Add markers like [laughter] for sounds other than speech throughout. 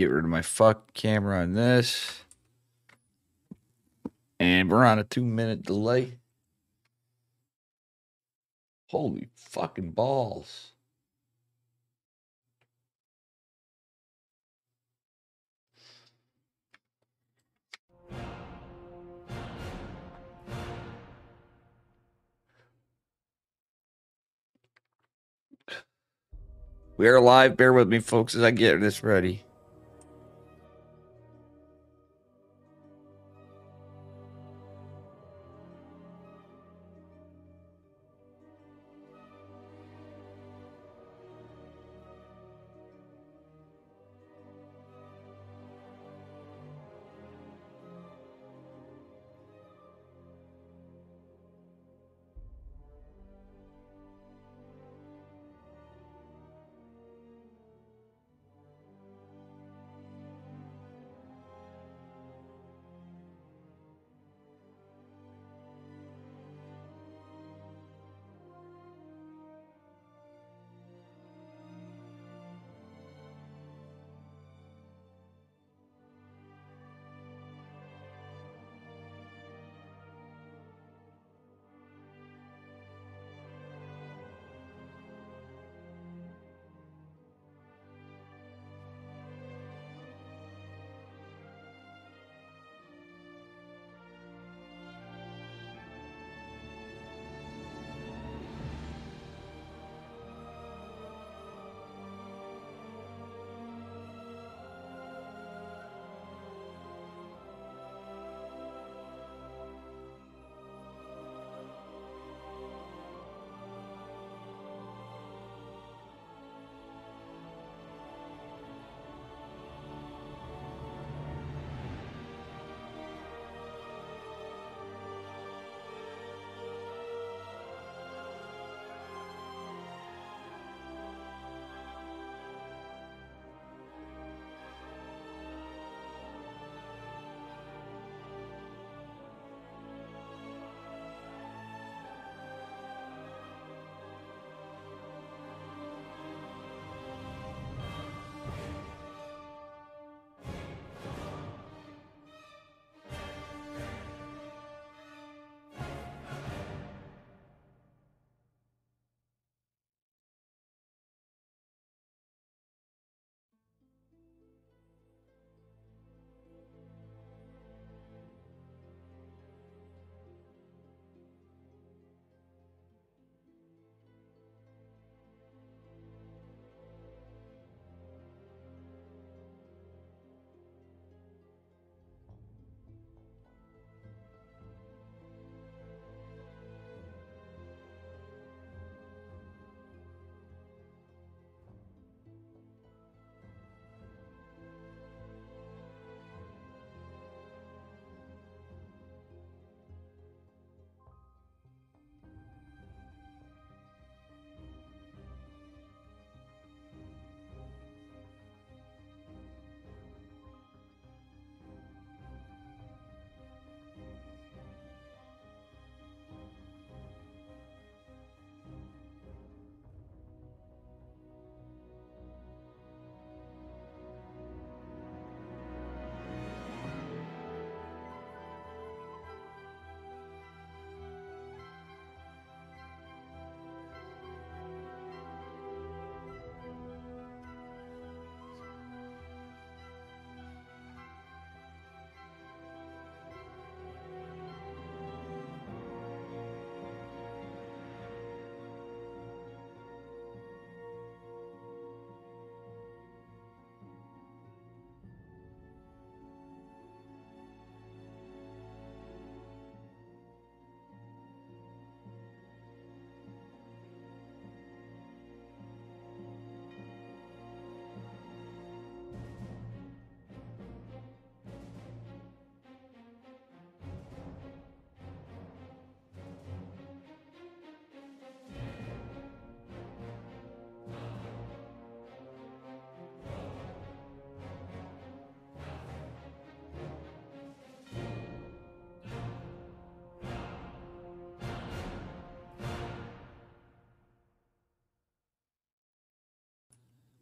Get rid of my fuck camera on this. And we're on a two minute delay. Holy fucking balls. We are live. Bear with me, folks, as I get this ready.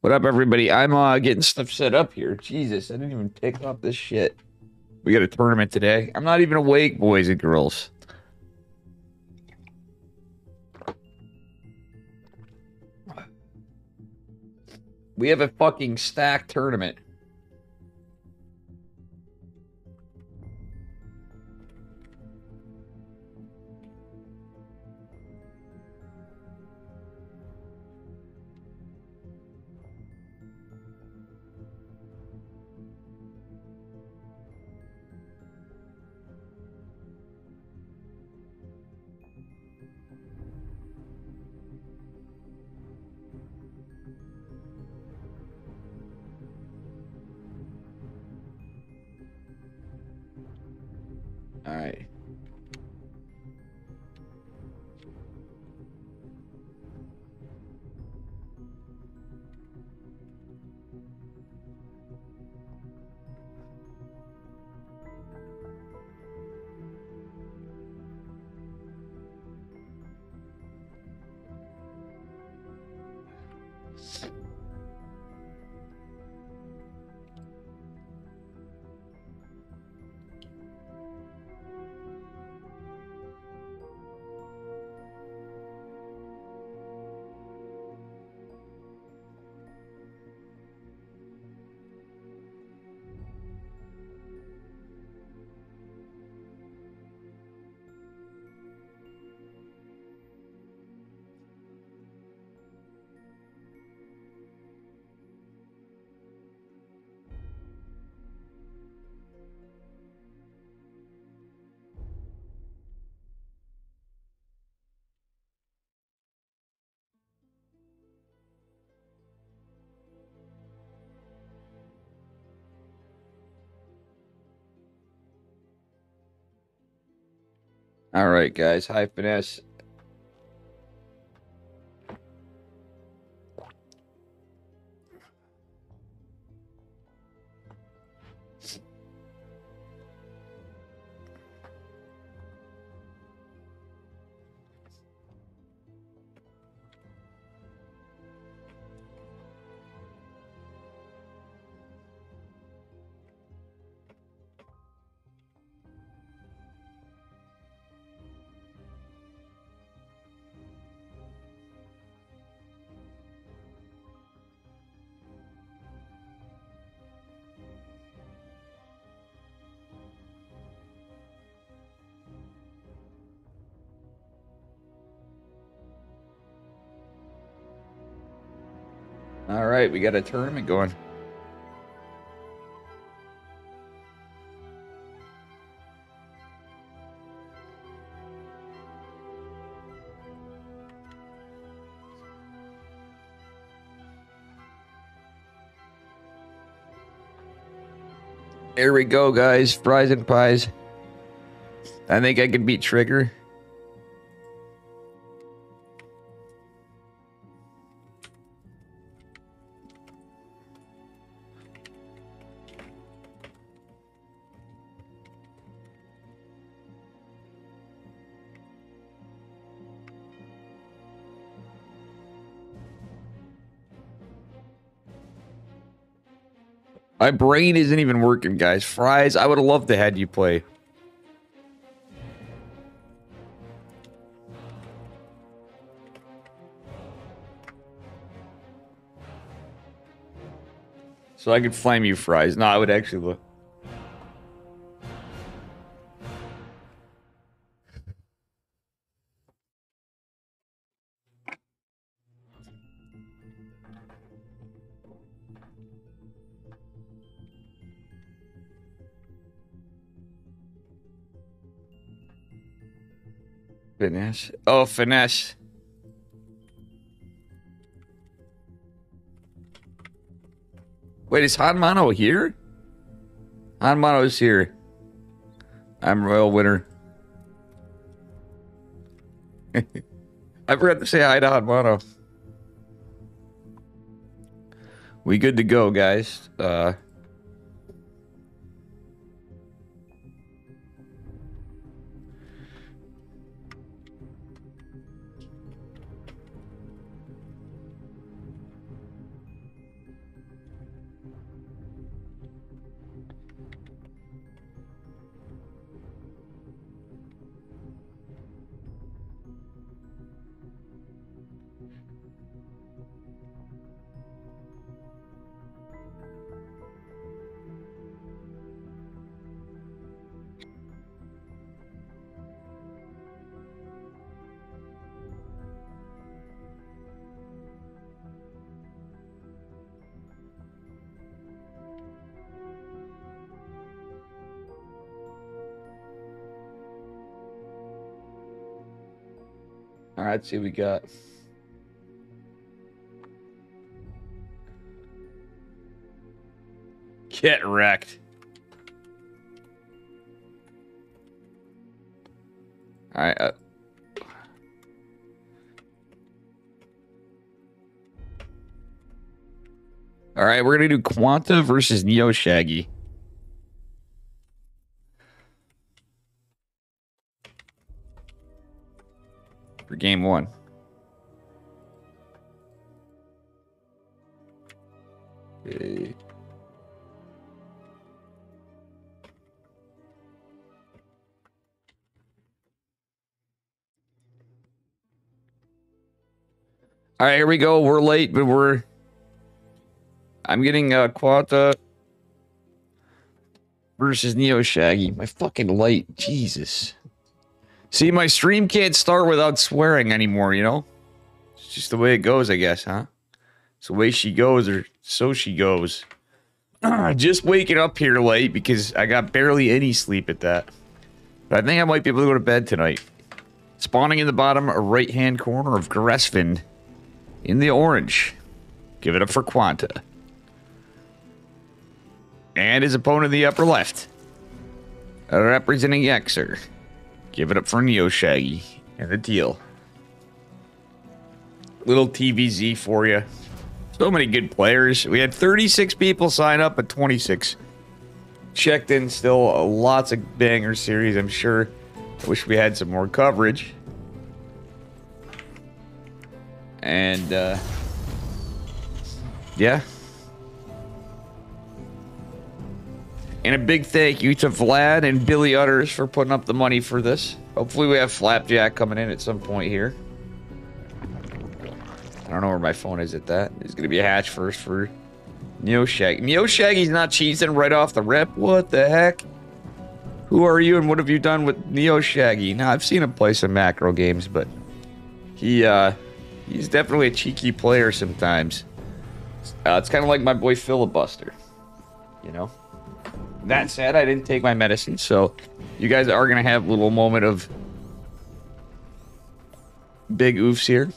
What up, everybody? I'm uh, getting stuff set up here. Jesus, I didn't even pick up this shit. We got a tournament today. I'm not even awake, boys and girls. We have a fucking stack tournament. All right, guys. Hi, finesse. Right, we got a tournament going. Here we go, guys. Fries and pies. I think I can beat Trigger. My brain isn't even working, guys. Fries, I would have loved to had you play. So I could flame you fries. No, I would actually look. Finesse. Oh, finesse. Wait, is Han Mono here? Han Mono is here. I'm Royal Winner. [laughs] I forgot to say hi to Han Mono. We good to go, guys. Uh... Right, see what we got. Get wrecked. All right. Uh, all right, we're gonna do Quanta versus Neo Shaggy. One. Okay. All right, here we go. We're late, but we're. I'm getting uh, Quanta versus Neo Shaggy. My fucking light, Jesus. See, my stream can't start without swearing anymore. You know, it's just the way it goes, I guess, huh? It's the way she goes, or so she goes. [clears throat] just waking up here late because I got barely any sleep at that. But I think I might be able to go to bed tonight. Spawning in the bottom right hand corner of Gresvan in the orange. Give it up for Quanta. And his opponent in the upper left. Representing Xer. Give it up for Neo Shaggy. And the deal. Little TVZ for you. So many good players. We had 36 people sign up, but 26 checked in. Still lots of banger series, I'm sure. I wish we had some more coverage. And, uh, yeah. And a big thank you to Vlad and Billy Utters for putting up the money for this. Hopefully we have Flapjack coming in at some point here. I don't know where my phone is at that. It's going to be a hatch first for Neo Shaggy. Neo Shaggy's not cheesing right off the rip. What the heck? Who are you and what have you done with Neo Shaggy? Now, I've seen him play some macro games, but he, uh, he's definitely a cheeky player sometimes. Uh, it's kind of like my boy Filibuster, you know? That said, I didn't take my medicine, so you guys are to have a little moment of big oofs here.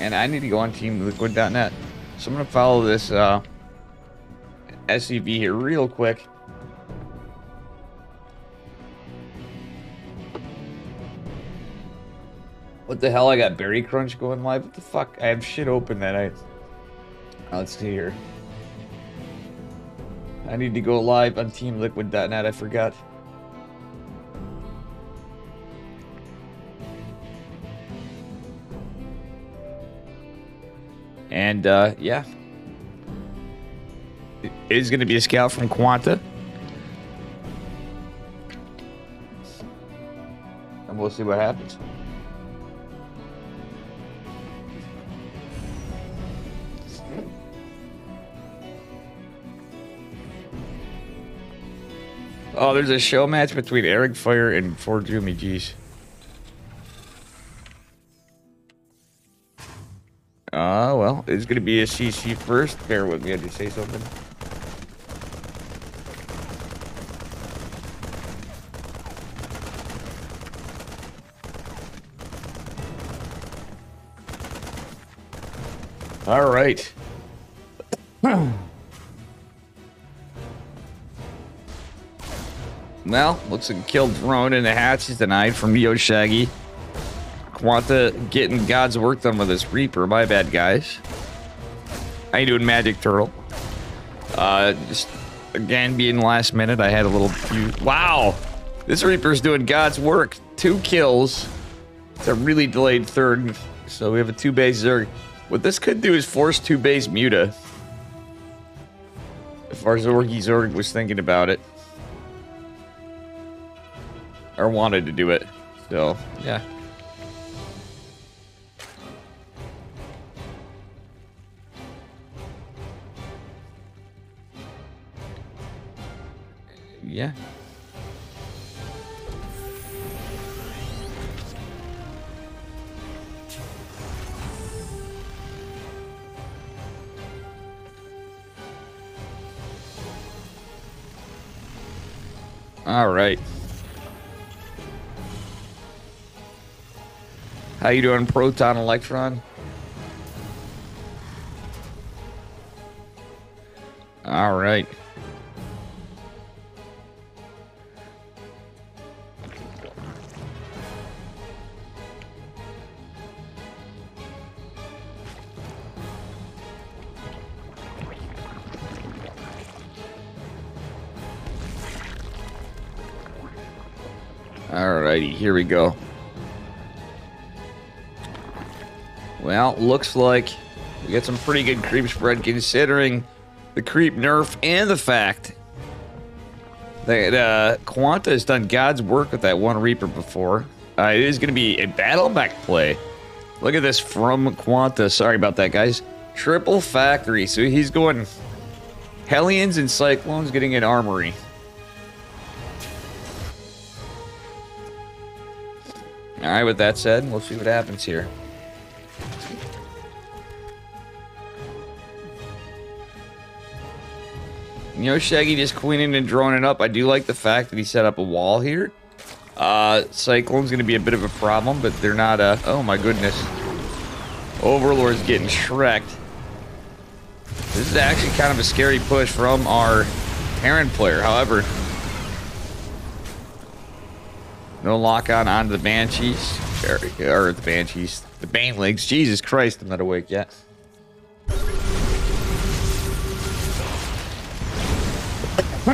And I need to go on teamliquid.net. So I'm to follow this uh, SCV here real quick. What the hell? I got Berry Crunch going live? What the fuck? I have shit open that I... Let's see here. I need to go live on teamliquid.net. I forgot. And, uh, yeah. It is going to be a scout from Quanta. And we'll see what happens. Oh, there's a show match between Eric Fire and Four Jimmy G's. Ah, uh, well, it's gonna be a CC first. Bear with me, I to say something. All right. [clears throat] Well, looks like killed drone in the hatches tonight from Neo Shaggy. Quanta getting God's work done with this Reaper. My bad, guys. How you doing, Magic Turtle? Uh, just again being last minute. I had a little. Wow, this Reaper's doing God's work. Two kills. It's a really delayed third. So we have a two base Zerg. What this could do is force two base Muta. If our Zorgy Zerg was thinking about it or wanted to do it. So, yeah. Yeah. All right. How you doing, Proton Electron? All right. Alrighty, here we go. Well, looks like we got some pretty good creep spread considering the creep nerf and the fact that uh, Quanta has done God's work with that one Reaper before. Uh, it is going to be a battle mech play. Look at this from Quanta. Sorry about that, guys. Triple factory. So he's going Hellions and Cyclones getting an armory. Alright, with that said, we'll see what happens here. You know, Shaggy just queening and droning it up. I do like the fact that he set up a wall here. Uh, Cyclone's going to be a bit of a problem, but they're not, uh, oh my goodness. Overlord's getting shreked. This is actually kind of a scary push from our Terran player. However, no lock on onto the Banshees. Or, or the Banshees. The Banelings. Jesus Christ, I'm not awake yet. [clears throat]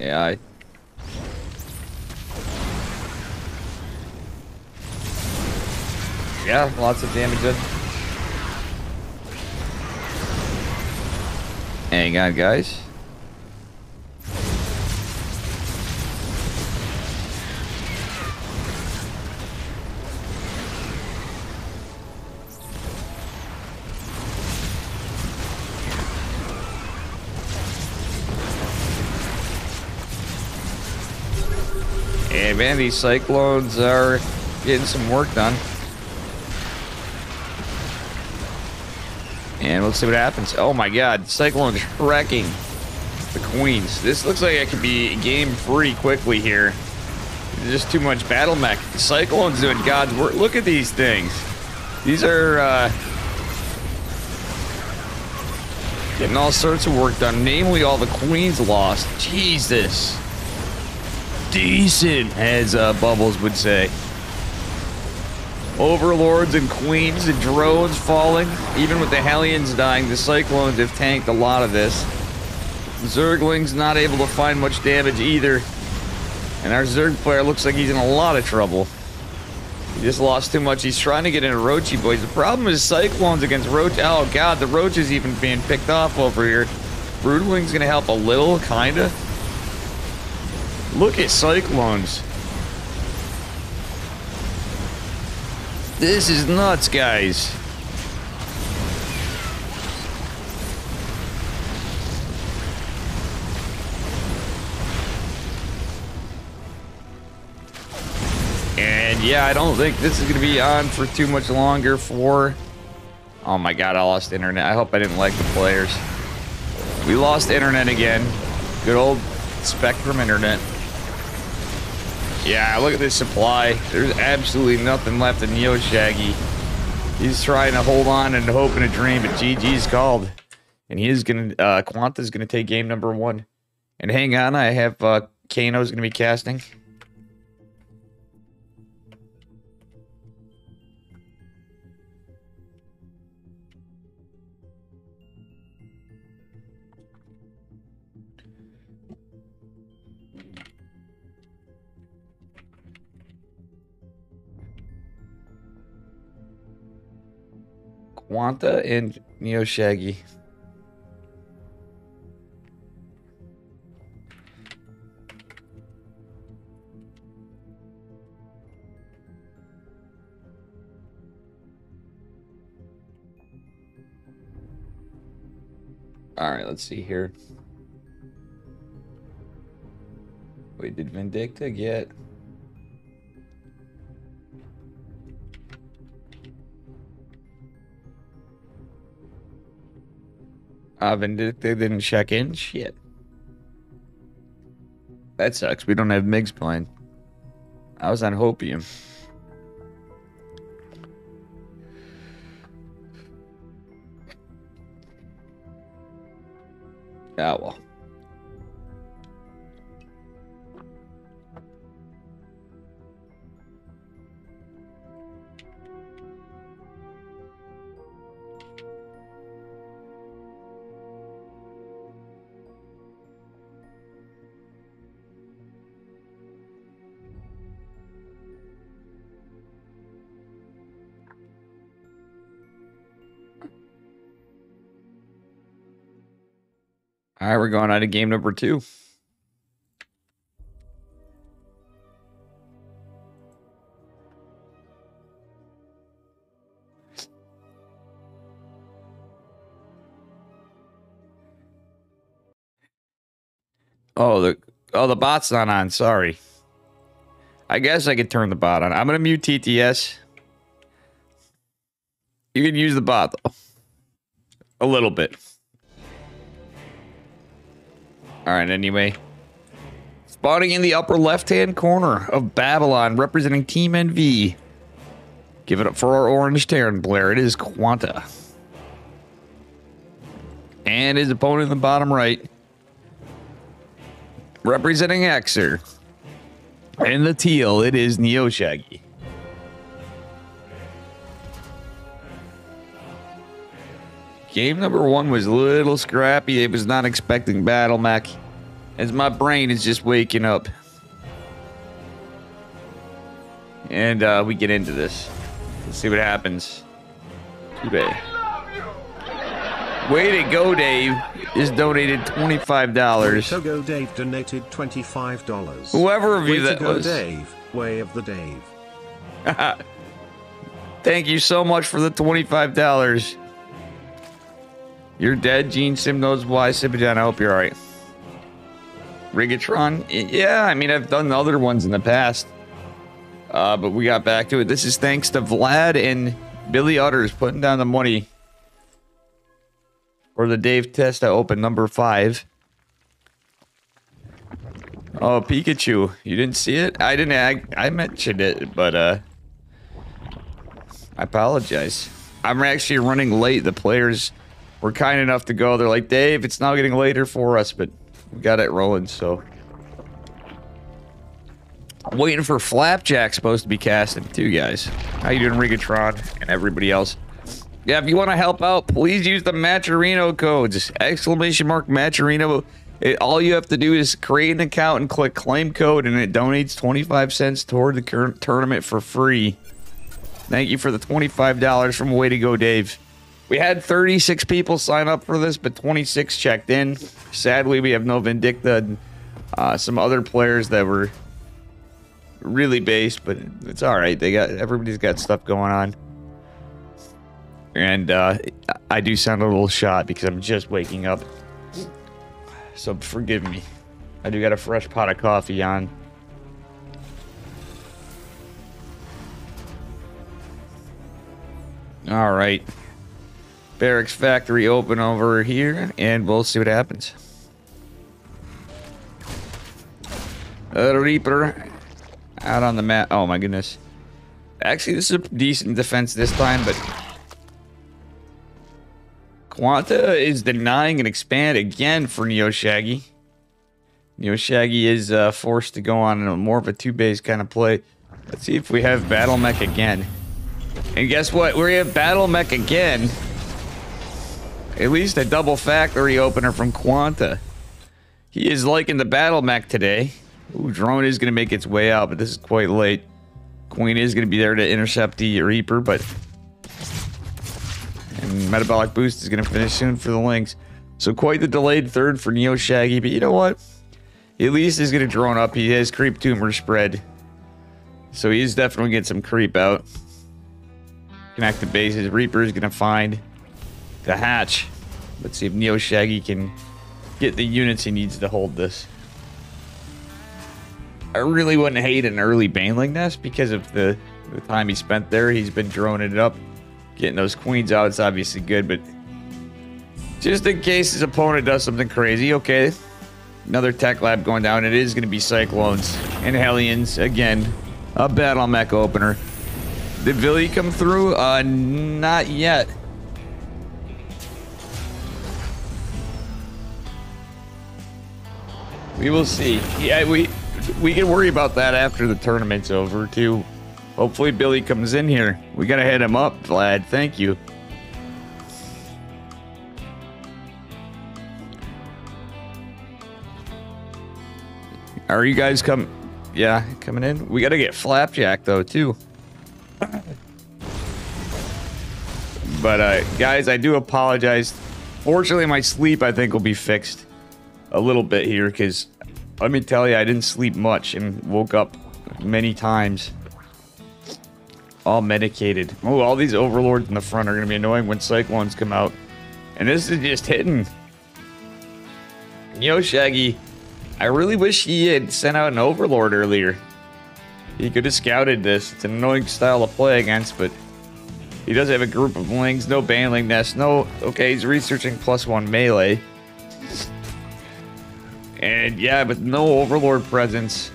yeah, I... Yeah, lots of damage. Hang on, guys. And man, these cyclones are getting some work done. And we'll see what happens. Oh my god, Cyclone's [laughs] wrecking the Queens. This looks like it could be game free quickly here. There's just too much battle mech. Cyclone's doing God's work. Look at these things. These are uh, getting all sorts of work done. Namely, all the Queens lost. Jesus decent, as uh, Bubbles would say. Overlords and Queens and drones falling. Even with the Hellions dying, the Cyclones have tanked a lot of this. Zergling's not able to find much damage either. And our Zerg player looks like he's in a lot of trouble. He just lost too much. He's trying to get into Roachy Boys. The problem is Cyclones against Roach. Oh, God, the Roach is even being picked off over here. Broodwing's going to help a little, kind of. Look at Cyclones. This is nuts, guys. And yeah, I don't think this is going to be on for too much longer for... Oh my god, I lost internet. I hope I didn't like the players. We lost internet again. Good old Spectrum internet. Yeah, look at this supply. There's absolutely nothing left in Neo Shaggy. He's trying to hold on and hope and a dream, but GG's called. And he is going to, uh, Quanta's going to take game number one. And hang on, I have, uh, Kano's going to be casting. Quanta and Neo Shaggy. All right, let's see here. Wait, did Vindicta get... Uh, Vindicta didn't check in? Shit. That sucks. We don't have Migs playing. I was on Hopium. Yeah, well. All right, we're going on to game number two. Oh, the oh the bot's not on. Sorry. I guess I could turn the bot on. I'm gonna mute TTS. You can use the bot though. A little bit. All right, anyway. Spawning in the upper left-hand corner of Babylon, representing Team NV. Give it up for our orange Terran Blair. It is Quanta. And his opponent in the bottom right. Representing Xer. In the teal, it is Neo Shaggy. Game number one was a little scrappy. It was not expecting Battle Mech, As my brain is just waking up. And uh, we get into this. Let's see what happens. Today. Way to go, Dave. Is donated $25. Togo Dave donated $25. Whoever of you that go, was. Dave. Way of the Dave. [laughs] Thank you so much for the $25. You're dead. Gene Sim knows why. Down. I hope you're alright. Rigatron? Yeah, I mean, I've done the other ones in the past. Uh, but we got back to it. This is thanks to Vlad and Billy Utters putting down the money for the Dave Testa Open number five. Oh, Pikachu. You didn't see it? I didn't. I, I mentioned it, but uh, I apologize. I'm actually running late. The players were kind enough to go. They're like, Dave, it's now getting later for us, but we got it rolling, so. I'm waiting for Flapjack supposed to be casting too, guys. How you doing, Rigatron and everybody else? Yeah, if you want to help out, please use the Matcherino codes. Exclamation mark Matcherino. It, all you have to do is create an account and click claim code, and it donates 25 cents toward the current tournament for free. Thank you for the $25 from Way to Go Dave. We had 36 people sign up for this, but 26 checked in. Sadly, we have no Vindicta and uh, some other players that were really based, but it's all right. They got everybody's got stuff going on. And uh, I do sound a little shot because I'm just waking up. So forgive me. I do got a fresh pot of coffee on. All right. Barracks factory open over here, and we'll see what happens. A Reaper out on the mat. Oh my goodness. Actually, this is a decent defense this time, but Quanta is denying an expand again for Neo Shaggy. Neo Shaggy is uh, forced to go on a more of a two base kind of play. Let's see if we have Battle Mech again. And guess what? We have Battle Mech again. At least a double factory opener from Quanta. He is liking the Battle Mech today. Ooh, drone is going to make its way out, but this is quite late. Queen is going to be there to intercept the Reaper, but... And Metabolic Boost is going to finish soon for the lings. So quite the delayed third for Neo Shaggy, but you know what? At least he's going to drone up. He has creep tumor spread. So he's definitely getting some creep out. Connect the bases. Reaper is going to find the hatch. Let's see if Neo Shaggy can get the units he needs to hold this. I really wouldn't hate an early Baneling nest because of the, the time he spent there. He's been droning it up. Getting those queens out is obviously good, but just in case his opponent does something crazy, okay. Another tech lab going down. It is going to be Cyclones and Hellions. Again, a battle mech opener. Did Billy come through? Uh, not yet. We will see. Yeah, we we can worry about that after the tournament's over too. Hopefully Billy comes in here. We gotta hit him up, Vlad. Thank you. Are you guys come? Yeah, coming in. We gotta get Flapjack though too. But uh, guys, I do apologize. Fortunately, my sleep I think will be fixed a little bit here because let me tell you, I didn't sleep much and woke up many times. All medicated. Oh, all these overlords in the front are gonna be annoying when cyclones come out. And this is just hitting. Yo, Shaggy. I really wish he had sent out an overlord earlier. He could have scouted this. It's an annoying style to play against, but he does have a group of lings, no baneling nest, no... Okay, he's researching plus one melee. And yeah, but no overlord presence.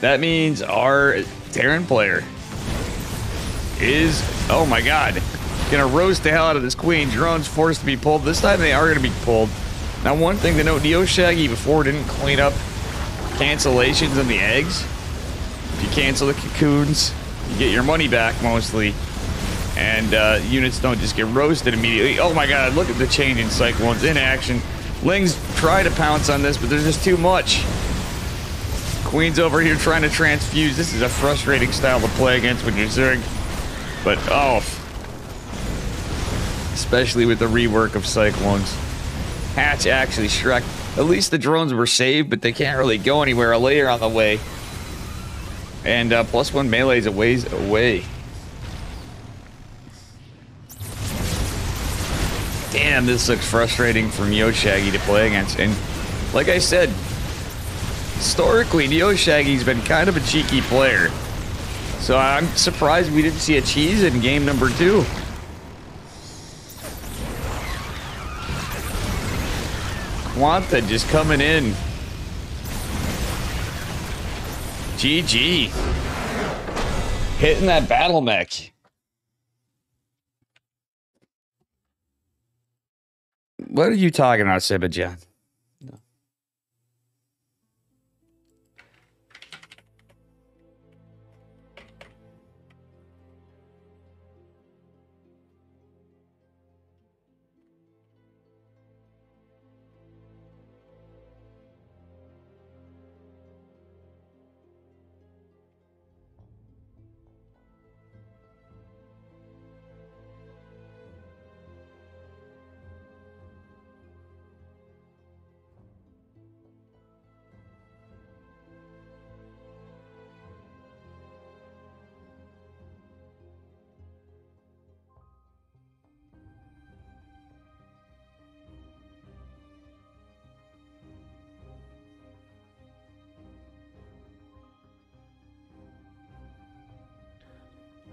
That means our Terran player is... Oh my god. Gonna roast the hell out of this queen. Drone's forced to be pulled. This time they are gonna be pulled. Now, one thing to note, Neo Shaggy before didn't clean up cancellations on the eggs. If you cancel the cocoons, you get your money back mostly. And uh, units don't just get roasted immediately. Oh my god, look at the change in Cyclones in action. Lings try to pounce on this, but there's just too much. Queen's over here trying to transfuse. This is a frustrating style to play against when you're Zerg. But, oh. Especially with the rework of Cyclones. Hatch actually struck. At least the drones were saved, but they can't really go anywhere. A lair on the way. And uh, plus one melee is a ways away. Damn, this looks frustrating for Neo Shaggy to play against. And like I said, historically, Neo Shaggy's been kind of a cheeky player. So I'm surprised we didn't see a cheese in game number two. Quanta just coming in. GG. Hitting that battle mech. What are you talking about, Sibajan?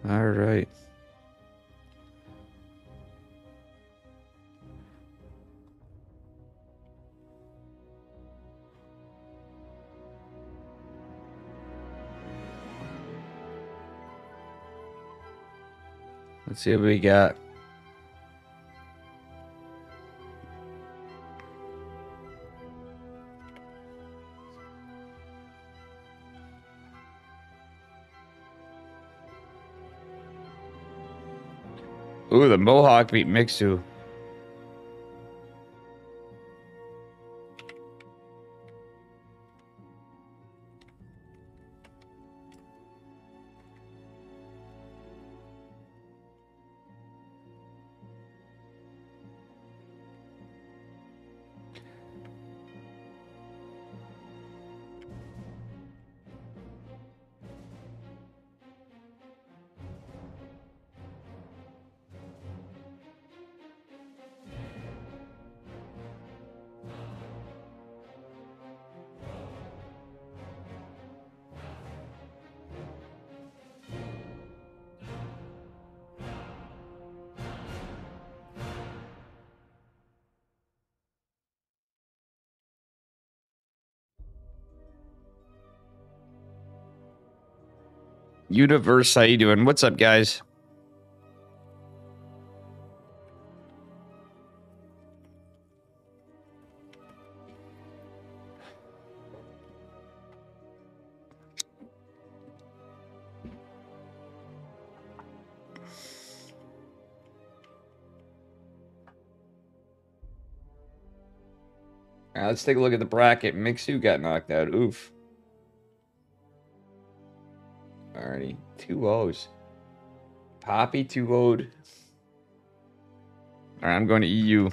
All right. Let's see what we got. Ooh, the Mohawk beat Mixu. Universe, how you doing? What's up, guys? All right, let's take a look at the bracket. Mixu got knocked out. Oof. Two O's. Poppy two O'd. Alright, I'm going to E EU.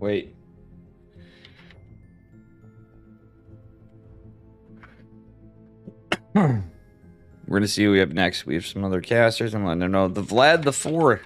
Wait. [clears throat] We're gonna see who we have next. We have some other casters. I'm letting them know. The Vlad the Four.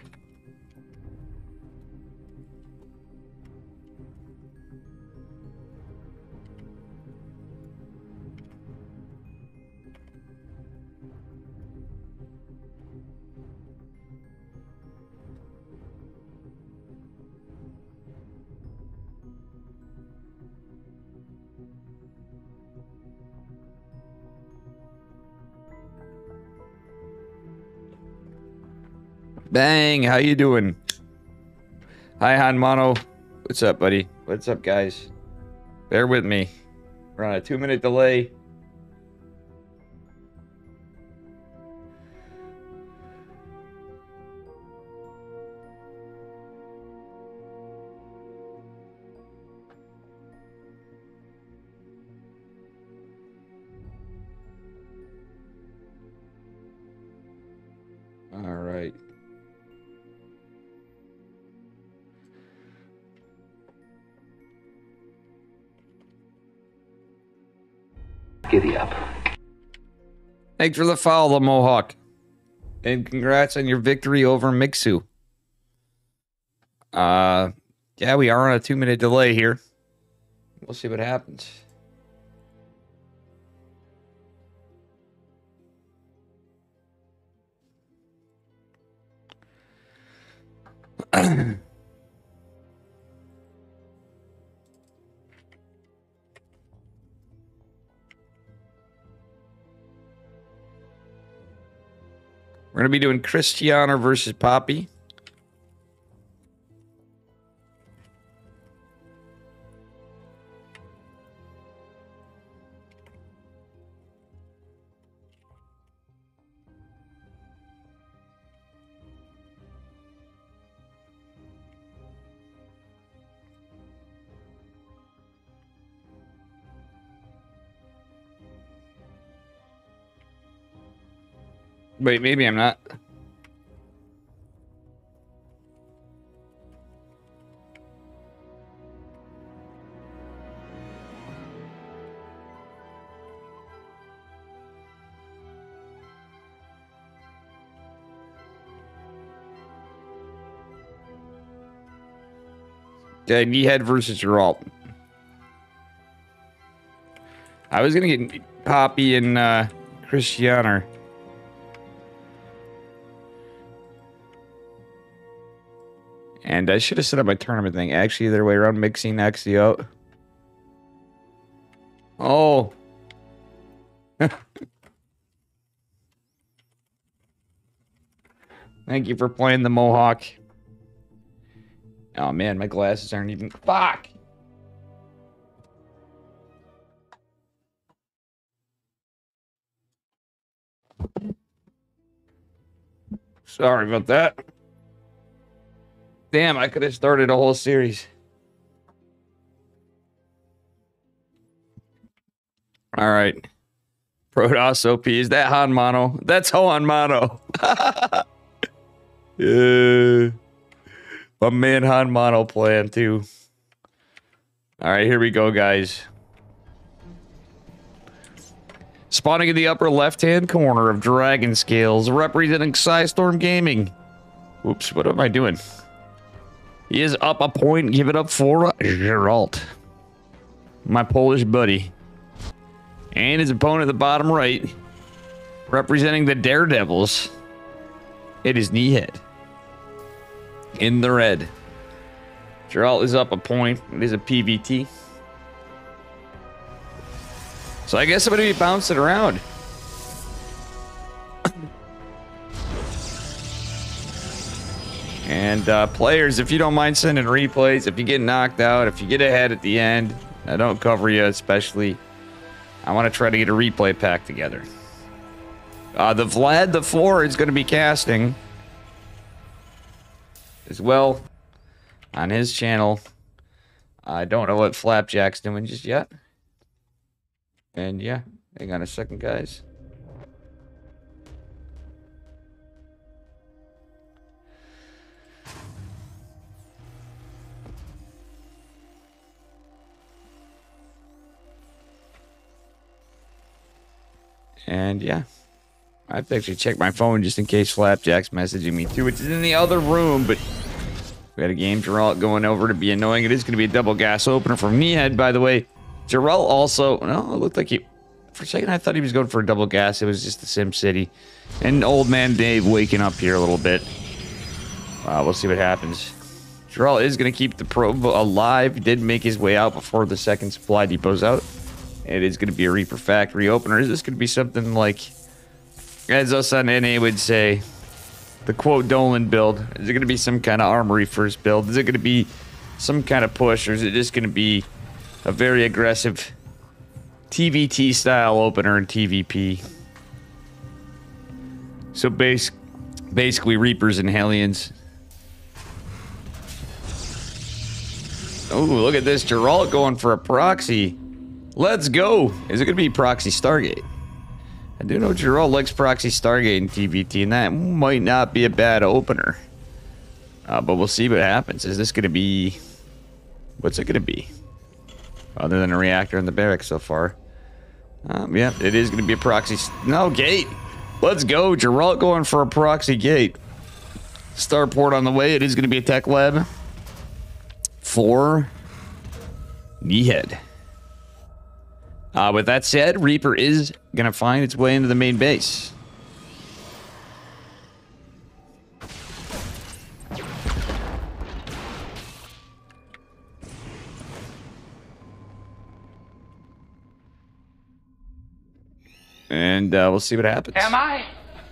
Bang, how you doing? Hi, Han Mono. What's up, buddy? What's up, guys? Bear with me. We're on a two-minute delay. Thanks for the follow, the Mohawk. And congrats on your victory over Mixu. Uh, yeah, we are on a two minute delay here. We'll see what happens. [clears throat] We're going to be doing Christiana versus Poppy. Wait, maybe I'm not. Okay, Kneehead versus Geralt. I was gonna get Poppy and uh, Christiana. And I should have set up my tournament thing. Actually, the other way around, mixing actually out. Oh. [laughs] Thank you for playing the Mohawk. Oh man, my glasses aren't even. Fuck! Sorry about that. Damn, I could have started a whole series. All right. Protoss OP. Is that Han Mono? That's Han Mono. [laughs] yeah. My man Han Mono plan too. All right, here we go, guys. Spawning in the upper left-hand corner of Dragon Scales, representing Psistorm Gaming. Oops, what am I doing? Is up a point. Give it up for Geralt. My Polish buddy. And his opponent at the bottom right, representing the Daredevils. It is Kneehead. In the red. Geralt is up a point. It is a PVT. So I guess I'm going to be bouncing around. And uh, players, if you don't mind sending replays, if you get knocked out, if you get ahead at the end, I don't cover you especially. I want to try to get a replay pack together. Uh, the Vlad the Four is going to be casting as well on his channel. I don't know what Flapjack's doing just yet. And yeah, hang on a second, guys. And yeah, I have to actually check my phone just in case Flapjack's messaging me too, which is in the other room, but we got a game Geralt going over to be annoying. It is going to be a double gas opener from Kneehead, by the way. Geralt also, no, it looked like he, for a second I thought he was going for a double gas. It was just the Sim City. And old man Dave waking up here a little bit. Uh, we'll see what happens. Geralt is going to keep the probe alive. He did make his way out before the second supply depot's out. It is going to be a Reaper factory opener. Is this going to be something like, as us on NA would say, the quote Dolan build? Is it going to be some kind of armory first build? Is it going to be some kind of push, or is it just going to be a very aggressive TVT style opener in TVP? So basically Reapers and Hellions. Oh, look at this. Geralt going for a proxy. Let's go. Is it going to be Proxy Stargate? I do know Geralt likes Proxy Stargate in TVT, and that might not be a bad opener. Uh, but we'll see what happens. Is this going to be... What's it going to be? Other than a reactor in the barracks so far. Um, yeah, it is going to be a proxy... No, gate! Let's go. Geralt going for a proxy gate. Starport on the way. It is going to be a tech lab. For... Kneehead. Uh, with that said, Reaper is going to find its way into the main base. And uh, we'll see what happens. Am I?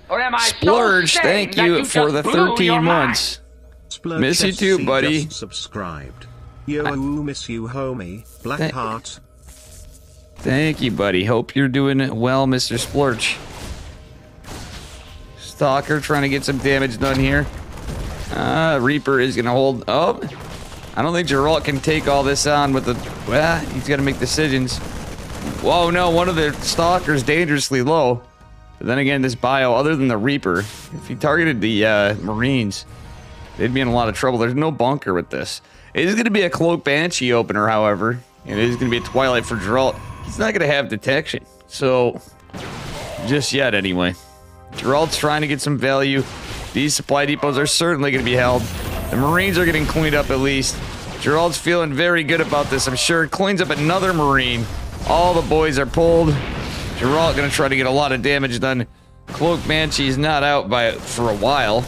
Or am I Splurge, so thank you, you for the 13 months. Splurge Miss you too, buddy. Subscribed. Yo, miss you, homie. Black Thank- you, buddy. Hope you're doing well, Mr. Splurch. Stalker trying to get some damage done here. Uh, Reaper is going to hold... Oh, I don't think Geralt can take all this on with the... Well, he's got to make decisions. Whoa, no, one of the Stalkers dangerously low. But then again, this bio, other than the Reaper, if he targeted the uh, Marines, they'd be in a lot of trouble. There's no bunker with this. It is going to be a Cloak Banshee opener, however. And it is going to be a Twilight for Geralt. He's not going to have detection. So, just yet anyway. Geralt's trying to get some value. These supply depots are certainly going to be held. The Marines are getting cleaned up at least. Geralt's feeling very good about this, I'm sure. Cleans up another Marine. All the boys are pulled. Geralt going to try to get a lot of damage done. Cloak Banshee's not out by for a while.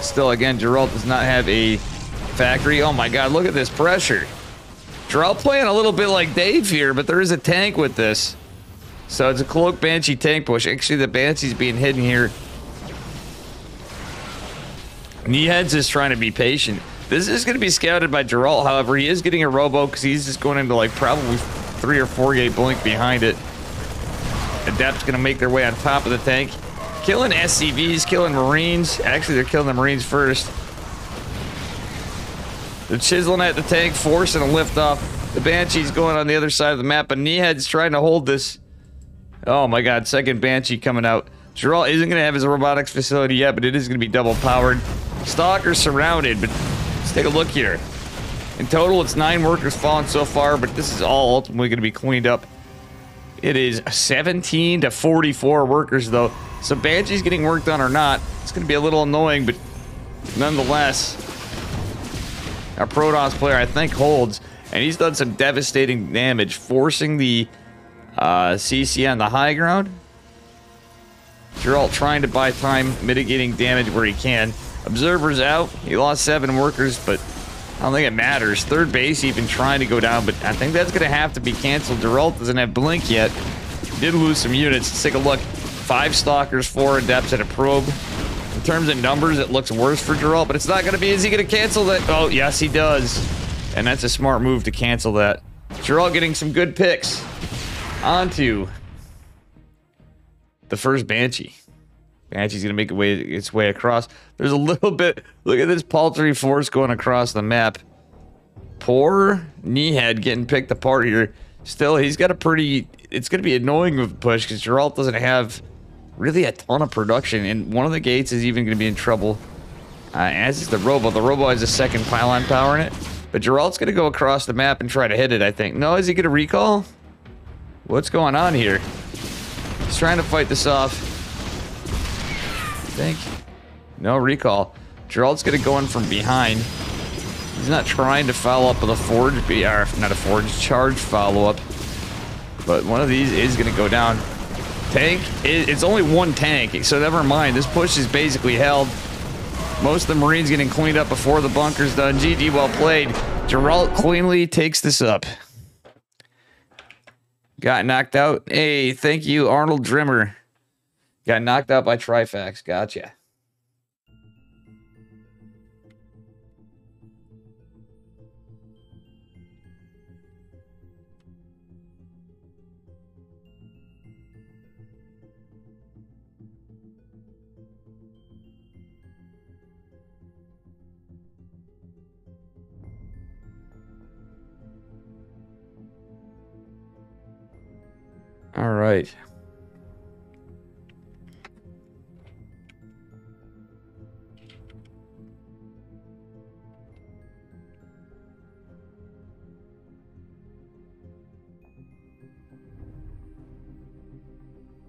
Still, again, Geralt does not have a factory. Oh my god, look at this pressure. Geralt playing a little bit like Dave here, but there is a tank with this. So it's a Cloak Banshee tank push. Actually, the Banshee's being hidden here. Kneehead's is trying to be patient. This is going to be scouted by Geralt, however. He is getting a robo because he's just going into like probably three or four gate blink behind it. Adept's going to make their way on top of the tank. Killing SCVs, killing Marines. Actually, they're killing the Marines first. They're chiseling at the tank, forcing a lift off. The Banshee's going on the other side of the map, but Kneehead's trying to hold this. Oh my god, second Banshee coming out. Geralt isn't going to have his robotics facility yet, but it is going to be double powered. Stalker's surrounded, but let's take a look here. In total, it's nine workers fallen so far, but this is all ultimately going to be cleaned up It is 17 to 44 workers, though. So Banshee's getting work done or not, it's going to be a little annoying, but nonetheless, our Protoss player, I think, holds. And he's done some devastating damage, forcing the uh, CC on the high ground. Geralt trying to buy time, mitigating damage where he can. Observers out. He lost seven workers, but I don't think it matters. Third base even trying to go down, but I think that's going to have to be canceled. Geralt doesn't have Blink yet. Did lose some units. Let's take a look. Five Stalkers, four Adepts, and a Probe. Terms of numbers, it looks worse for Geralt, but it's not going to be. Is he going to cancel that? Oh, yes, he does. And that's a smart move to cancel that. Geralt getting some good picks. Onto the first Banshee. Banshee's gonna make way, its way across. There's a little bit. Look at this paltry force going across the map. Poor Kneehead getting picked apart here. Still, he's got a pretty. It's gonna be annoying with push because Geralt doesn't have really a ton of production, and one of the gates is even gonna be in trouble. Uh, as is the Robo. The Robo has a second pylon power in it, but Geralt's gonna go across the map and try to hit it. I think. No, is he gonna recall? What's going on here? He's trying to fight this off think. No recall. Geralt's gonna go in from behind. He's not trying to follow up with a forge, or not a forge, charge follow-up. But one of these is gonna go down. Tank, it's only one tank, so never mind. This push is basically held. Most of the Marines getting cleaned up before the bunker's done. GG, well played. Geralt cleanly takes this up. Got knocked out. Hey, thank you, Arnold Drimmer. Got knocked out by Trifax. Gotcha. All right.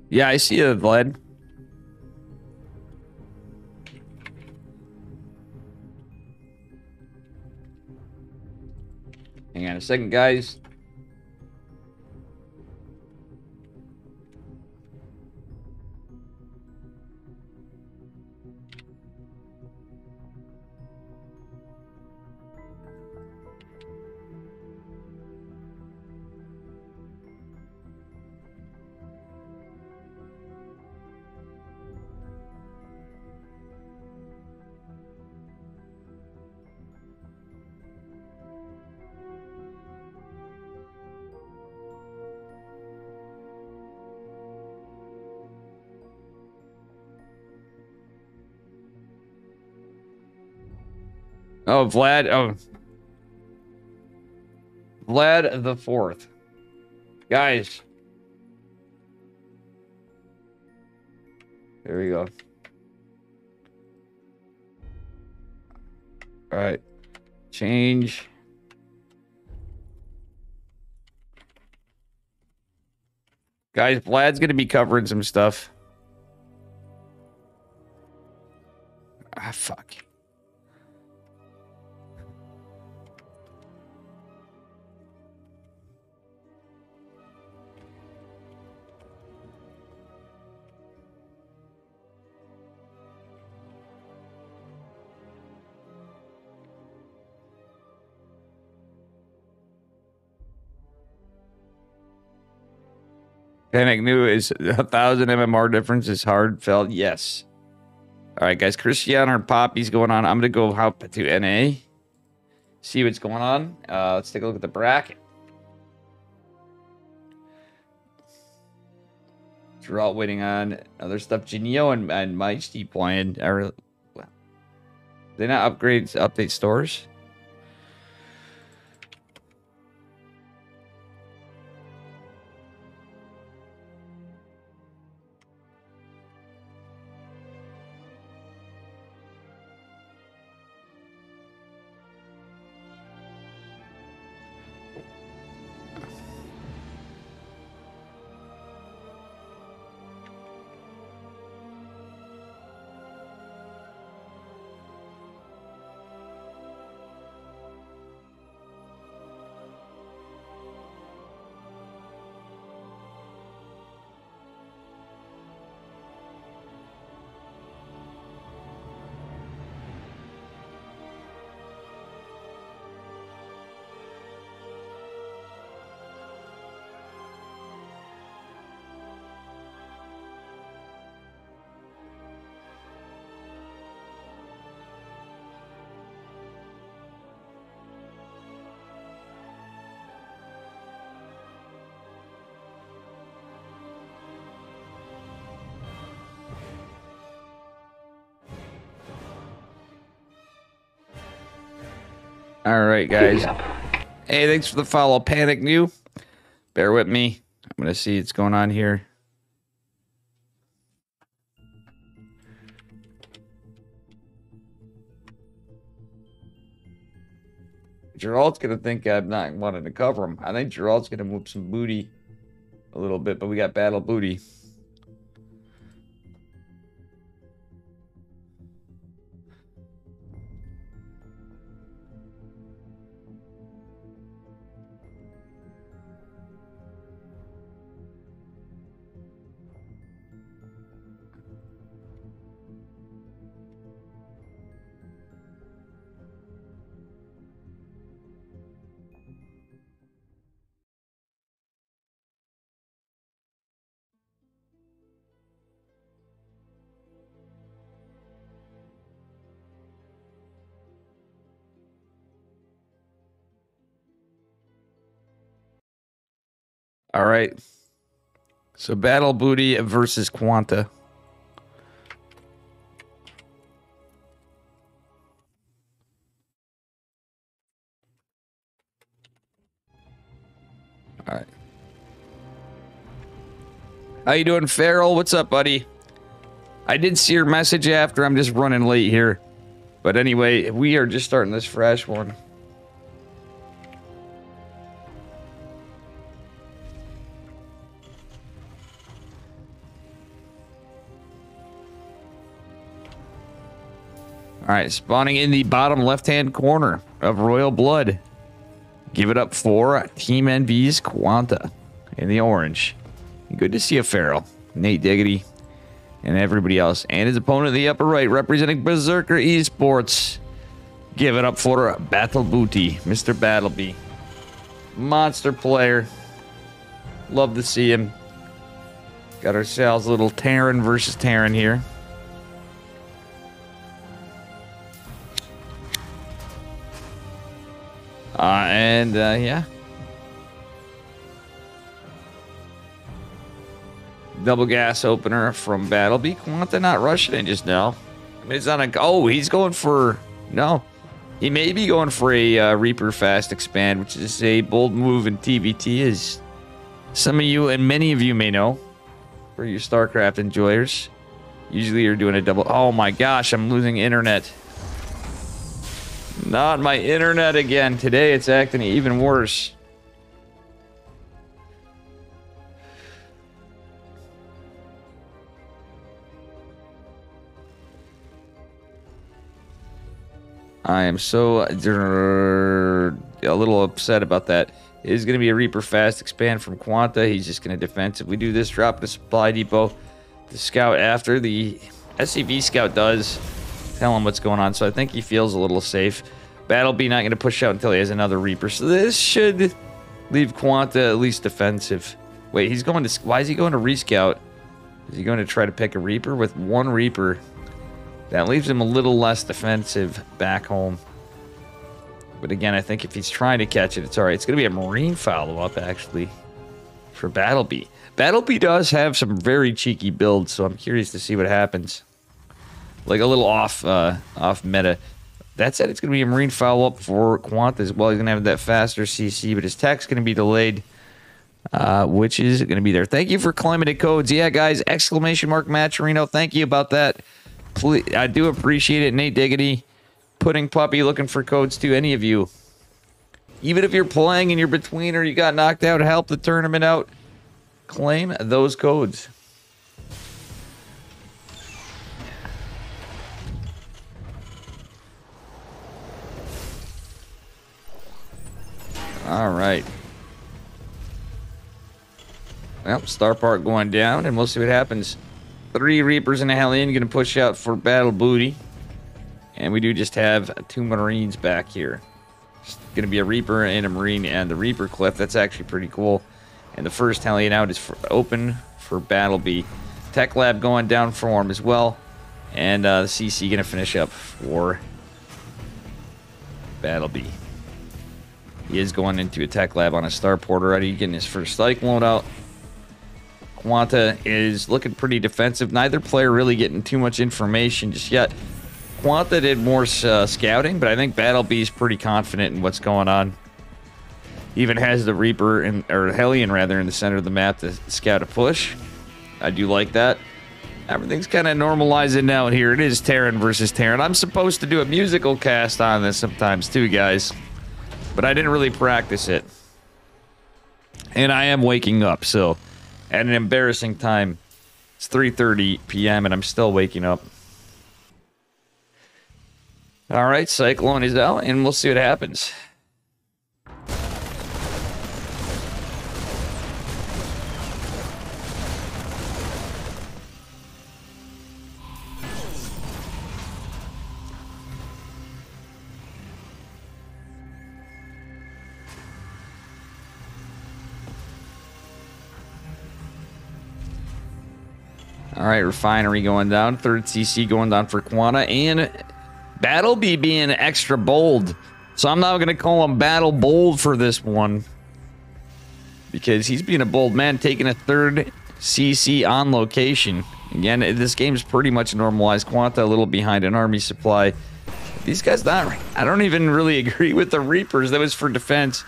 Yeah, I see you, Vlad. Hang on a second, guys. Oh, Vlad. Oh. Vlad the fourth. Guys. There we go. All right. Change. Guys, Vlad's going to be covering some stuff. New is a thousand MMR difference is hard felt. Yes. All right, guys. Cristiano and Poppy's going on. I'm gonna go hop to NA. See what's going on. Uh, let's take a look at the bracket. We're all waiting on other stuff. Genio and, and Mighty playing. Are they not upgrade update stores? Right, guys. Hey, thanks for the follow, Panic New. Bear with me. I'm gonna see what's going on here. Geralt's gonna think I'm not wanting to cover him. I think Geralt's gonna move some booty a little bit, but we got battle booty. So battle booty versus Quanta. All right. How you doing, Farrell? What's up, buddy? I did see your message after. I'm just running late here. But anyway, we are just starting this fresh one. All right, spawning in the bottom left-hand corner of Royal Blood. Give it up for Team NV's Quanta in the orange. Good to see you, Farrell, Nate Diggity, and everybody else. And his opponent in the upper right, representing Berserker Esports. Give it up for Battle Booty, Mr. Battleby. Monster player. Love to see him. Got ourselves a little Terran versus Terran here. Uh, and uh, yeah. Double gas opener from Battleby. Quanta not rushing in just now. I mean, it's on a. Oh, he's going for. No. He may be going for a uh, Reaper Fast Expand, which is a bold move in TVT, as some of you and many of you may know, for you StarCraft enjoyers. Usually you're doing a double. Oh my gosh, I'm losing internet. Not my internet again. Today it's acting even worse. I am so uh, a little upset about that. It is going to be a Reaper fast expand from Quanta. He's just going to defensively do this. Drop the supply depot. The scout after the SCV scout does tell him what's going on. So I think he feels a little safe. Battleby not going to push out until he has another Reaper. So this should leave Quanta at least defensive. Wait, he's going to... Why is he going to rescout? Is he going to try to pick a Reaper? With one Reaper, that leaves him a little less defensive back home. But again, I think if he's trying to catch it, it's all right. It's going to be a Marine follow-up, actually, for Battleby. Battleby does have some very cheeky builds, so I'm curious to see what happens. Like a little off uh, off meta. That said, it's going to be a Marine follow-up for Quant as well. He's going to have that faster CC, but his tech's going to be delayed, uh, which is going to be there. Thank you for the codes. Yeah, guys, exclamation mark Matcherino. Thank you about that. Please, I do appreciate it, Nate Diggity. putting Puppy looking for codes to any of you. Even if you're playing and you're between or you got knocked out, help the tournament out. Claim those codes. All right. Well, Starport going down, and we'll see what happens. Three Reapers and a Hellion going to push out for Battle Booty. And we do just have two Marines back here. It's going to be a Reaper and a Marine and the Reaper Cliff. That's actually pretty cool. And the first Hellion out is for open for Battleby. Tech Lab going down for him as well. And uh, the CC going to finish up for Battleby. He is going into a tech lab on a starport already, getting his first cyclone out. Quanta is looking pretty defensive. Neither player really getting too much information just yet. Quanta did more uh, scouting, but I think Battle B is pretty confident in what's going on. Even has the Reaper in, or Hellion rather in the center of the map to scout a push. I do like that. Everything's kind of normalizing now, and here it is Terran versus Terran. I'm supposed to do a musical cast on this sometimes too, guys, but I didn't really practice it. And I am waking up, so at an embarrassing time. It's 3:30 p.m. and I'm still waking up. All right, Cyclone is out, and we'll see what happens. All right, Refinery going down. Third CC going down for Quanta. And Battle Bee being extra bold. So I'm not going to call him Battle Bold for this one. Because he's being a bold man, taking a third CC on location. Again, this game's pretty much normalized. Quanta a little behind an army supply. These guys not... I don't even really [laughs] agree with the Reapers. That was for defense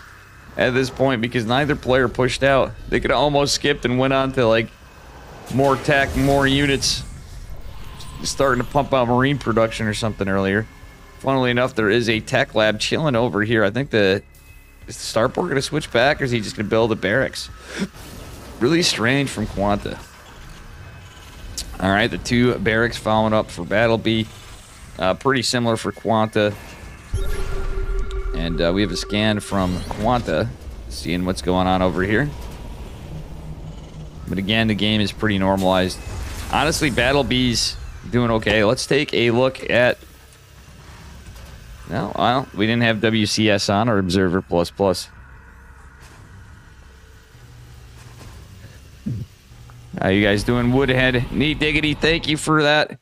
at this point because neither player pushed out. They could almost skipped and went on to, like, more tech, more units. Starting to pump out marine production or something earlier. Funnily enough, there is a tech lab chilling over here. I think the is the starport going to switch back, or is he just going to build a barracks? really strange from Quanta. All right, the two barracks following up for Battle Bee. Uh, pretty similar for Quanta. And uh, we have a scan from Quanta, seeing what's going on over here. But again, the game is pretty normalized. Honestly, Battle Bees doing okay. Let's take a look at... No, well, we didn't have WCS on or Observer++. Plus Plus. How you guys doing, Woodhead? Neat diggity, thank you for that.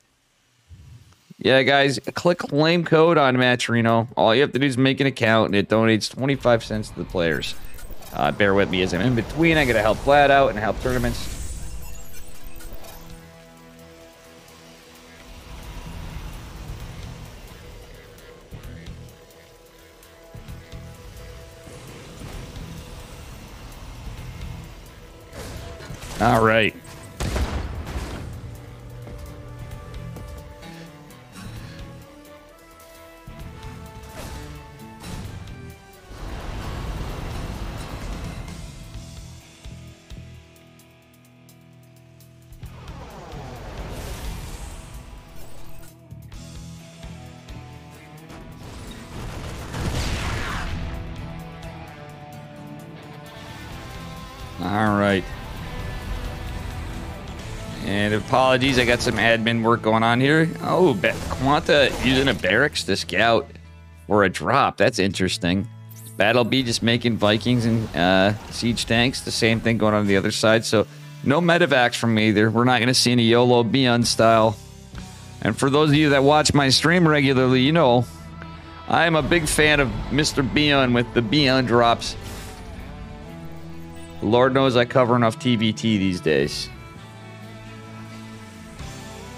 Yeah, guys, click claim code on Matcherino. All you have to do is make an account, and it donates 25 cents to the players. Uh, bear with me as I'm in between. I gotta help Vlad out and help tournaments. All right. All right. And apologies, I got some admin work going on here. Oh, Quanta using a barracks to scout for a drop. That's interesting. Battle Bee just making Vikings and uh, siege tanks. The same thing going on on the other side. So no medevacs from me either. We're not going to see any YOLO Beyond style. And for those of you that watch my stream regularly, you know I am a big fan of Mr. Beyond with the Beyond drops. Lord knows I cover enough TVT these days.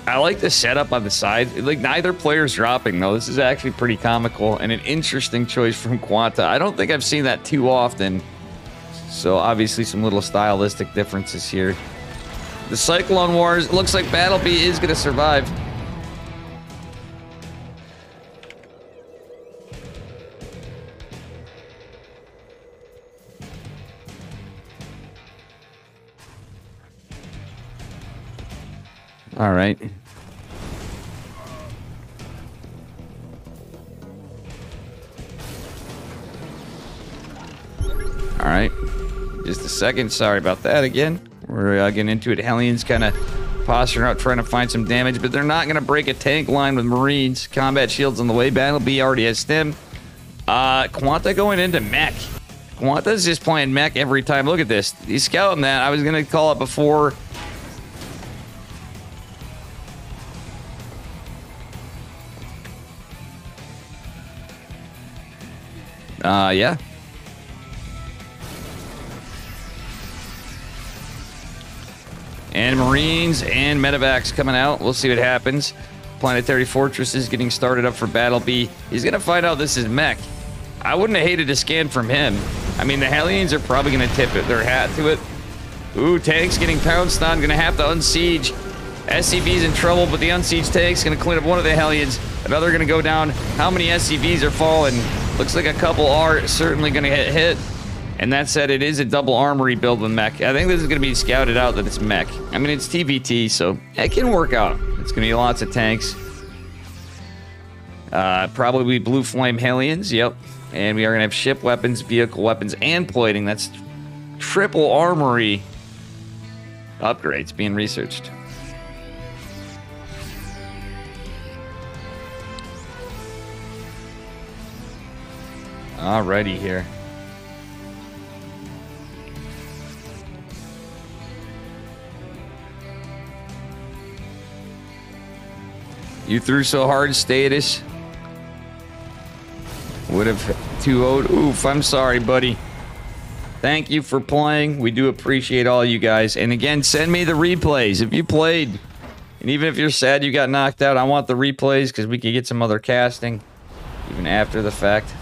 I like the setup on the side. Like neither player's dropping though. This is actually pretty comical and an interesting choice from Quanta. I don't think I've seen that too often. So obviously some little stylistic differences here. The Cyclone Wars looks like Battle Bee is going to survive. All right. All right. Just a second. Sorry about that again. We're uh, getting into it. Hellions kind of posturing out, trying to find some damage, but they're not going to break a tank line with Marines. Combat shields on the way. Battle B already has stim. Uh, Quanta going into mech. Quanta's just playing mech every time. Look at this. He's scouting that. I was going to call it before Uh, yeah. And Marines and Medevacs coming out. We'll see what happens. Planetary Fortress is getting started up for Battle B. He's going to find out this is mech. I wouldn't have hated a scan from him. I mean, the Hellions are probably going to tip it, their hat to it. Ooh, tanks getting pounced on. Going to have to unsiege. SCV's in trouble, but the unsieged tank's to clean up one of the Hellions. Another to go down. How many SCVs are falling? Looks like a couple are certainly to get hit. And that said, it is a double armory build with mech. I think this is to be scouted out that it's mech. I mean, it's TVT, so it can work out. It's to be lots of tanks. Uh, probably blue flame Hellions, yep. And we are to have ship weapons, vehicle weapons, and plating. That's triple armory upgrades being researched. Alrighty here. You threw so hard, status. Would have 2 0 Oof, I'm sorry, buddy. Thank you for playing. We do appreciate all you guys. And again, send me the replays if you played. And even if you're sad you got knocked out, I want the replays because we can get some other casting even after the fact.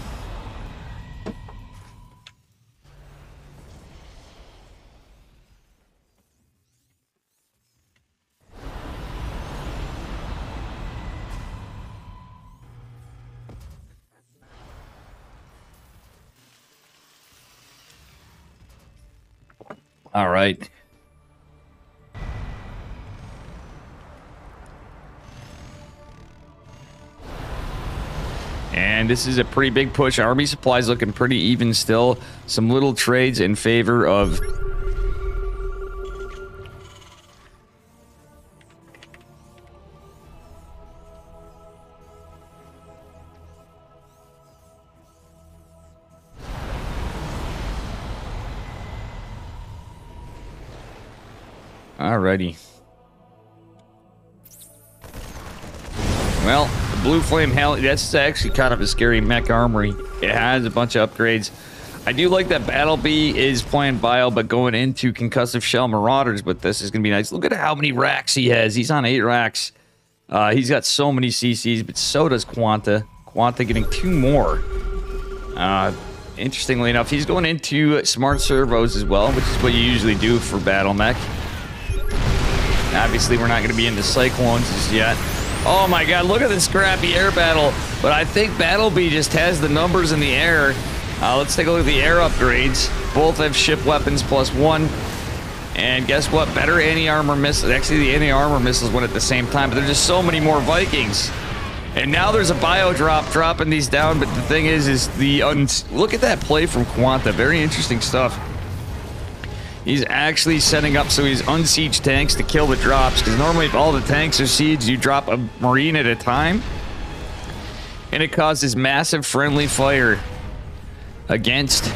All right. And this is a pretty big push. Army supplies looking pretty even still. Some little trades in favor of Alrighty. Well, the Blue Flame Hell, that's actually kind of a scary mech armory. It has a bunch of upgrades. I do like that Battle B is playing Bile, but going into Concussive Shell Marauders, but this is going to be nice. Look at how many racks he has. He's on eight racks. Uh, he's got so many CCs, but so does Quanta. Quanta getting two more. Uh, interestingly enough, he's going into Smart Servos as well, which is what you usually do for Battle Mech. Obviously, we're not going to be into Cyclones just yet. Oh my god, look at this scrappy air battle. But I think Battle Battlebee just has the numbers in the air. Uh, let's take a look at the air upgrades. Both have ship weapons plus one. And guess what? Better anti-armor missiles. Actually, the anti-armor missiles went at the same time, but there's just so many more Vikings. And now there's a bio drop dropping these down, but the thing is, is the... Look at that play from Quanta. Very interesting stuff. He's actually setting up so he's unsiege tanks to kill the drops. Because normally if all the tanks are sieged, you drop a marine at a time. And it causes massive friendly fire against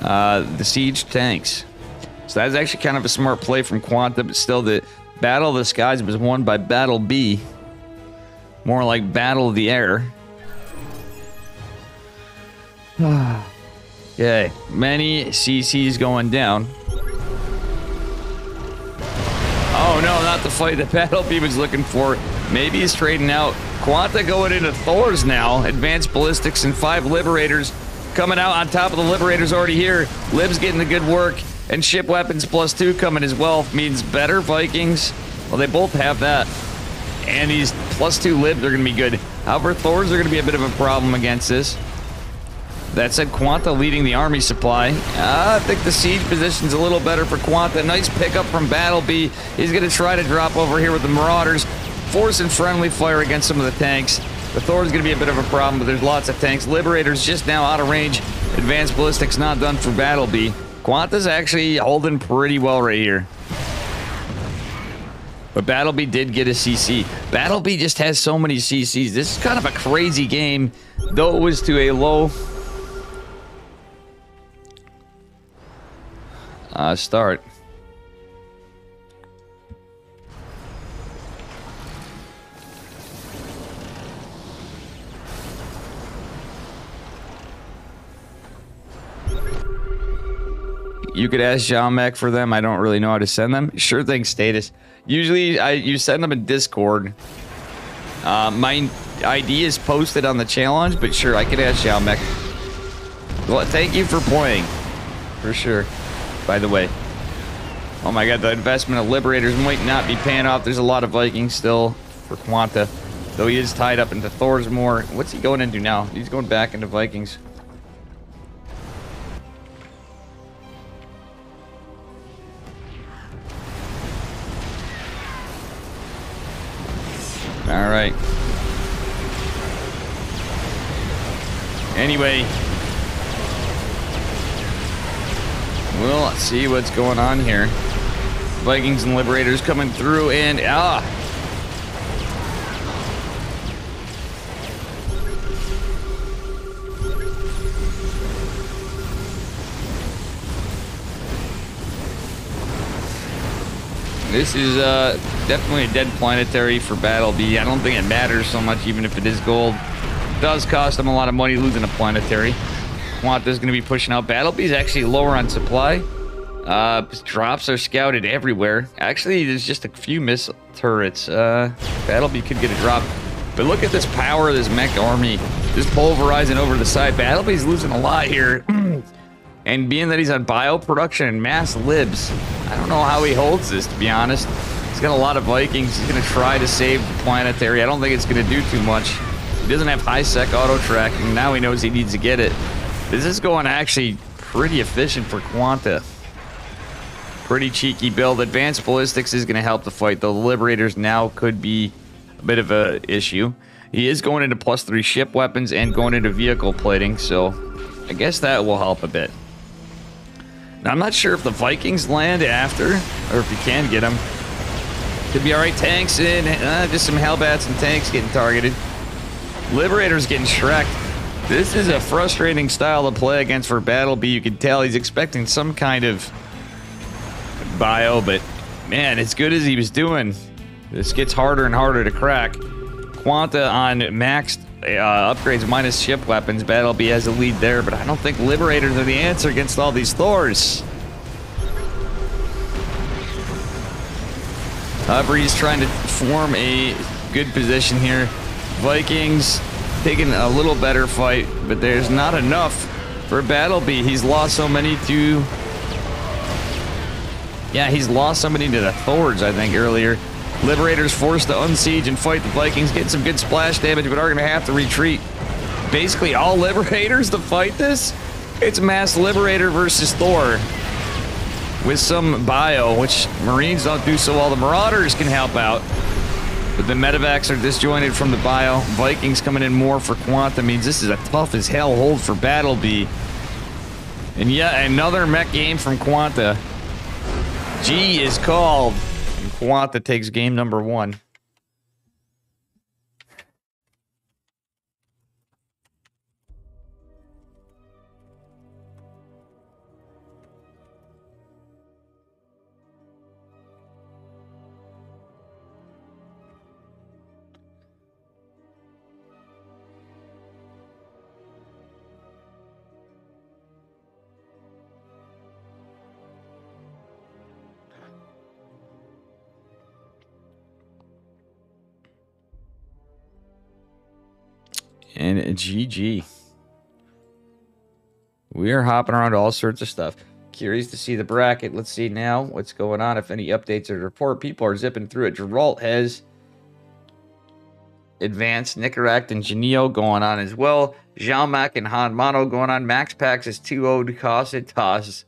uh, the siege tanks. So that's actually kind of a smart play from Quanta, but still the Battle of the Skies was won by Battle B. More like Battle of the Air. [sighs] [sighs] Okay, many CCs going down. Oh no, not the fight that Battlebee was looking for. Maybe he's trading out. Quanta going into Thors now. Advanced ballistics and five liberators coming out on top of the liberators already here. Lib's getting the good work. And ship weapons plus two coming as well. Means better Vikings. Well, they both have that. And these plus two libs are going to be good. However, Thors are going to be a bit of a problem against this. That said, Quanta leading the army supply. Uh, I think the siege position's a little better for Quanta. Nice pickup from Battlebee. He's going to try to drop over here with the Marauders. Forcing friendly fire against some of the tanks. The Thor's going to be a bit of a problem, but there's lots of tanks. Liberator's just now out of range. Advanced Ballistics not done for Battlebee. Quanta's actually holding pretty well right here. But Battlebee did get a CC. Battlebee just has so many CCs. This is kind of a crazy game, though it was to a low uh, start. You could ask Jalmec for them. I don't really know how to send them. [laughs] Sure thing, status. Usually, I you send them in Discord. Uh, my ID is posted on the challenge, but sure, I could ask Jalmec. Well, thank you for playing. For sure. By the way. Oh my god, the investment of Liberators might not be paying off. There's a lot of Vikings still for Quanta. Though he is tied up into Thor's more. What's he going into now? He's going back into Vikings. All right. Anyway, we'll see what's going on here. Vikings and Liberators coming through, and ah, This is uh, definitely a dead planetary for Battle B. I don't think it matters so much, even if it is gold. It does cost them a lot of money losing a planetary. Quanta's going to be pushing out. Battle B is actually lower on supply. Uh, drops are scouted everywhere. Actually, there's just a few missile turrets. Uh, Battle B could get a drop. But look at this power of this mech army. Just pulverizing over the side. Battle B's losing a lot here. [clears throat] and being that he's on bioproduction and mass libs, I don't know how he holds this, to be honest. He's got a lot of Vikings. He's going to try to save the planetary. I don't think it's going to do too much. He doesn't have Hi-Sec Auto Tracking. Now he knows he needs to get it. This is going actually pretty efficient for Quanta. Pretty cheeky build. Advanced ballistics is going to help the fight. The Liberators now could be a bit of a issue. He is going into plus three ship weapons and going into vehicle plating, so I guess that will help a bit. Now, I'm not sure if the Vikings land after, or if you can get them. Could be all right. Tanks in, uh, just some Hellbats and tanks getting targeted. Liberators getting shreked. This is a frustrating style to play against for Battle B. You can tell he's expecting some kind of bio, but man, as good as he was doing, this gets harder and harder to crack. Quanta on maxed uh, upgrades minus ship weapons. Battle B has a lead there, but I don't think Liberators are the answer against all these Thors. He's trying to form a good position here. Vikings taking a little better fight, but there's not enough for Battle B. He's lost so many to... Yeah, he's lost so many to the Thors, I think, earlier. Liberators forced to unsiege and fight the Vikings, getting some good splash damage, but are going to have to retreat. Basically, all Liberators to fight this? It's Mass Liberator versus Thor. With some bio, which Marines don't do so well. The Marauders can help out. But the medevacs are disjointed from the bio. Vikings coming in more for Quanta means this is a tough as hell hold for Battle B. And yet another mech game from Quanta. G is called. And Quanta takes game number one. And GG. We are hopping around all sorts of stuff. Curious to see the bracket. Let's see now what's going on. If any updates or report, people are zipping through it. Geralt has advanced. Nicoract and Janio going on as well. Jalmac and Han Mono going on. Max Pax is 2 0 to Cositas.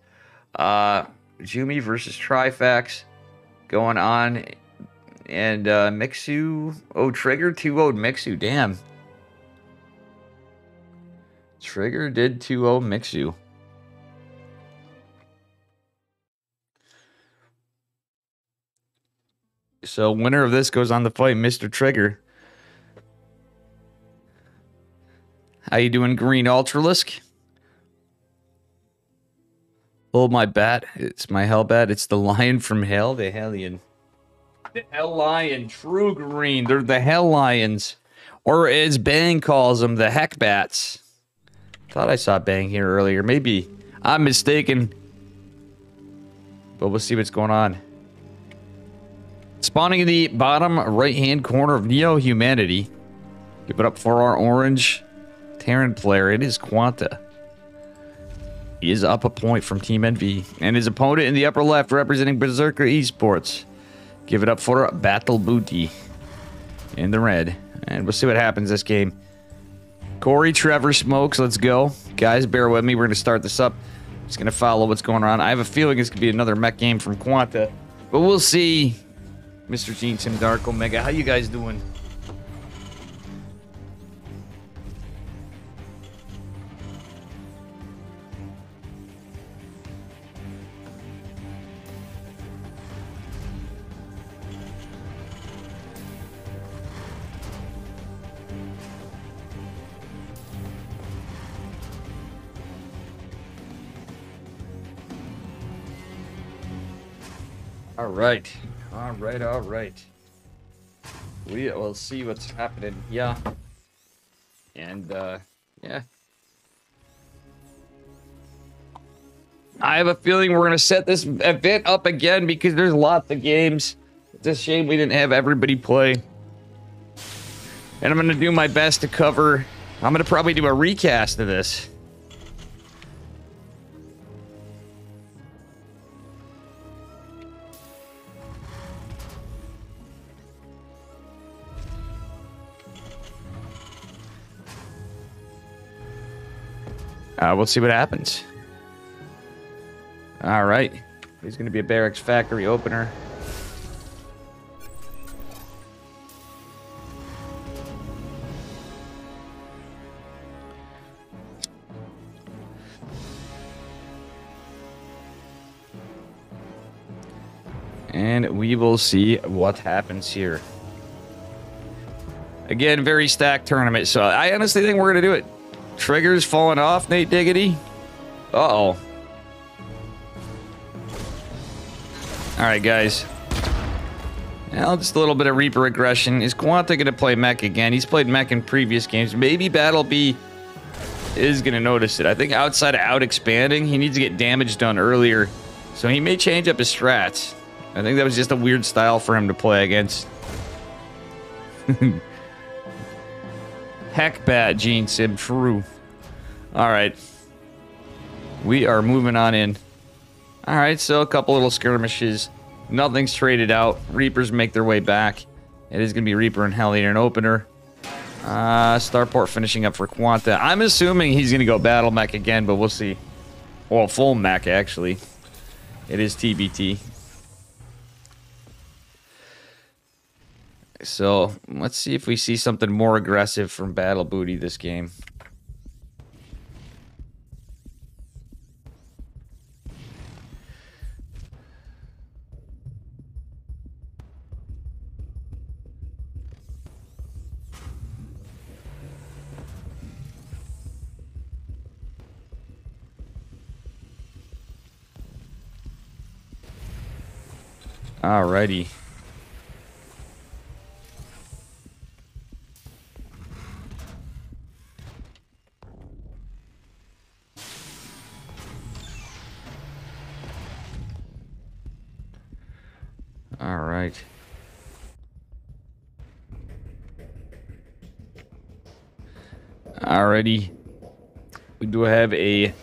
Uh, Jumi versus Trifax going on. And uh, Mixu. Oh, Trigger 2 0 Mixu. Damn. Trigger did 2-0 Mixu. So winner of this goes on the fight, Mr. Trigger. How you doing, Green Ultralisk? Hold my bat. It's my hell bat. It's the lion from hell, the hellion. The hell lion, true green. They're the hell lions. Or as Bang calls them, the heck bats. Thought I saw Bang here earlier. Maybe I'm mistaken. but we'll see what's going on. Spawning in the bottom right-hand corner of Neo Humanity. Give it up for our orange Terran player. It is Quanta. He is up a point from Team NV. And his opponent in the upper left representing Berserker Esports. Give it up for Battle Booty in the red. And we'll see what happens this game. Corey, Trevor, Smokes, let's go. Guys, bear with me. We're going to start this up. Just going to follow what's going on. I have a feeling going to be another mech game from Quanta. But we'll see. Mr. Gene Tim Dark Omega, how you guys doing? All right. All right, all right. We will see what's happening. Yeah. And, uh, yeah. I have a feeling we're going to set this event up again because there's lots of games. It's a shame we didn't have everybody play. And I'm going to do my best to cover... I'm going to probably do a recast of this. Uh, we'll see what happens. All right. He's going to be a barracks factory opener. And we will see what happens here. Again, very stacked tournament. So I honestly think we're going to do it. Triggers falling off, Nate Diggity. Uh-oh. Alright, guys. Now, just a little bit of Reaper aggression. Is Quanta going to play mech again? He's played mech in previous games. Maybe Battle B is going to notice it. I think outside of out expanding, he needs to get damage done earlier. So he may change up his strats. I think that was just a weird style for him to play against. [laughs] Heck bad, Gene Sim. True. All right. We are moving on in. All right, so a couple little skirmishes. Nothing's traded out. Reapers make their way back. It is going to be Reaper and Hellion an opener. Uh, Starport finishing up for Quanta. I'm assuming he's going to go Battle Mech again, but we'll see. Well, full mech, actually. It is TVT. So let's see if we see something more aggressive from Battle Booty this game. Alrighty. Alrighty. We do have a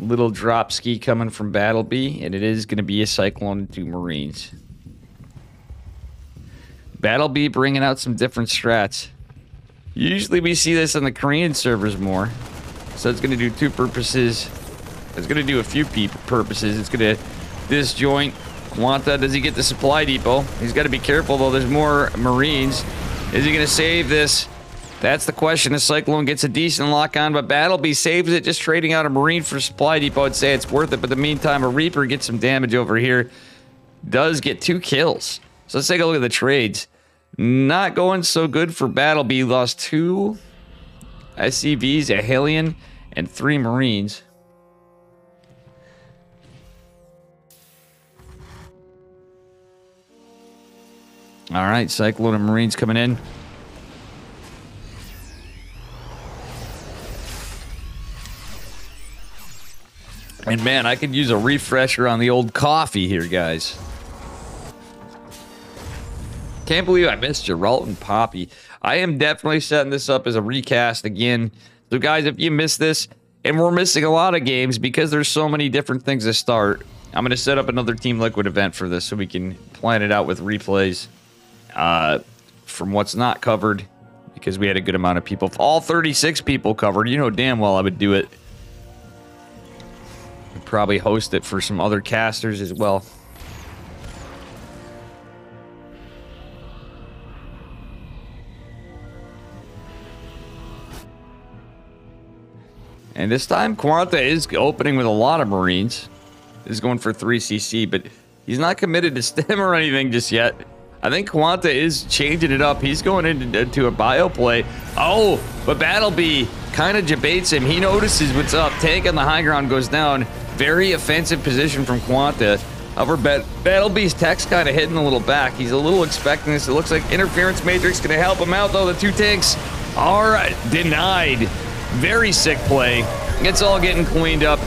little drop ski coming from Battle B, and it is going to be a Cyclone and two Marines. Battle B bringing out some different strats. Usually we see this on the Korean servers more. So it's going to do two purposes. It's going to do a few purposes. It's going to disjoint Quanta. Does he get the supply depot? He's got to be careful, though. There's more Marines. Is he going to save this? That's the question. The Cyclone gets a decent lock on, but Battleby saves it. Just trading out a Marine for supply depot, I'd say it's worth it. But the meantime, a Reaper gets some damage over here. Does get two kills. So let's take a look at the trades. Not going so good for Battleby. Lost two SCVs, a Hellion, and three Marines. All right, Cyclone and Marines coming in. And man, I could use a refresher on the old coffee here, guys. Can't believe I missed Geralt and Poppy. I am definitely setting this up as a recast again. So, guys, if you missed this, and we're missing a lot of games because there's so many different things to start, I'm going to set up another Team Liquid event for this so we can plan it out with replays uh, from what's not covered because we had a good amount of people. If all 36 people covered, you know damn well I would do it. Probably host it for some other casters as well. And this time, Quanta is opening with a lot of Marines. Is going for 3cc, but he's not committed to [laughs] stim or anything just yet. I think Quanta is changing it up. He's going into, into a bio play. Oh, but Battleby kind of debates him. He notices what's up. Tank on the high ground goes down. Very offensive position from Quanta. However, Bat Battleby's tech's kind of hitting a little back. He's a little expecting this. It looks like Interference Matrix going to help him out, though. The two tanks are denied. Very sick play. It's all getting cleaned up.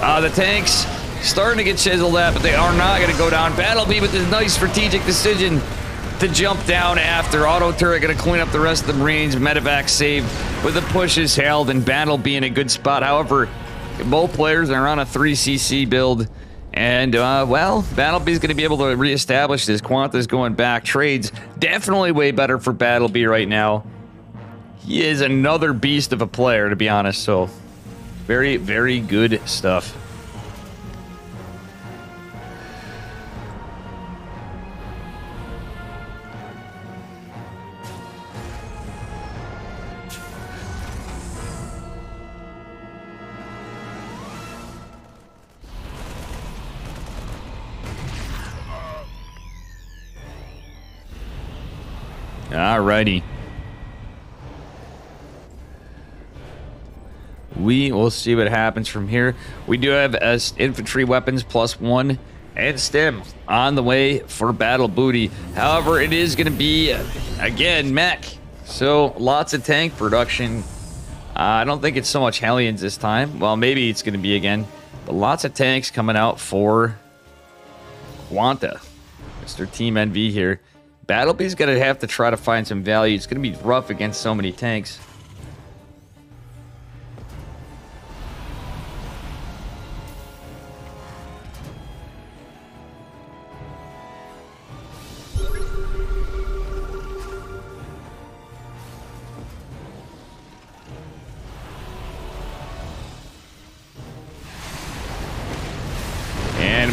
Uh, the tanks starting to get chiseled at, but they are not going to go down. Battleby with a nice strategic decision to jump down after. Auto turret going to clean up the rest of the Marines. Medevac saved with the pushes held and Battleby in a good spot. However, both players are on a 3cc build. And, uh, well, Battleby's going to be able to reestablish this. Quanta's going back. Trades definitely way better for Battleby right now. He is another beast of a player, to be honest. So, very, very good stuff. Alrighty. We will see what happens from here. We do have as infantry weapons plus one and stim on the way for battle booty. However, it is going to be, again, mech. So lots of tank production. Uh, I don't think it's so much Hellions this time. Well, maybe it's going to be again. But lots of tanks coming out for Quanta. Mr. Team NV here. Battleby's going to have to try to find some value. It's going to be rough against so many tanks.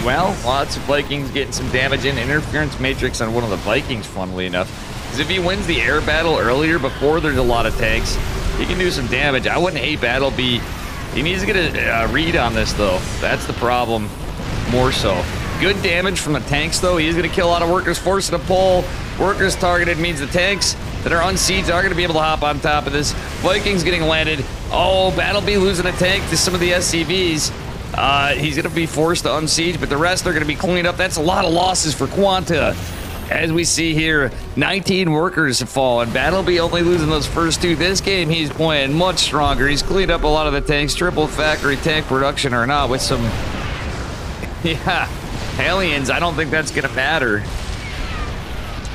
Well, lots of Vikings getting some damage in. Interference Matrix on one of the Vikings, funnily enough. Because if he wins the air battle earlier, before there's a lot of tanks, he can do some damage. I wouldn't hate Battleby. He needs to get a uh, read on this, though. That's the problem, more so. Good damage from the tanks, though. He's going to kill a lot of workers, forcing a pull. Workers targeted means the tanks that are unsieged are going to be able to hop on top of this. Vikings getting landed. Oh, Battleby losing a tank to some of the SCVs. Uh, he's going to be forced to unsiege, but the rest are going to be cleaned up. That's a lot of losses for Quanta. As we see here, 19 workers have fallen. Battleby only losing those first two. This game, he's playing much stronger. He's cleaned up a lot of the tanks. Triple factory tank production or not with some... [laughs] Yeah, aliens. I don't think that's going to matter.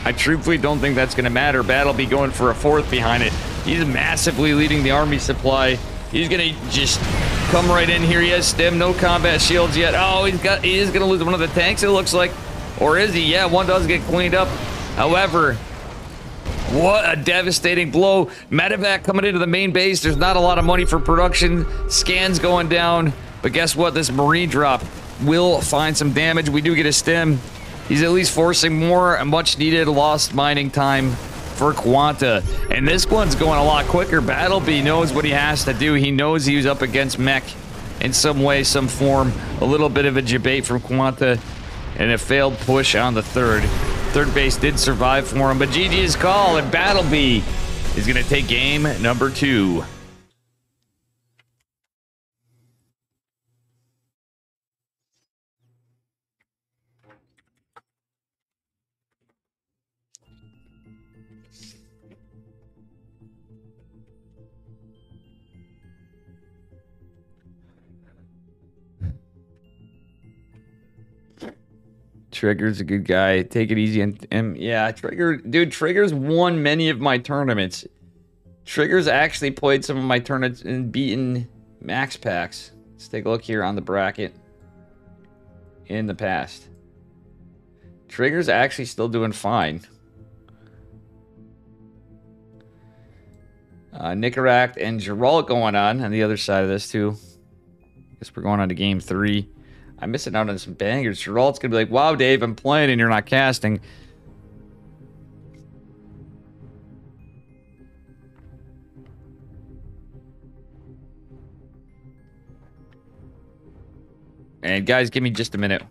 I truthfully don't think that's going to matter. Battleby going for a fourth behind it. He's massively leading the army supply. He's going to just come right in here. He has stim, no combat shields yet. Oh, he's got. He is going to lose one of the tanks, it looks like. Or is he? Yeah, one does get cleaned up. However, what a devastating blow. Medevac coming into the main base. There's not a lot of money for production. Scans going down. But guess what? This Marine drop will find some damage. We do get a stim. He's at least forcing more much needed lost mining time for Quanta. And this one's going a lot quicker. Battleby knows what he has to do. He knows he was up against Mech in some way, some form. A little bit of a debate from Quanta and a failed push on the third. Third base did survive for him, but GG's call and Battleby is going to take game number two. Trigger's a good guy. Take it easy and, and yeah, Trigger, dude. Trigger's won many of my tournaments. Trigger's actually played some of my tournaments and beaten Max Pax. Let's take a look here on the bracket in the past. Trigger's actually still doing fine. Uh, and Geralt going on on the other side of this too. I guess we're going on to game three. I'm missing out on some bangers. Geralt's gonna be like, "Wow, Dave, I'm playing and you're not casting." And guys, give me just a minute.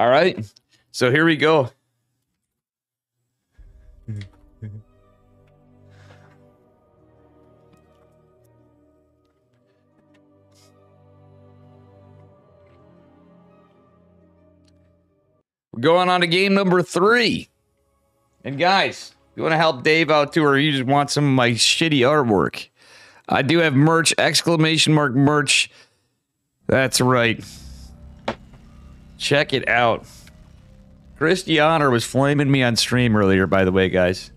All right. So here we go. We're going on to game number three. And guys, you want to help Dave out too, or you just want some of my shitty artwork, I do have merch, exclamation mark merch. That's right. Check it out. Christianer was flaming me on stream earlier, by the way, guys.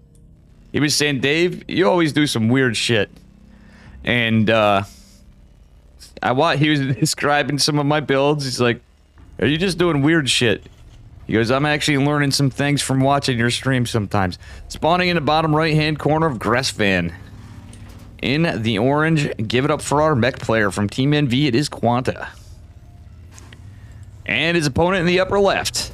He was saying, Dave, you always do some weird shit. And uh I want he was [laughs] describing some of my builds. He's like, Are you just doing weird shit? He goes, I'm actually learning some things from watching your stream sometimes. Spawning in the bottom right hand corner of Gresvan. In the orange, give it up for our mech player from Team NV. It is Quanta. And his opponent in the upper left.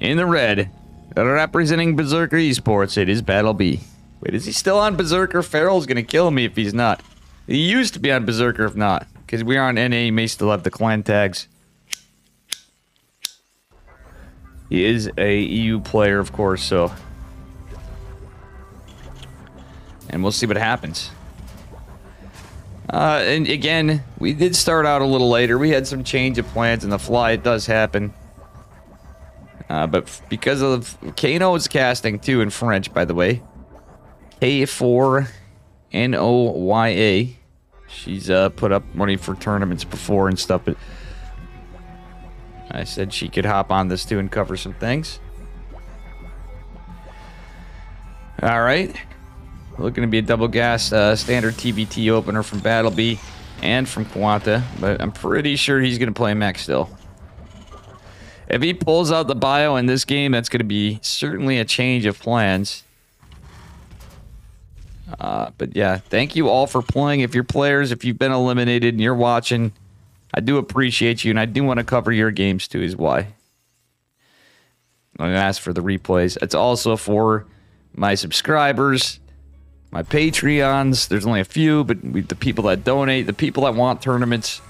In the red, representing Berserker Esports, it is Battle B. Wait, is he still on Berserker? Farrell's gonna kill me if he's not. He used to be on Berserker if not. Because we're on NA, he may still have the clan tags. He is a EU player, of course, so... And we'll see what happens. Uh, and again, we did start out a little later. We had some change of plans in the fly. It does happen. Uh, but because of Kano is casting too in French, by the way. K4 N O Y A. She's uh, put up money for tournaments before and stuff, but I said she could hop on this too and cover some things. All right. Looking to be a double gas uh, standard TVT opener from Battle B and from Quanta, but I'm pretty sure he's going to play mech still. If he pulls out the bio in this game, that's going to be certainly a change of plans. Uh, but yeah, thank you all for playing. If you're players, if you've been eliminated and you're watching, I do appreciate you, and I do want to cover your games too, is why. I'm going to ask for the replays. It's also for my subscribers my Patreons. There's only a few, but we, the people that donate, the people that want tournaments.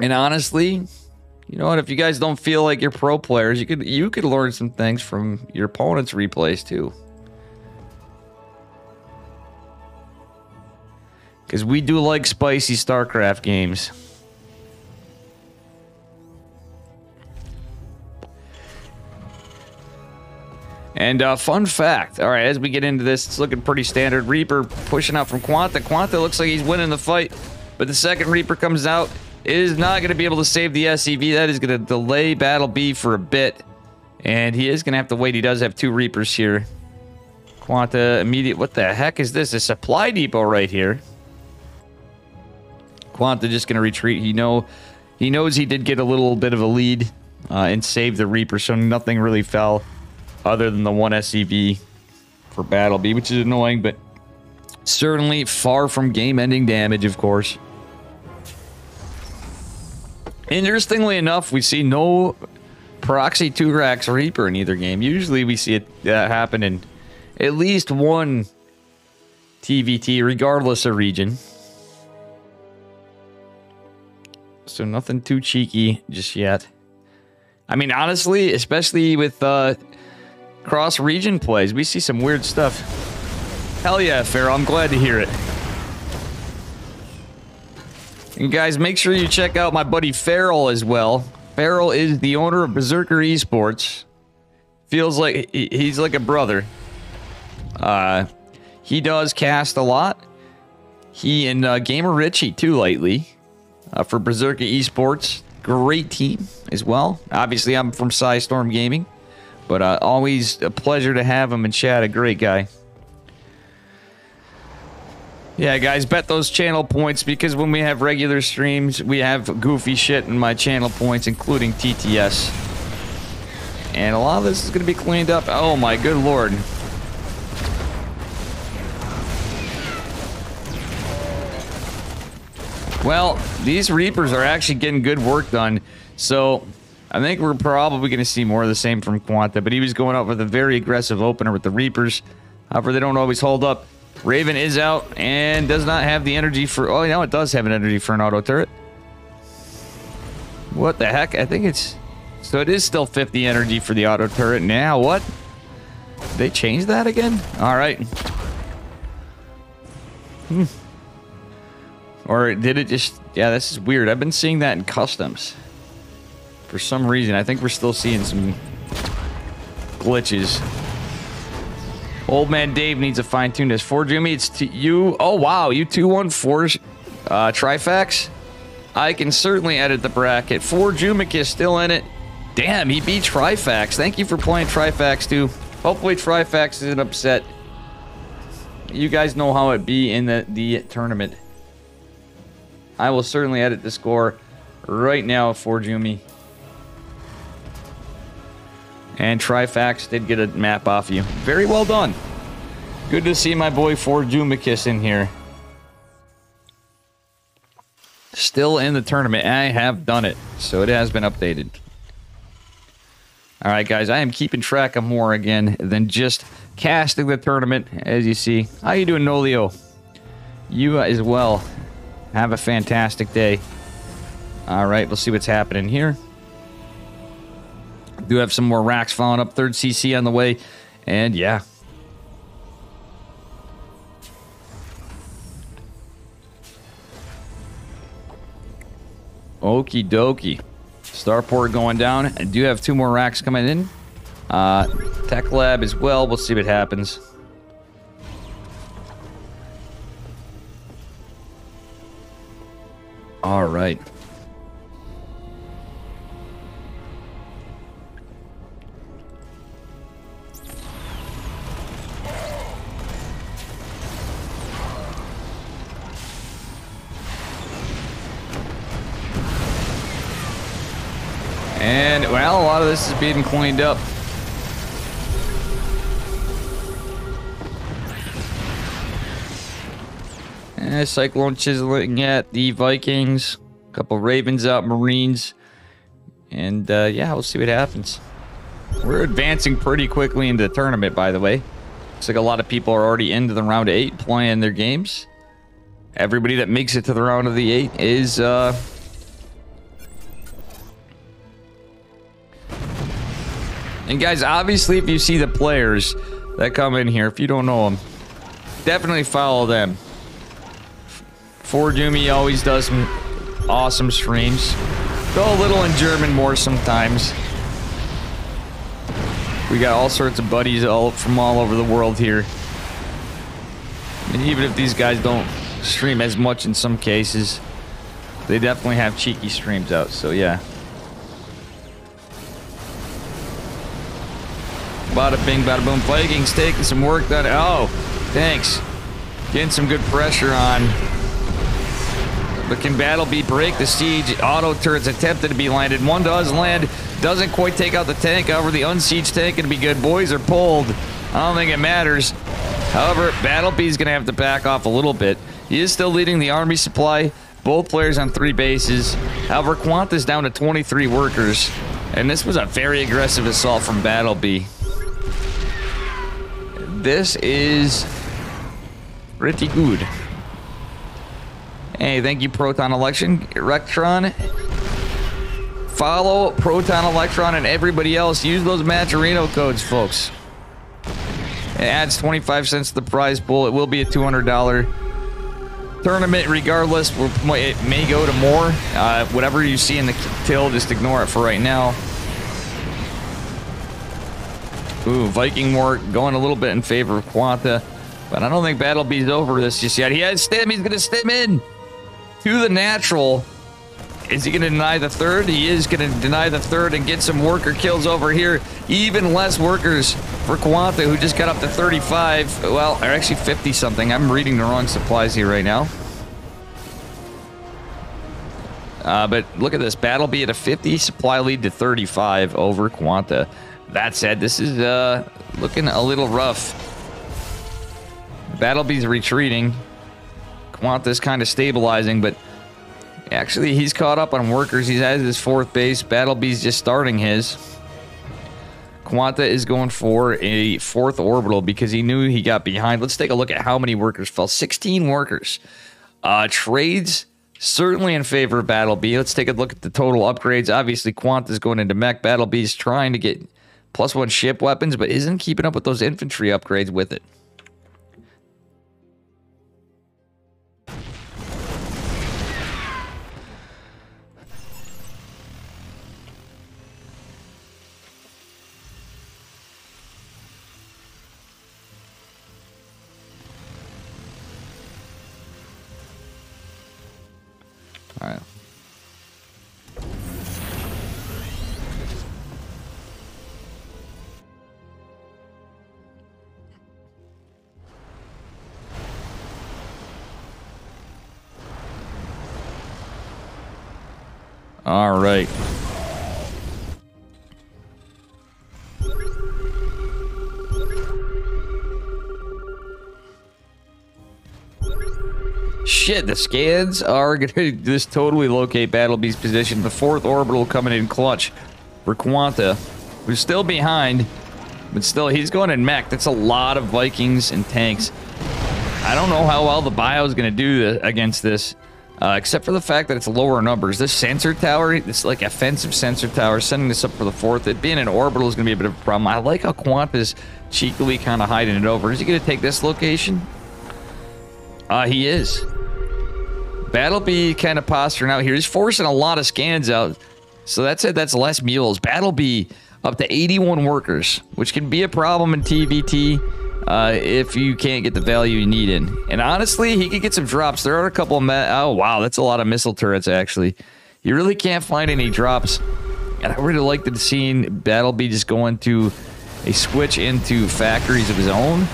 And honestly, you know what? If you guys don't feel like you're pro players, you could you could learn some things from your opponent's replays too. Because we do like spicy StarCraft games. And uh, fun fact, all right, as we get into this, it's looking pretty standard. Reaper pushing out from Quanta. Quanta looks like he's winning the fight, but the second Reaper comes out, is not going to be able to save the SCV. That is going to delay Battle B for a bit, and he is going to have to wait. He does have two Reapers here. Quanta immediate. What the heck is this? A supply depot right here. Quanta just going to retreat. He know, he knows he did get a little bit of a lead uh, and save the Reaper, so nothing really fell other than the one SCV for Battle B, which is annoying, but certainly far from game-ending damage, of course. Interestingly enough, we see no proxy racks Reaper in either game. Usually we see it uh, happen in at least one TVT, regardless of region. So nothing too cheeky just yet. I mean, honestly, especially with uh, cross region plays, we see some weird stuff. Hell yeah, Farrell. I'm glad to hear it. And guys, make sure you check out my buddy Farrell as well. Farrell is the owner of Berserker Esports. Feels like he's like a brother. Uh, he does cast a lot. He and uh, Gamer Richie too lately uh, for Berserker Esports. Great team as well. Obviously, I'm from Storm Gaming, but uh, always a pleasure to have him in chat. A great guy. Yeah, guys, bet those channel points because when we have regular streams, we have goofy shit in my channel points, including TTS. And a lot of this is going to be cleaned up. Oh my good lord. Well, these Reapers are actually getting good work done. So I think we're probably going to see more of the same from Quanta. But he was going out with a very aggressive opener with the Reapers. However, they don't always hold up. Raven is out and does not have the energy for... Oh, now it does have an energy for an auto turret. What the heck? I think it's... So it is still 50 energy for the auto turret. Now, what? They changed that again? All right. Hmm. Or did it just... Yeah, this is weird. I've been seeing that in customs. For some reason, I think we're still seeing some glitches. Old man Dave needs a fine tune this. For Jimmy, it's to you. Oh, wow. You 214 uh, Trifax? I can certainly edit the bracket. For Jumic is still in it. Damn, he beat Trifax. Thank you for playing Trifax, too. Hopefully Trifax isn't upset. You guys know how it be in the, the tournament. I will certainly edit the score right now for Jumi. And Trifax did get a map off you. Very well done. Good to see my boy Ford Jumicus in here. Still in the tournament. I have done it. So it has been updated. Alright guys, I am keeping track of more again than just casting the tournament, as you see. How you doing, Nolio? You as well. Have a fantastic day. Alright, we'll see what's happening here. Do have some more racks following up. Third CC on the way. And yeah. Okie dokie. Starport going down. I do have two more racks coming in. Uh, Tech Lab as well. We'll see what happens. All right. And, well, a lot of this is being cleaned up. Eh, Cyclone chiseling at the Vikings. A couple Ravens out, Marines. And, uh, yeah, we'll see what happens. We're advancing pretty quickly into the tournament, by the way. Looks like a lot of people are already into the round of eight playing their games. Everybody that makes it to the round of the eight is, uh, And guys, obviously, if you see the players that come in here, if you don't know them, definitely follow them. For Doomy always does some awesome streams. Go a little in German more sometimes. We got all sorts of buddies all from all over the world here. And even if these guys don't stream as much in some cases, they definitely have cheeky streams out, so yeah. Bada bing, bada boom. Vikings taking some work done. Oh, thanks. Getting some good pressure on. But can Battlebee break the siege? Auto turrets attempted to be landed. One does land. Doesn't quite take out the tank. However, the unsieged tank can be good. Boys are pulled. I don't think it matters. However, Battlebee's going to have to back off a little bit. He is still leading the army supply. Both players on three bases. However, Quant is down to 23 workers And this was a very aggressive assault from Battlebee. This is pretty good. Hey, thank you, Proton Election. Electron. Follow Proton Electron and everybody else. Use those Matcherino codes, folks. It adds 25 cents to the prize pool. It will be a $200 tournament regardless. It may go to more. Uh, whatever you see in the till, just ignore it for right now. Ooh, Viking War going a little bit in favor of Quanta. But I don't think Battlebee's over this just yet. He has stim. He's going to stim in to the natural. Is he going to deny the third? He is going to deny the third and get some worker kills over here. Even less workers for Quanta, who just got up to 35. Well, or actually 50 something. I'm reading the wrong supplies here right now. Uh, but look at this. Battlebee at a 50 supply lead to 35 over Quanta. That said, this is uh, looking a little rough. Battlebee's retreating. Quanta's kind of stabilizing, but actually he's caught up on workers. He's at his fourth base. Battlebee's just starting his. Quanta is going for a fourth orbital because he knew he got behind. Let's take a look at how many workers fell. 16 workers. Uh, trades certainly in favor of Battlebee. Let's take a look at the total upgrades. Obviously, Quanta is going into mech. Battlebee's trying to get plus one ship weapons, but isn't keeping up with those infantry upgrades with it. All right. Shit, the scans are [laughs] going to just totally locate Battlebee's position. The fourth orbital coming in clutch for Quanta, who's still behind, but still, he's going in mech. That's a lot of Vikings and tanks. I don't know how well the bio is going to do against this, uh, except for the fact that it's lower numbers. This sensor tower, this like offensive sensor tower, sending this up for the fourth. It being an orbital is going to be a bit of a problem. I like how Quant is cheekily kind of hiding it over. Is he going to take this location? Uh, he is. Battlebee kind of posturing out here. He's forcing a lot of scans out. So that's it. That's less mules. Battlebee up to 81 workers, which can be a problem in TVT uh, if you can't get the value you need in. And honestly, he could get some drops. There are a couple of... oh, wow. That's a lot of missile turrets, actually. You really can't find any drops. And I really like the scene Battlebee just going to a switch into factories of his own.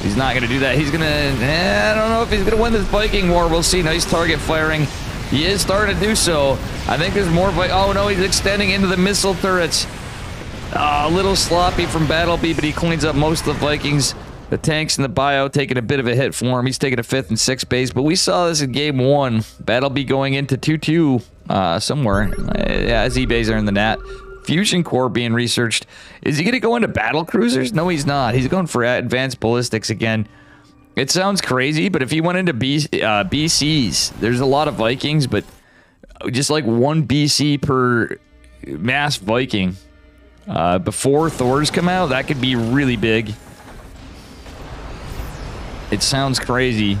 He's not going to do that. He's going to... Eh, I don't know if he's going to win this Viking war. We'll see. Nice target firing. He is starting to do so. I think there's more... Oh, no. He's extending into the missile turrets. Oh, a little sloppy from Battlebee, but he cleans up most of the Vikings. The tanks in the bio taking a bit of a hit for him. He's taking a fifth and sixth base, but we saw this in game one. That'll Battlebee going into 2-2 uh, somewhere. Uh, yeah, Z-Bays are in the net. Fusion core being researched. Is he going to go into battle cruisers? No, he's not. He's going for advanced ballistics again. It sounds crazy, but if he went into B, uh, BCs, there's a lot of Vikings, but just like one BC per mass Viking uh, before Thors come out, that could be really big. It sounds crazy,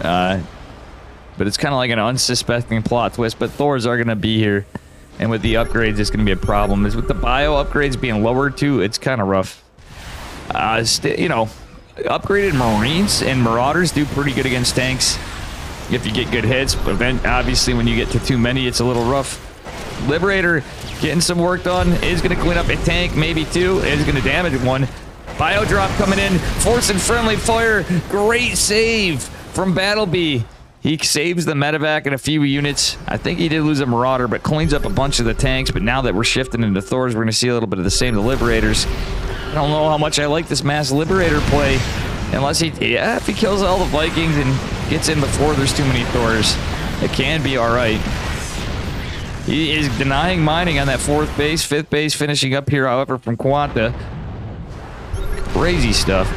uh, but it's kind of like an unsuspecting plot twist. But Thors are going to be here. And with the upgrades, it's going to be a problem. Is with the bio upgrades being lowered too, it's kind of rough. Uh, you know, upgraded Marines and Marauders do pretty good against tanks if you get good hits. But then, obviously, when you get to too many, it's a little rough. Liberator getting some work done. Is going to clean up a tank, maybe two. Is going to damage one. Bio drop coming in. Forcing friendly fire. Great save from Battlebee. He saves the medevac and a few units. I think he did lose a Marauder, but cleans up a bunch of the tanks. But now that we're shifting into Thors, we're going to see a little bit of the same to Liberators. I don't know how much I like this Mass Liberator play. Unless he, yeah, if he kills all the Vikings and gets in before there's too many Thors, it can be all right. He is denying mining on that fourth base, fifth base, finishing up here, however, from Quanta. Crazy stuff.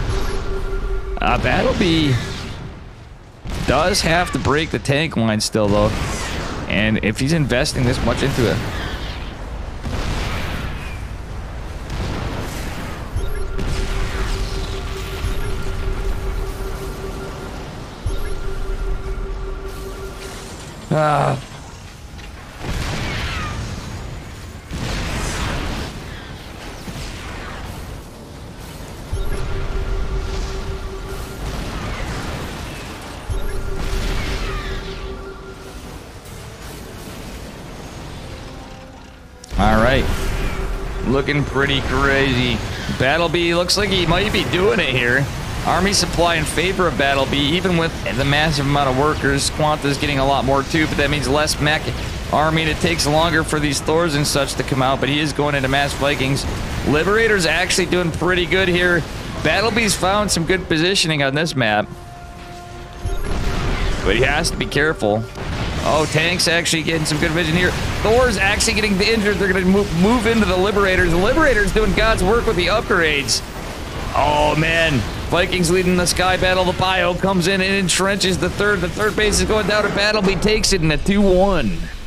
Uh, Battlebee does have to break the tank line still, though. And if he's investing this much into it, Ah. All right. Looking pretty crazy. Battle Battlebee looks like he might be doing it here. Army supply in favor of Battle Battlebee, even with the massive amount of workers. Quanta's getting a lot more too, but that means less mech army, and it takes longer for these Thors and such to come out, but he is going into Mass Vikings. Liberator's actually doing pretty good here. Battle Battlebee's found some good positioning on this map. But he has to be careful. Oh, Tank's actually getting some good vision here. Thor's actually getting injured. They're going to move, move into the Liberators. The Liberators doing God's work with the upgrades. Oh, man. Vikings leading the sky battle. The bio comes in and entrenches the third. The third base is going down to battle. He Takes it in a 2-1.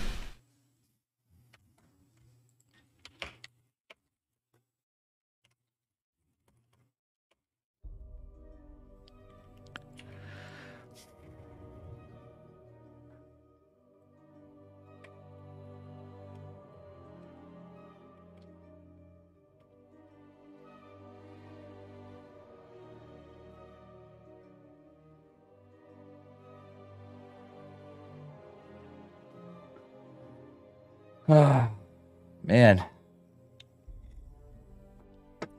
[sighs] Man.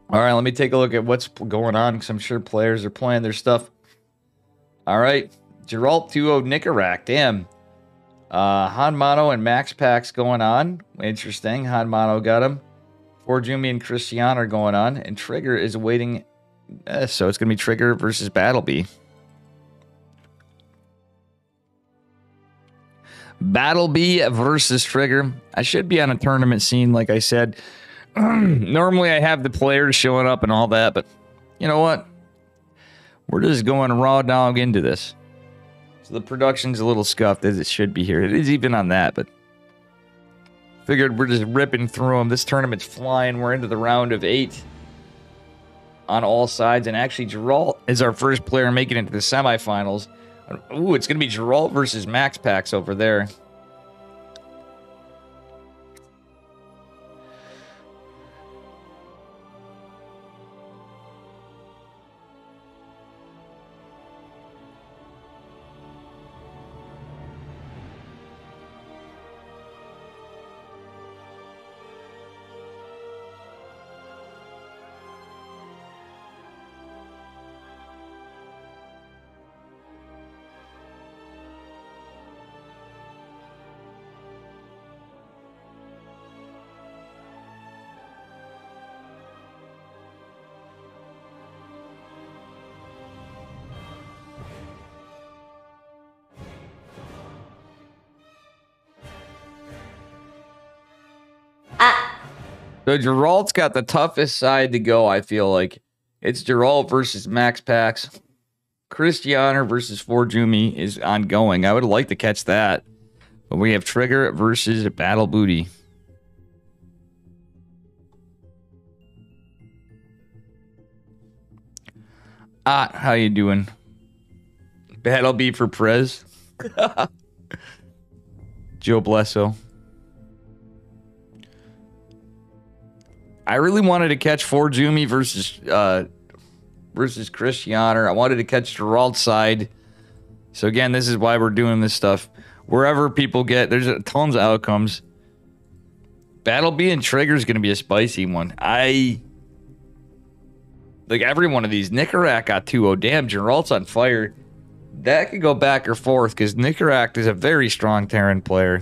All right, let me take a look at what's going on because I'm sure players are playing their stuff. All right, Geralt 2 Nicoract. Damn. Uh, Han Mono and Max Pax going on. Interesting. Han Mono got him. Forjumi and Christian are going on. And Trigger is waiting. Uh, so it's going to be Trigger versus Battlebee. Battlebee versus Trigger. I should be on a tournament scene, like I said. [clears throat] Normally, I have the players showing up and all that, but you know what? We're just going raw dog into this. So the production's a little scuffed as it should be here. It is even on that, but figured we're just ripping through them. This tournament's flying. We're into the round of eight on all sides, and actually, Geralt is our first player making it to the semifinals. Ooh, it's going to be Geralt versus Max Pax over there. So Geralt's got the toughest side to go, I feel like. It's Geralt versus Max Pax. Christianer versus Forjumi is ongoing. I would like to catch that. But we have Trigger versus Battle Booty. Ah, how you doing? Battle be for Prez. [laughs] Joe Blesso. I really wanted to catch Forjumi versus uh, versus Christianer. I wanted to catch Geralt's side. So again, this is why we're doing this stuff. Wherever people get, there's tons of outcomes. Battle being Trigger is going to be a spicy one. I like every one of these. Nicoract got 2-0. Damn, Geralt's on fire. That could go back or forth because Nicoract is a very strong Terran player.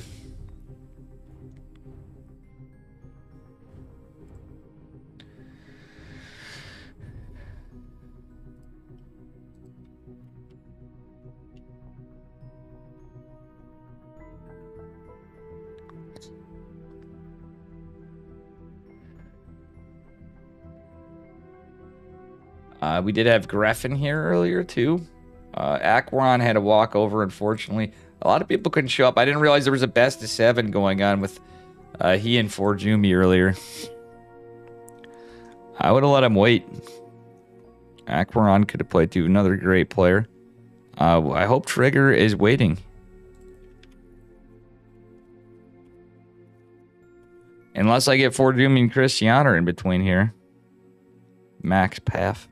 Uh, we did have Gresvan here earlier too. Uh, had a walkover, unfortunately. A lot of people couldn't show up. I didn't realize there was a best of seven going on with uh, he and Forjumi earlier. I would have let him wait. Aquaron could have played to another great player. Uh, I hope Trigger is waiting. Unless I get Forjumi and Christiana in between here. Max Path.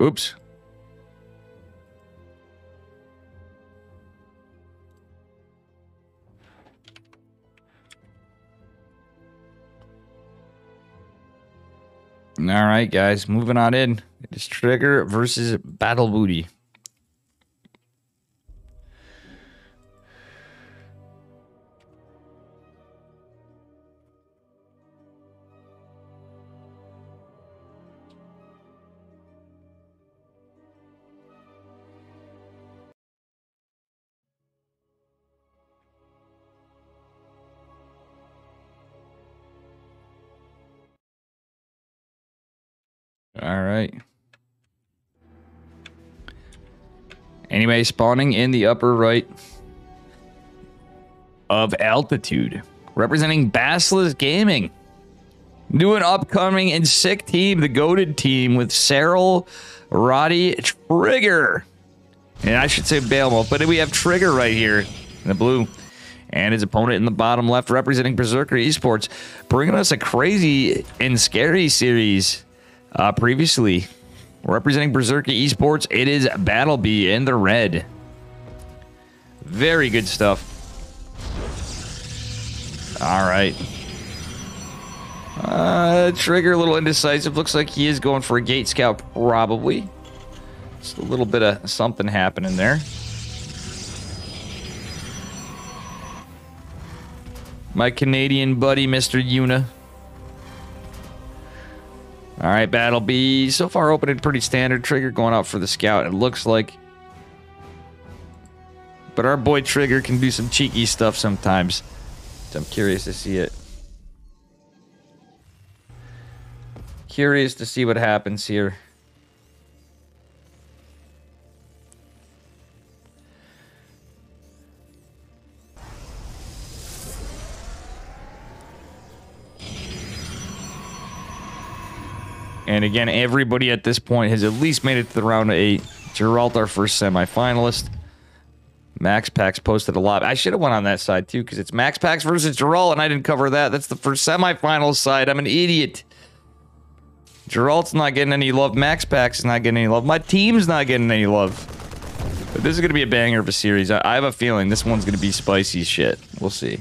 Oops. All right, guys, moving on in. It is Trigger versus Battle Booty. All right. Anyway, spawning in the upper right of altitude, representing Basilisk Gaming. New and upcoming and sick team, the goaded team with Cyril, Roddy, Trigger. And I should say Behemoth, but we have Trigger right here in the blue. And his opponent in the bottom left, representing Berserker Esports, bringing us a crazy and scary series uh, previously, representing Berserker Esports, it is Battlebee in the red. Very good stuff. All right. Uh, Trigger a little indecisive. Looks like he is going for a Gate Scout, probably. Just a little bit of something happening there. My Canadian buddy, Mr. Yuna. All right, Battle B. So far, opening pretty standard. Trigger going out for the scout. It looks like. But our boy Trigger can do some cheeky stuff sometimes. So I'm curious to see it. Curious to see what happens here. And again, everybody at this point has at least made it to the round of eight. Geralt, our first semifinalist. Max Pax posted a lot. I should have went on that side too, because it's Max Pax versus Geralt, and I didn't cover that. That's the first semifinal side. I'm an idiot. Geralt's not getting any love. Max Pax is not getting any love. My team's not getting any love. But this is going to be a banger of a series. I, I have a feeling this one's going to be spicy shit. We'll see.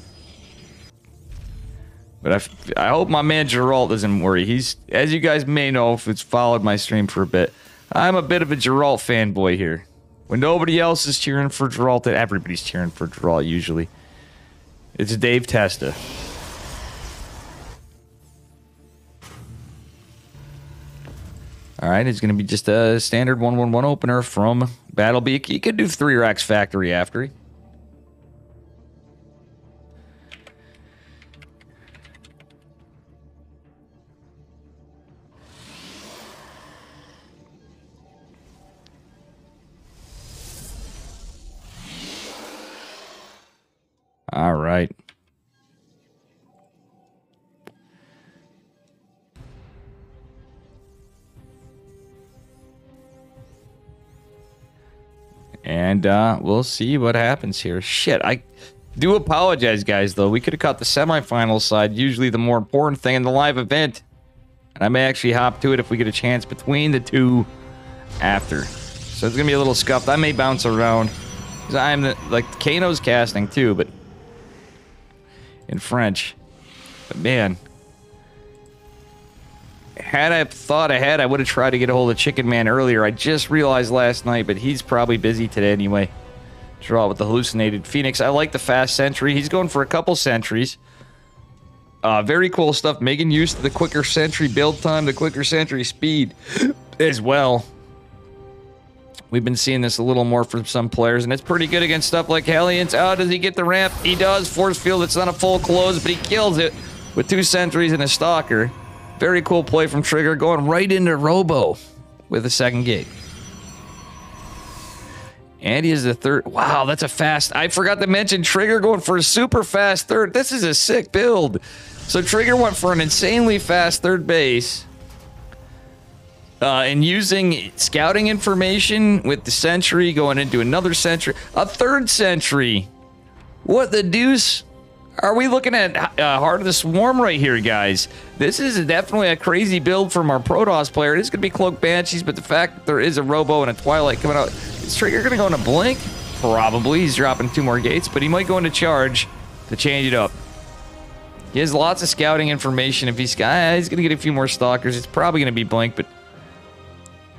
But I, I hope my man Geralt doesn't worry. He's, as you guys may know, if it's followed my stream for a bit, I'm a bit of a Geralt fanboy here. When nobody else is cheering for Geralt, everybody's cheering for Geralt usually. It's Dave Testa. All right, it's going to be just a standard 1-1-1 opener from Battlebee. You could do three racks factory after. All right. And uh, we'll see what happens here. Shit, I do apologize, guys, though. We could have caught the semifinal side, usually the more important thing in the live event. And I may actually hop to it if we get a chance between the two after. So it's going to be a little scuffed. I may bounce around. Because I'm, the, like, Kano's casting, too, but in French. But man, had I thought ahead, I would have tried to get a hold of Chicken Man earlier. I just realized last night, but he's probably busy today anyway. Draw with the hallucinated Phoenix. I like the fast sentry. He's going for a couple sentries. Uh, very cool stuff. Making use of the quicker sentry build time, the quicker sentry speed [gasps] as well. We've been seeing this a little more from some players, and it's pretty good against stuff like Hellions. Oh, does he get the ramp? He does. Force field, it's not a full close, but he kills it with two sentries and a stalker. Very cool play from Trigger, going right into Robo with a second gig. And he is the third. Wow, that's a fast. I forgot to mention Trigger going for a super fast third. This is a sick build. So Trigger went for an insanely fast third base. Uh, and using scouting information with the sentry going into another sentry, a third sentry. What the deuce? Are we looking at uh, Heart of the Swarm right here, guys? This is definitely a crazy build from our Protoss player. It is going to be Cloak Banshees, but the fact that there is a Robo and a Twilight coming out, is Trigger going to go into Blink? Probably. He's dropping two more gates, but he might go into Charge to change it up. He has lots of scouting information. If he's, he's going to get a few more Stalkers, it's probably going to be Blink, but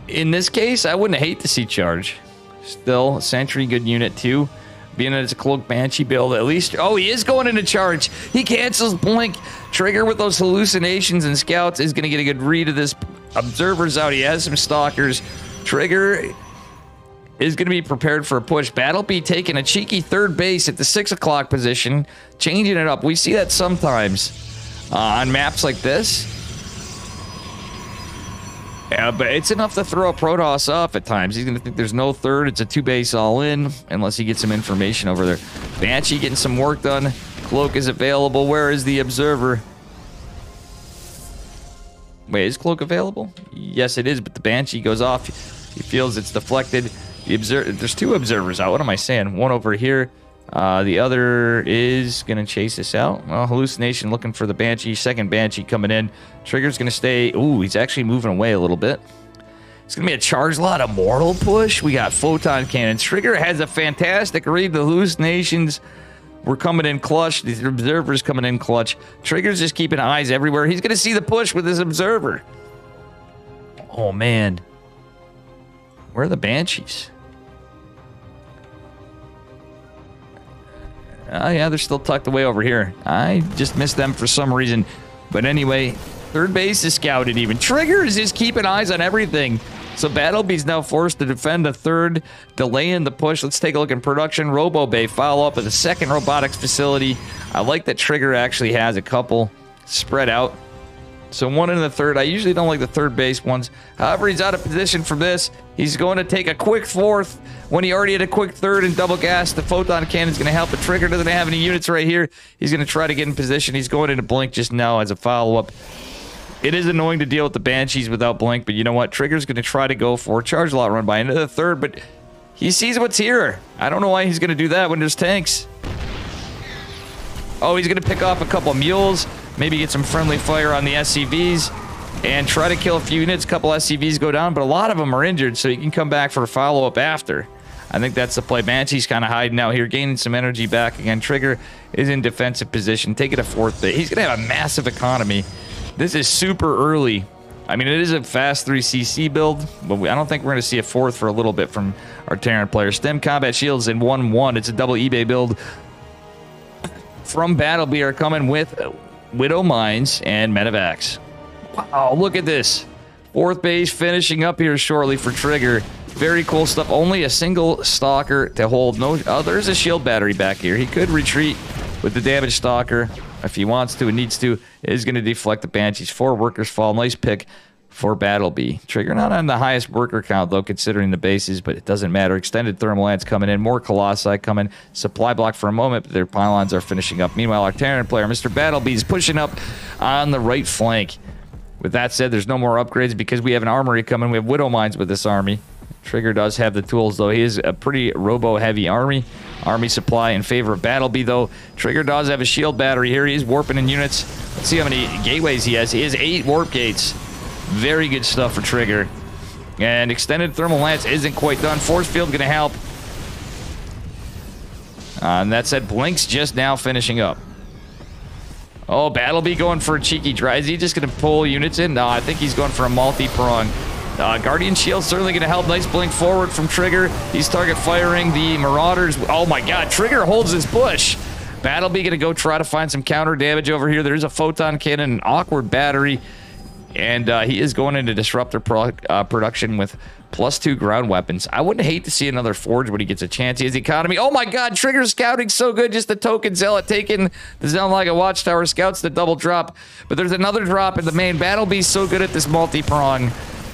in this case, I wouldn't hate to see Charge. Still, Sentry, good unit too. Being that it's a cloak banshee build at least oh he is going into charge. He cancels blink. Trigger with those hallucinations and scouts is going to get a good read of this. Observers out he has some stalkers. Trigger is going to be prepared for a push. Battle be taking a cheeky third base at the six o'clock position changing it up. We see that sometimes uh, on maps like this yeah, but it's enough to throw a Protoss off at times. He's going to think there's no third. It's a two base all in, unless he gets some information over there. Banshee getting some work done. Cloak is available. Where is the Observer? Wait, is Cloak available? Yes, it is, but the Banshee goes off. He feels it's deflected. The observer, There's two Observers out. What am I saying? One over here. Uh, the other is going to chase us out. Well, hallucination looking for the Banshee. Second Banshee coming in. Trigger's going to stay. Ooh, he's actually moving away a little bit. It's going to be a charge lot Immortal push. We got photon cannons. Trigger has a fantastic read. The hallucinations were coming in clutch. These observers coming in clutch. Trigger's just keeping eyes everywhere. He's going to see the push with his observer. Oh, man. Where are the Banshees? Oh, yeah, they're still tucked away over here. I just missed them for some reason. But anyway, third base is scouted even. Trigger is just keeping eyes on everything. So Battlebee's now forced to defend a third, delaying the push. Let's take a look in production. Robo Bay follow up at the second robotics facility. I like that Trigger actually has a couple spread out. So one in the third. I usually don't like the third base ones. However, he's out of position for this. He's going to take a quick fourth when he already had a quick third and double gas. The photon cannon's going to help. The trigger doesn't have any units right here. He's going to try to get in position. He's going into blink just now as a follow-up. It is annoying to deal with the Banshees without blink, but you know what? Trigger's going to try to go for a charge lot run by into the third, but he sees what's here. I don't know why he's going to do that when there's tanks. Oh, he's going to pick off a couple mules. Maybe get some friendly fire on the SCVs and try to kill a few units. A couple SCVs go down, but a lot of them are injured, so you can come back for a follow-up after. I think that's the play. Banshee's kind of hiding out here, gaining some energy back again. Trigger is in defensive position. Take it a fourth bit. He's going to have a massive economy. This is super early. I mean, it is a fast 3CC build, but we, I don't think we're going to see a fourth for a little bit from our Terran player. Stim Combat Shields in 1-1. It's a double eBay build from Battlebee are coming with Widow Mines and Medivacs. Wow, look at this. Fourth base finishing up here shortly for Trigger. Very cool stuff. Only a single Stalker to hold. No, oh, there's a shield battery back here. He could retreat with the damaged Stalker if he wants to and needs to. It is going to deflect the Banshees. Four workers fall. Nice pick for Battlebee. Trigger not on the highest worker count, though, considering the bases, but it doesn't matter. Extended thermal lance coming in. More Colossi coming. Supply block for a moment, but their pylons are finishing up. Meanwhile, our Terran player, Mr. Battlebee, is pushing up on the right flank. With that said, there's no more upgrades because we have an armory coming. We have Widow Mines with this army. Trigger does have the tools, though. He is a pretty robo-heavy army. Army supply in favor of Battlebee, though. Trigger does have a shield battery here. He's warping in units. Let's see how many gateways he has. He has eight warp gates. Very good stuff for Trigger. And extended thermal lance isn't quite done. Force field going to help. Uh, and that said, Blink's just now finishing up. Oh, Battlebee going for a cheeky try. Is he just going to pull units in? No, I think he's going for a multi-prong. Uh, Guardian Shield certainly going to help. Nice blink forward from Trigger. He's target firing the Marauders. Oh my god, Trigger holds his bush. Battlebee going to go try to find some counter damage over here. There's a photon cannon, an awkward battery. And uh, he is going into disruptor pro uh, production with plus two ground weapons. I wouldn't hate to see another forge when he gets a chance. He has economy. Oh my god, trigger scouting so good. Just the token zealot taking the a watchtower scouts the double drop. But there's another drop in the main. Battlebee so good at this multi-prong.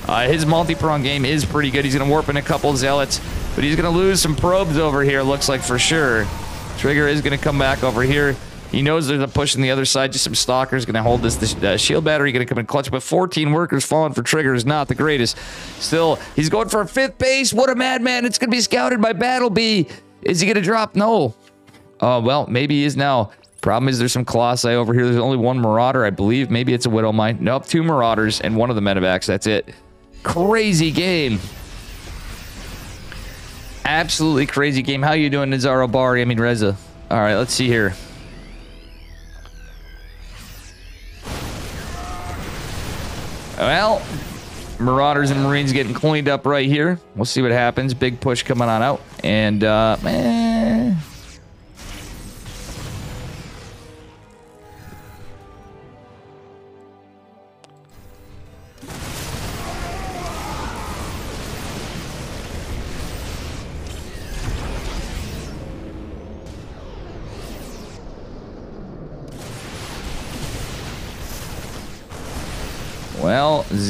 Uh, his multi-prong game is pretty good. He's going to warp in a couple zealots, but he's going to lose some probes over here, looks like for sure. Trigger is going to come back over here. He knows there's a push on the other side. Just some stalkers going to hold this. The uh, shield battery going to come in clutch, but 14 workers falling for Trigger is not the greatest. Still, he's going for a fifth base. What a madman. It's going to be scouted by Battlebee. Is he going to drop? No. Uh, well, maybe he is now. Problem is there's some Colossi over here. There's only one Marauder, I believe. Maybe it's a Widow Mine. Nope, two Marauders and one of the Medivacs. That's it. Crazy game. Absolutely crazy game. How you doing, Nazaro Bari? I mean, Reza. All right, let's see here. Well, Marauders and Marines getting cleaned up right here. We'll see what happens. Big push coming on out. And, uh, man.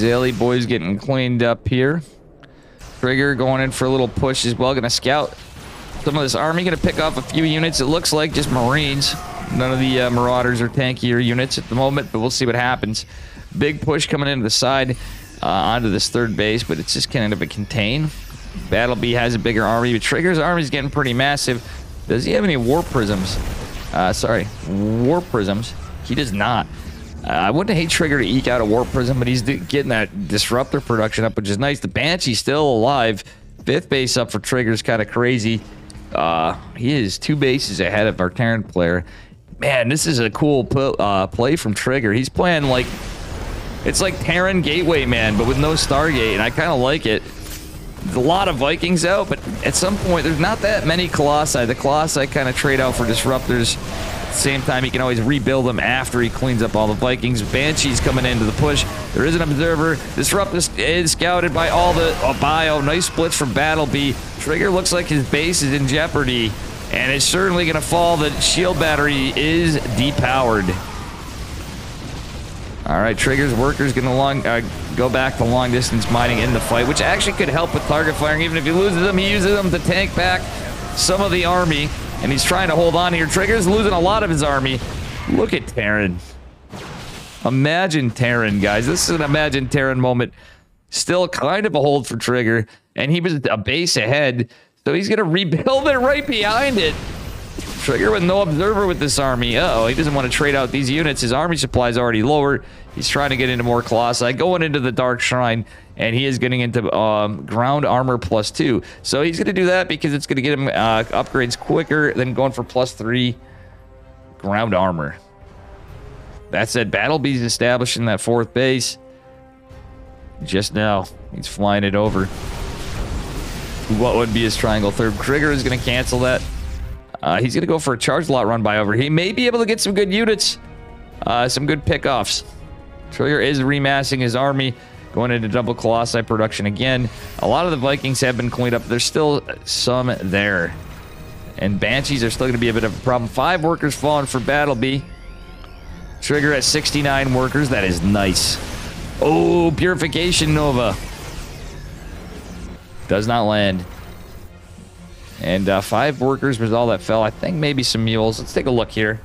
Zilly boy's getting cleaned up here. Trigger going in for a little push as well. Going to scout some of this army. Going to pick off a few units. It looks like just Marines. None of the uh, Marauders or tankier units at the moment, but we'll see what happens. Big push coming into the side uh, onto this third base, but it's just kind of a contain. Battle Battlebee has a bigger army, but Trigger's army is getting pretty massive. Does he have any warp prisms? Uh, sorry, war prisms. He does not. Uh, I wouldn't hate Trigger to eke out a Warp Prism, but he's getting that Disruptor production up, which is nice. The Banshee's still alive. Fifth base up for Trigger is kind of crazy. Uh, he is two bases ahead of our Terran player. Man, this is a cool uh, play from Trigger. He's playing like... It's like Terran Gateway, man, but with no Stargate, and I kind of like it. A lot of Vikings out, but at some point, there's not that many Colossi. The Colossi kind of trade out for Disruptors same time, he can always rebuild them after he cleans up all the Vikings. Banshee's coming into the push. There is an observer. Disrupt is scouted by all the oh, bio. Nice splits from Battlebee. Trigger looks like his base is in jeopardy, and it's certainly going to fall. The shield battery is depowered. All right, Trigger's workers going to long uh, go back to long distance mining in the fight, which actually could help with target firing. Even if he loses them, he uses them to tank back some of the army. And he's trying to hold on here. Trigger's losing a lot of his army. Look at Terran. Imagine Terran, guys. This is an Imagine Terran moment. Still kind of a hold for Trigger. And he was a base ahead. So he's going to rebuild it right behind it. Trigger with no observer with this army. Uh oh he doesn't want to trade out these units. His army supply is already lower. He's trying to get into more Colossi. Going into the Dark Shrine and he is getting into um, ground armor plus two. So he's going to do that because it's going to get him uh, upgrades quicker than going for plus three ground armor. That said, Battlebee's establishing that fourth base. Just now, he's flying it over. What would be his triangle third? Trigger is going to cancel that. Uh, he's going to go for a charge lot run by over. He may be able to get some good units, uh, some good pickoffs. Trigger is remassing his army. Going into double Colossi production again. A lot of the Vikings have been cleaned up. There's still some there. And Banshees are still going to be a bit of a problem. Five workers falling for Battlebee. Trigger at 69 workers. That is nice. Oh, Purification Nova. Does not land. And uh, five workers was all that fell. I think maybe some mules. Let's take a look here.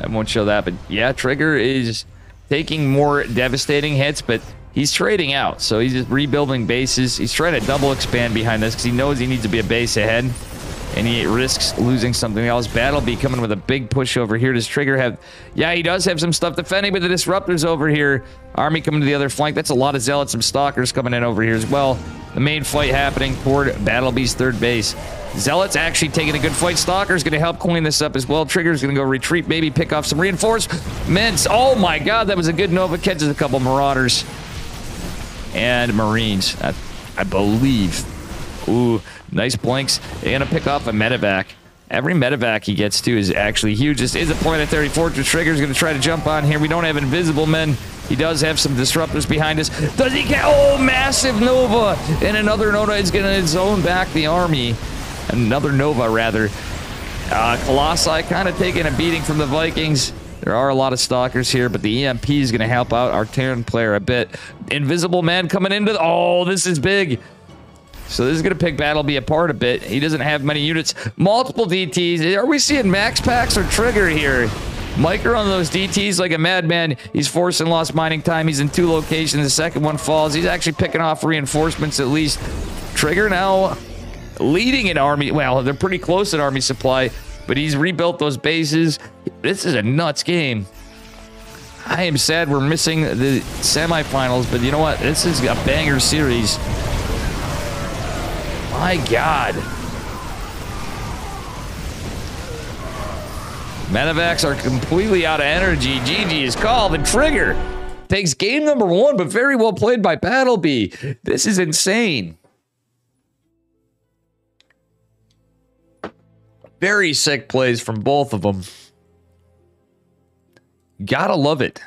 I won't show that, but yeah, Trigger is taking more devastating hits, but he's trading out. So he's just rebuilding bases. He's trying to double expand behind this because he knows he needs to be a base ahead. And he risks losing something else. Battlebee coming with a big push over here. Does Trigger have... Yeah, he does have some stuff defending, but the Disruptor's over here. Army coming to the other flank. That's a lot of Zealots. Some Stalkers coming in over here as well. The main fight happening toward Battlebee's third base. Zealot's actually taking a good fight. Stalker's going to help clean this up as well. Trigger's going to go retreat, maybe pick off some reinforcements. Oh my god, that was a good Nova. Catches a couple Marauders. And Marines, I, I believe. Ooh, nice blinks. They're going to pick off a medevac. Every medevac he gets to is actually huge. This is a planetary fortress. Trigger's going to try to jump on here. We don't have invisible men. He does have some disruptors behind us. Does he get... Oh, massive Nova! And another Nova is going to zone back the army. Another Nova, rather. Uh, Colossi kind of taking a beating from the Vikings. There are a lot of stalkers here, but the EMP is going to help out our Terran player a bit. Invisible Man coming into... The, oh, this is big. So this is going to pick Battlebee apart a bit. He doesn't have many units. Multiple DTs. Are we seeing Max Pax or trigger here? Micro on those DTs like a madman. He's forcing lost mining time. He's in two locations. The second one falls. He's actually picking off reinforcements at least. Trigger now leading an army. Well, they're pretty close at army supply, but he's rebuilt those bases. This is a nuts game. I am sad we're missing the semifinals, but you know what? This is a banger series. My God. Medevacs are completely out of energy. GG is called and Trigger takes game number one, but very well played by Battlebee. This is insane. Very sick plays from both of them. Gotta love it.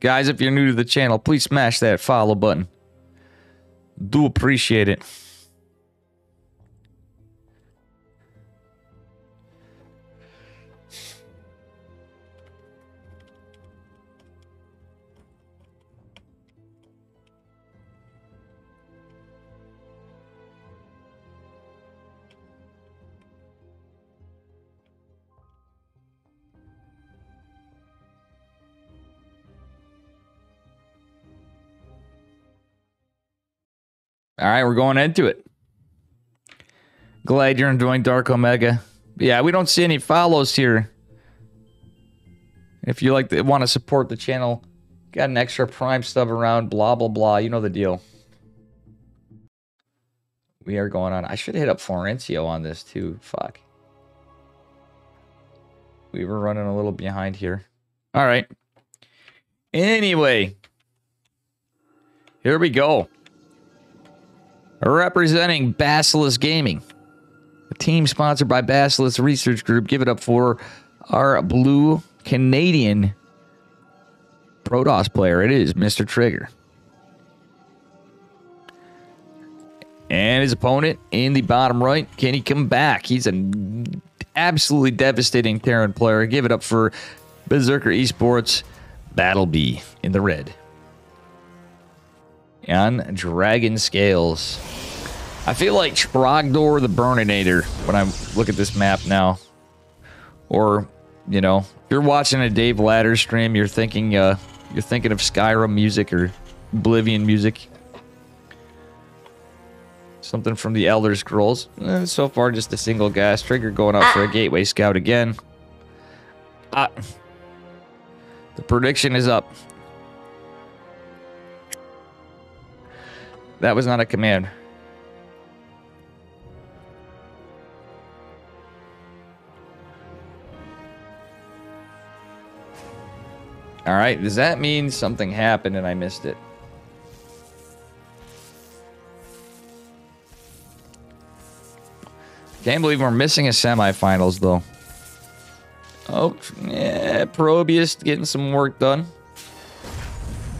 Guys, if you're new to the channel, please smash that follow button. Do appreciate it. All right, we're going into it. Glad you're enjoying Dark Omega. Yeah, we don't see any follows here. If you like want to support the channel, got an extra Prime stub around, blah blah blah. You know the deal. We are going on. I should hit up Florencio on this too. Fuck. We were running a little behind here. All right. Anyway, here we go. Representing Basilisk Gaming, a team sponsored by Basilisk Research Group. Give it up for our blue Canadian Protoss player. It is Mr. Trigger. And his opponent in the bottom right, can he come back? He's an absolutely devastating Terran player. Give it up for Berserker Esports Battle B in the red and Dragon Scales. I feel like Trogdor the Burninator when I look at this map now. Or, you know, if you're watching a Dave Ladder stream, you're thinking uh you're thinking of Skyrim music or Oblivion music. Something from the Elder Scrolls. Eh, so far, just a single gas trigger going out for a Gateway Scout again. Uh, the prediction is up. That was not a command. All right, does that mean something happened and I missed it? Can't believe we're missing a semifinals though. Oh, yeah, Probius getting some work done.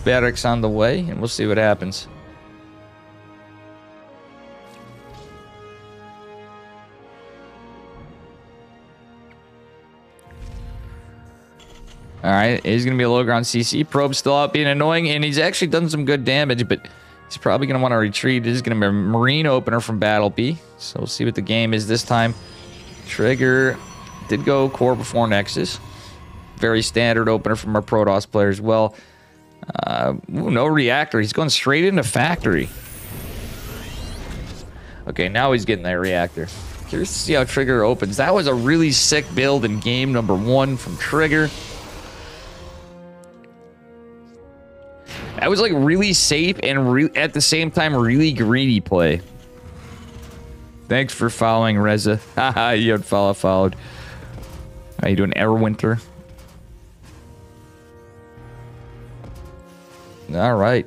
Barracks on the way, and we'll see what happens. All right, he's going to be a low ground CC. Probe still out being annoying, and he's actually done some good damage, but he's probably going to want to retreat. This is going to be a Marine opener from Battle B, So we'll see what the game is this time. Trigger did go core before Nexus. Very standard opener from our Protoss player as well. Uh, ooh, no reactor. He's going straight into factory. Okay, now he's getting that reactor. Curious to see how Trigger opens. That was a really sick build in game number one from Trigger. That was like really safe and re at the same time really greedy play. Thanks for following, Reza. [laughs] You had follow followed. How you doing, Winter? All right.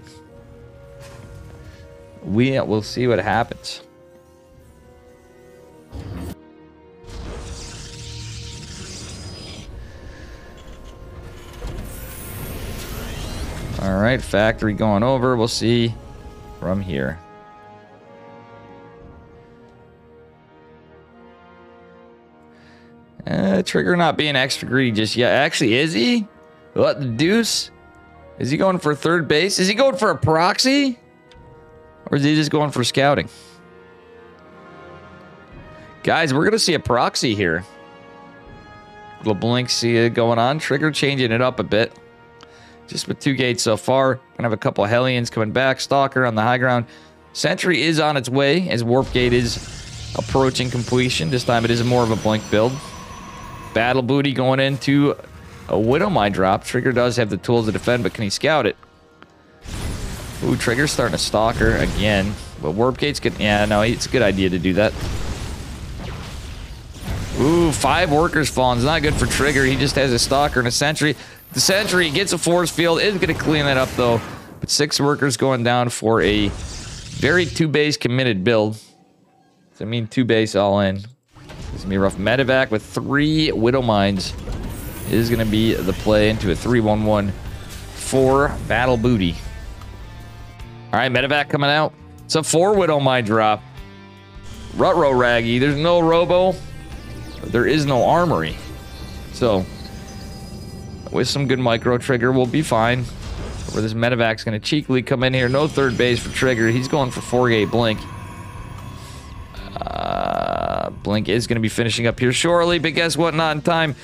We will see what happens. All right, factory going over. We'll see from here. Uh, Trigger not being extra greedy just yet. Actually, is he? What the deuce? Is he going for third base? Is he going for a proxy? Or is he just going for scouting? Guys, we're going to see a proxy here. Little blink see it going on. Trigger changing it up a bit. Just with two gates so far. Gonna have a couple Hellions coming back. Stalker on the high ground. Sentry is on its way as Warp Gate is approaching completion. This time it is more of a blink build. Battle Booty going into a Widow Mine drop. Trigger does have the tools to defend, but can he scout it? Ooh, Trigger's starting to Stalker again. But Warp Gate's good. Yeah, no, it's a good idea to do that. Ooh, five workers falling. It's not good for Trigger. He just has a Stalker and a Sentry. The Sentry gets a force field. Is going to clean that up, though. But six workers going down for a very two-base committed build. So, I mean, two base all in. It's going to be rough. Medivac with three Widow Mines is going to be the play into a 3-1-1 for Battle Booty. All right, Medivac coming out. It's a four Widow Mine drop. Rutro Raggy. There's no Robo. There is no Armory. So, with some good micro trigger, we'll be fine. Where this medevac's going to cheekily come in here. No third base for trigger. He's going for four gate blink. Uh, blink is going to be finishing up here shortly, but guess what? Not in time.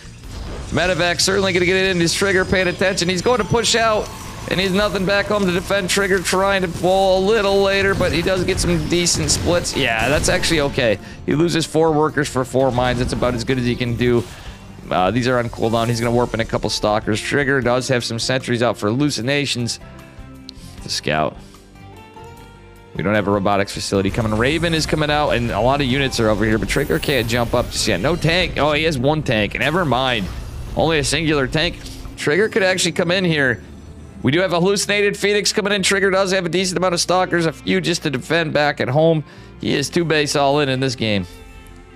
Medevac certainly going to get it in his trigger, paying attention. He's going to push out, and he's nothing back home to defend trigger, trying to pull a little later, but he does get some decent splits. Yeah, that's actually okay. He loses four workers for four mines. That's about as good as he can do. Uh, these are on cooldown. He's going to warp in a couple stalkers. Trigger does have some sentries out for hallucinations. The scout. We don't have a robotics facility coming. Raven is coming out, and a lot of units are over here, but Trigger can't jump up just yet. No tank. Oh, he has one tank. Never mind. Only a singular tank. Trigger could actually come in here. We do have a hallucinated Phoenix coming in. Trigger does have a decent amount of stalkers, a few just to defend back at home. He is two base all in in this game.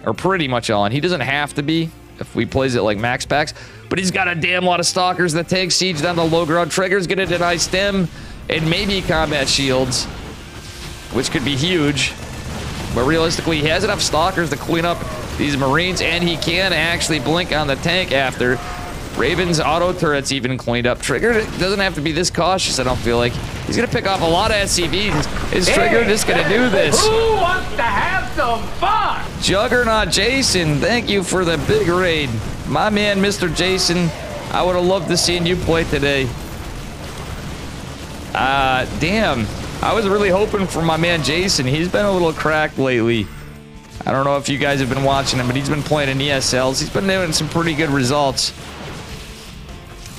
Or pretty much all in. He doesn't have to be if we plays it like Max Pax. But he's got a damn lot of stalkers that take siege down the low ground. Trigger's gonna deny stim and maybe combat shields, which could be huge. But realistically, he has enough stalkers to clean up these marines, and he can actually blink on the tank after. Raven's auto turret's even cleaned up. Trigger doesn't have to be this cautious, I don't feel like. He's going to pick off a lot of SCVs. Is Trigger just going to do this? Who wants to have some fun? Juggernaut Jason, thank you for the big raid. My man, Mr. Jason, I would have loved to seen you play today. Uh, damn. I was really hoping for my man Jason. He's been a little cracked lately. I don't know if you guys have been watching him, but he's been playing in ESLs. He's been doing some pretty good results.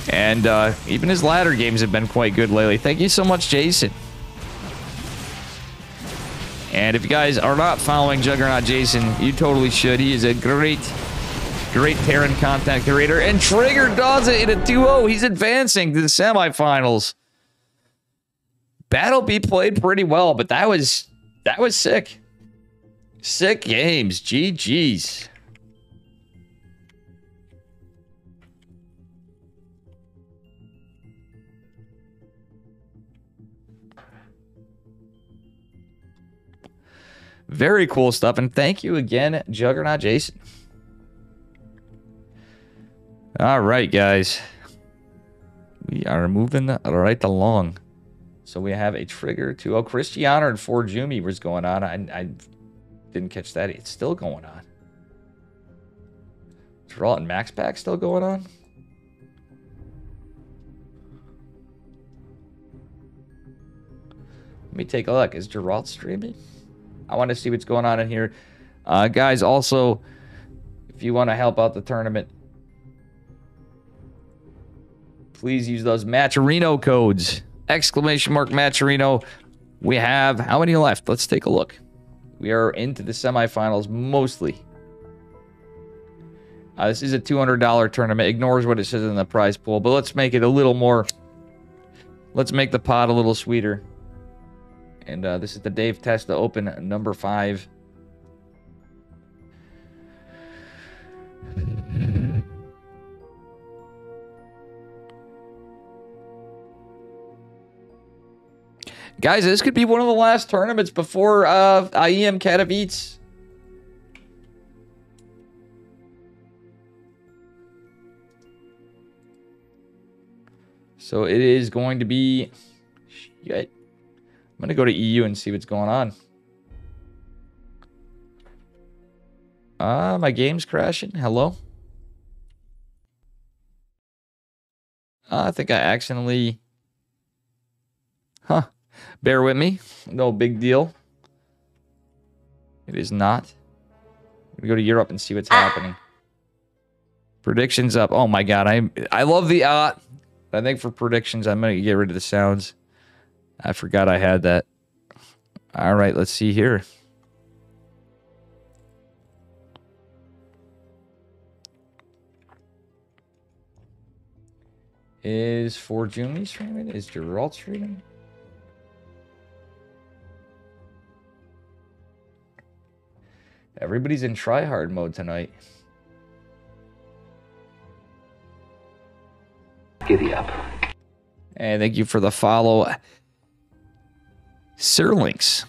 And uh, even his latter games have been quite good lately. Thank you so much, Jason. And if you guys are not following Juggernaut Jason, you totally should. He is a great, great Terran content creator. And Trigger does it in a 2-0. He's advancing to the semifinals. Battlebee played pretty well, but that was that was sick. Sick games. GG's. Very cool stuff. And thank you again, Juggernaut Jason. All right, guys. We are moving right along. So we have a trigger to... Oh, Cristiano and Forjumi was going on. I, I didn't catch that. It's still going on. Geralt and Max Pax still going on? Let me take a look. Is Geralt streaming? I want to see what's going on in here. Uh, guys, also, if you want to help out the tournament, please use those Matcherino codes. Exclamation mark Matcherino. We have, how many left? Let's take a look. We are into the semifinals mostly. Uh, this is a $200 tournament. Ignores what it says in the prize pool, but let's make it a little more. Let's make the pot a little sweeter. And uh, this is the Dave Testa Open number five. Guys, this could be one of the last tournaments before uh, IEM Katowice. So it is going to be. Shit. I'm going to go to EU and see what's going on. Ah, uh, my game's crashing. Hello? Uh, I think I accidentally. Huh. Bear with me. No big deal. It is not. We go to Europe and see what's happening. Predictions up. Oh my god, I I love the uh I think for predictions I'm gonna get rid of the sounds. I forgot I had that. All right, let's see here. Is for Forjumi streaming? Is Geralt streaming? Everybody's in tryhard mode tonight. Giddy up. And thank you for the follow. Sirlinks.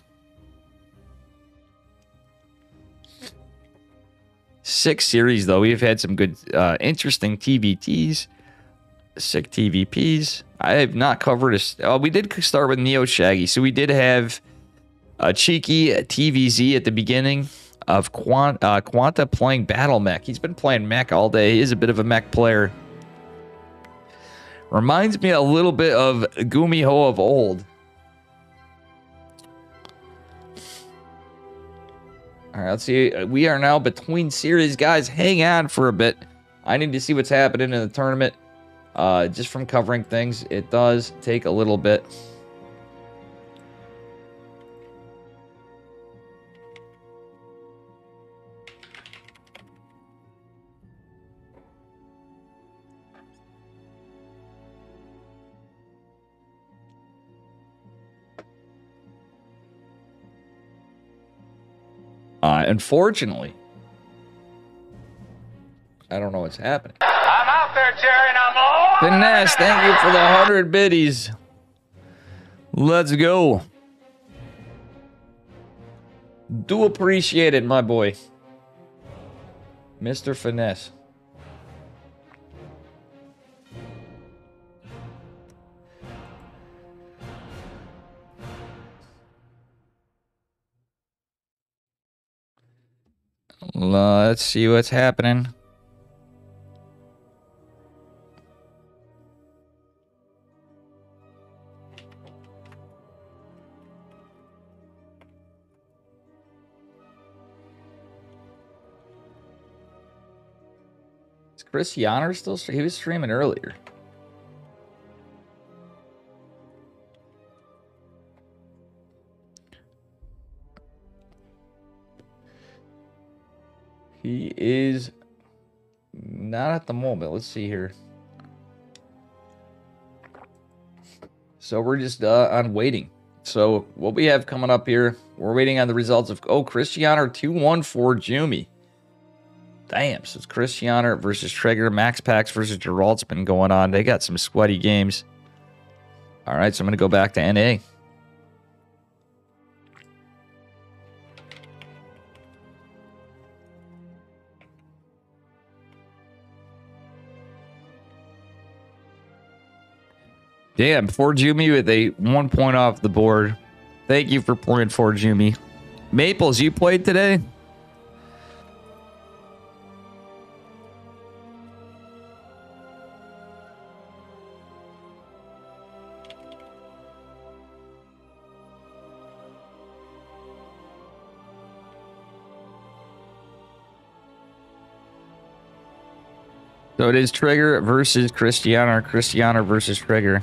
Six series, though. We've had some good, uh, interesting TVTs, sick TVPs. I have not covered a. Oh, we did start with Neo Shaggy. So we did have a cheeky TVZ at the beginning of Quant, uh, Quanta playing Battle Mech. He's been playing mech all day. He is a bit of a mech player. Reminds me a little bit of Gumiho of old. All right, let's see. We are now between series, guys. Hang on for a bit. I need to see what's happening in the tournament. Uh, just from covering things, it does take a little bit. Uh, unfortunately, I don't know what's happening. I'm out there, Jerry, and I'm all. Finesse, thank you for the 100 biddies. Let's go. Do appreciate it, my boy. Mr. Finesse. Let's see what's happening. Is Chris Yonner still? He was streaming earlier. He is not at the moment. Let's see here. So we're just uh, on waiting. So what we have coming up here, we're waiting on the results of oh Christianer 2-1 for Jumi. Damn, so it's Christianer versus Trigger, Max Pax versus Geralt's been going on. They got some sweaty games. All right, so I'm gonna go back to NA. Damn, Forjumi with a one point off the board. Thank you for playing Forjumi. Maples, you played today? So it is Trigger versus Christiana, or Christiana versus Trigger.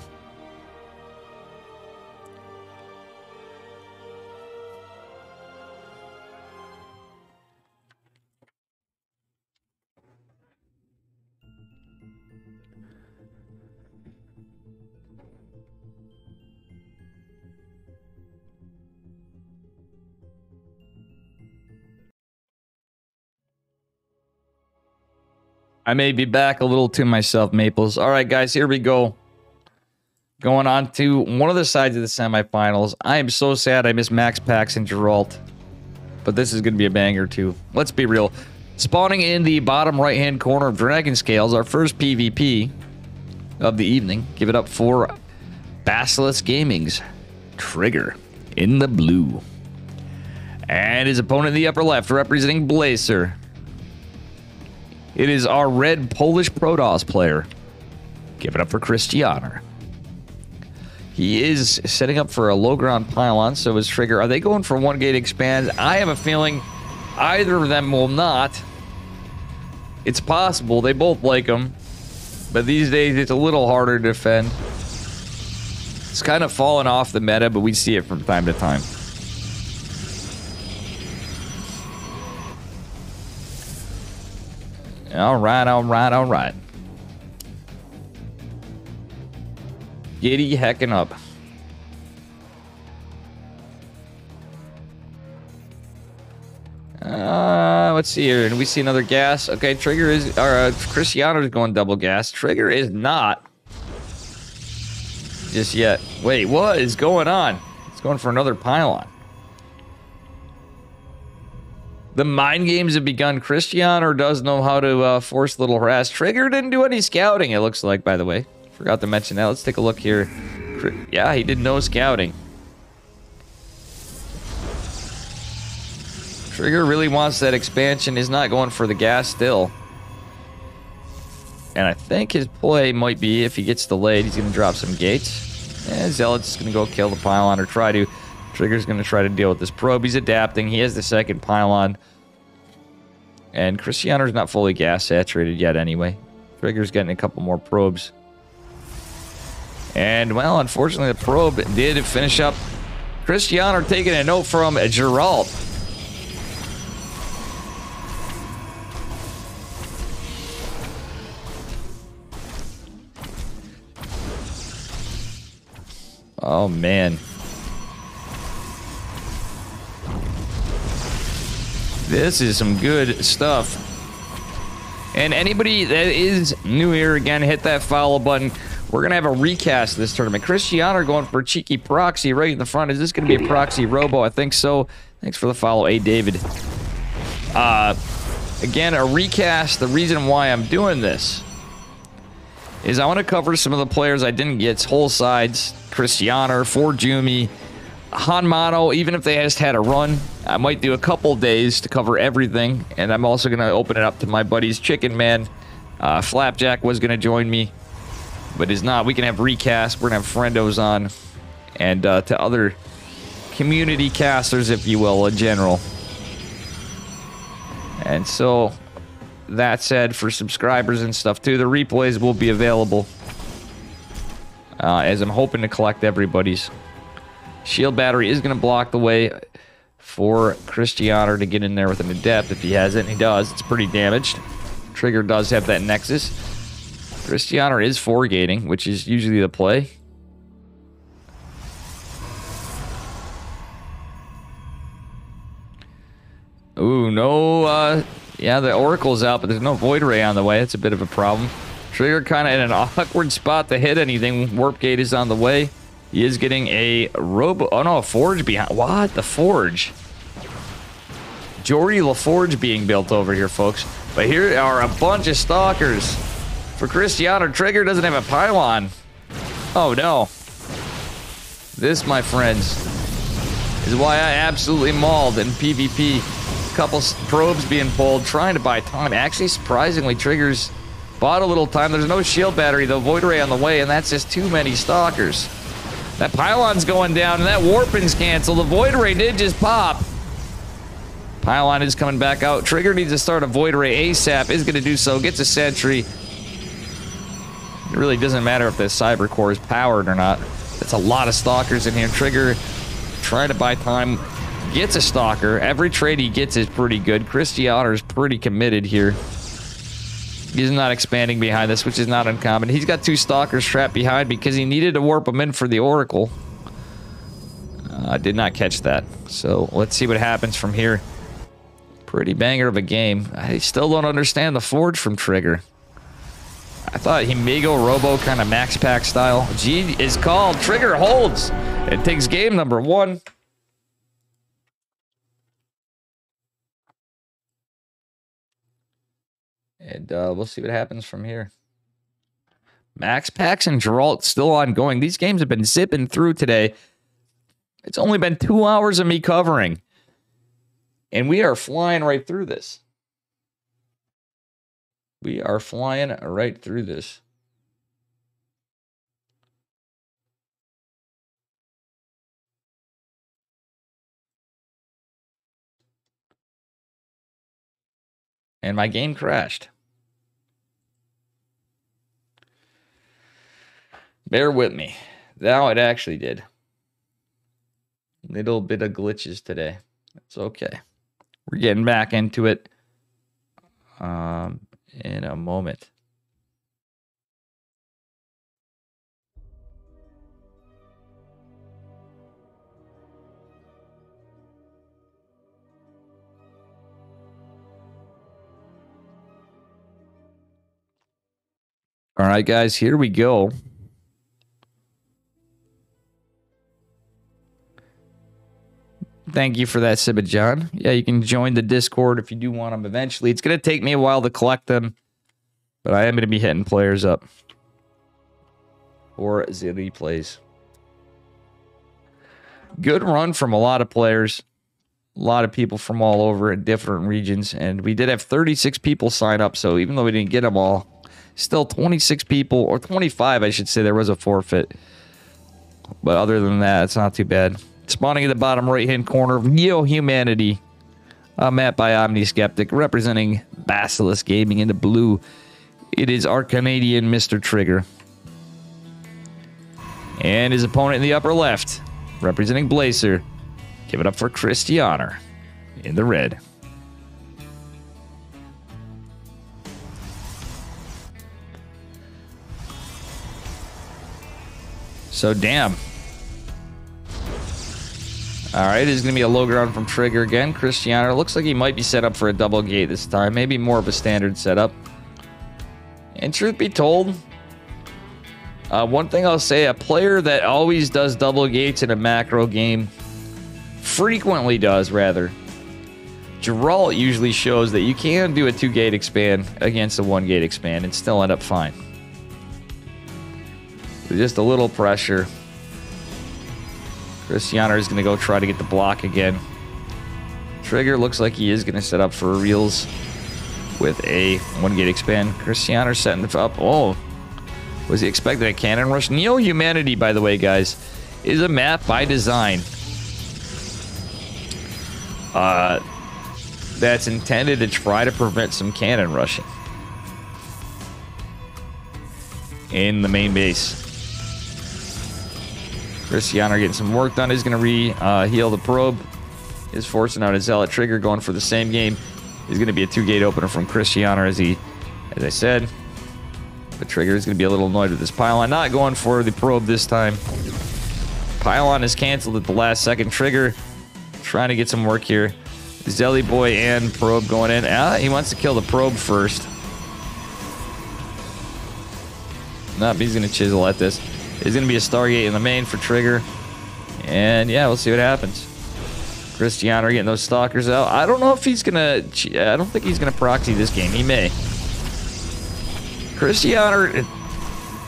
I may be back a little to myself, Maples. All right, guys, here we go. Going on to one of the sides of the semifinals. I am so sad I missed Max Pax and Geralt. But this is going to be a banger, too. Let's be real. Spawning in the bottom right-hand corner of Dragon Scales, our first PvP of the evening. Give it up for Basilisk Gaming's Trigger in the blue. And his opponent in the upper left, representing Blazer. It is our red Polish Protoss player. Give it up for Christianer. He is setting up for a low ground pylon, so his trigger. Are they going for one gate expand? I have a feeling either of them will not. It's possible. They both like them. But these days, it's a little harder to defend. It's kind of fallen off the meta, but we see it from time to time. All right, all right, all right. Giddy hecking up. Uh, let's see here. And we see another gas. Okay, Trigger is, or uh, Cristiano is going double gas. Trigger is not just yet. Wait, what is going on? It's going for another pylon. The mind games have begun. Christian or does know how to uh, force little harass. Trigger didn't do any scouting, it looks like, by the way. Forgot to mention that. Let's take a look here. Yeah, he did no scouting. Trigger really wants that expansion. He's not going for the gas still. And I think his play might be, if he gets delayed, he's going to drop some gates. And Zealot's going to go kill the pylon or try to. Trigger's going to try to deal with this probe. He's adapting. He has the second pylon. And Cristiano's not fully gas saturated yet anyway. Trigger's getting a couple more probes. And, well, unfortunately, the probe did finish up. Cristiano taking a note from Geralt. Oh, man. This is some good stuff. And anybody that is new here, again, hit that follow button. We're going to have a recast this tournament. Cristiano going for cheeky proxy right in the front. Is this going to be a proxy robo? I think so. Thanks for the follow, A. David. Uh, again, a recast. The reason why I'm doing this is I want to cover some of the players I didn't get. Whole sides, Cristiano, Forjumi, Hanmano, even if they just had a run, I might do a couple days to cover everything. And I'm also going to open it up to my buddies Chicken Man. Uh, Flapjack was going to join me, but is not. We can have recast. We're going to have friendos on. And uh, to other community casters, if you will, in general. And so, that said, for subscribers and stuff too, the replays will be available. Uh, as I'm hoping to collect everybody's. Shield battery is going to block the way for Cristiano to get in there with an adept if he has it. And he does. It's pretty damaged. Trigger does have that Nexus. Cristiano is four gating, which is usually the play. Ooh, no, uh, yeah, the Oracle's out, but there's no Void Ray on the way. That's a bit of a problem. Trigger kind of in an [laughs] awkward spot to hit anything. Warp Gate is on the way. He is getting a robo. Oh no, a forge behind. What? The forge. Geordi La Forge being built over here, folks. But here are a bunch of stalkers. For Cristiano, Trigger doesn't have a pylon. Oh no. This, my friends, is why I absolutely mauled in PvP. A couple probes being pulled, trying to buy time. Actually, surprisingly, Trigger's bought a little time. There's no shield battery, though. Void Ray on the way, and that's just too many stalkers. That pylon's going down, and that warping's canceled. The Void Ray did just pop. Pylon is coming back out. Trigger needs to start a Void Ray ASAP. Is going to do so. Gets a sentry. It really doesn't matter if the Cyber Core is powered or not. It's a lot of stalkers in here. Trigger trying to buy time. Gets a stalker. Every trade he gets is pretty good. Cristiano is pretty committed here. He's not expanding behind this, which is not uncommon. He's got two stalkers trapped behind because he needed to warp them in for the Oracle. I uh, did not catch that. So let's see what happens from here. Pretty banger of a game. I still don't understand the Forge from Trigger. I thought Himego Robo kind of Max Pax style. G is called. Trigger holds. It takes game number one. And uh, we'll see what happens from here. Max Pax and Geralt still ongoing. These games have been zipping through today. It's only been two hours of me covering. And we are flying right through this. We are flying right through this. And my game crashed. Bear with me. Now it actually did. Little bit of glitches today. It's okay. We're getting back into it um, in a moment. All right, guys, here we go. Thank you for that, Sibba John. Yeah, you can join the Discord if you do want them eventually. It's going to take me a while to collect them, but I am going to be hitting players up Or the plays. Good run from a lot of players, a lot of people from all over in different regions, and we did have 36 people sign up. So even though we didn't get them all, still 26 people or 25, I should say, there was a forfeit. But other than that, it's not too bad. Spawning in the bottom right hand corner of Neo Humanity. A map by Omni Skeptic representing Basilisk Gaming in the blue. It is our Canadian Mr. Trigger. And his opponent in the upper left, representing Blazer. Give it up for Christianer in the red. So, damn. All right, it's going to be a low ground from Trigger again. Christianer looks like he might be set up for a double gate this time. Maybe more of a standard setup. And truth be told, uh, one thing I'll say, a player that always does double gates in a macro game, frequently does rather, Geralt usually shows that you can do a two gate expand against a one gate expand and still end up fine. Just a little pressure. Christianer is going to go try to get the block again. Trigger looks like he is going to set up for reels with a one gate expand. Christianer setting up. Oh, was he expecting a cannon rush? Neo Humanity, by the way, guys, is a map by design. Uh, that's intended to try to prevent some cannon rushing in the main base. Christianer getting some work done. He's going to re uh, heal the probe. Is forcing out his zealot trigger, going for the same game. He's going to be a two gate opener from Christianer, as he, as I said. But Trigger is going to be a little annoyed with this pylon. Not going for the probe this time. Pylon is canceled at the last second. Trigger trying to get some work here. Zelly Boy and probe going in. Ah, he wants to kill the probe first. Nope, he's going to chisel at this. There's going to be a Stargate in the main for Trigger. And yeah, we'll see what happens. Christianer getting those stalkers out. I don't know if he's going to... I don't think he's going to proxy this game. He may. Christianer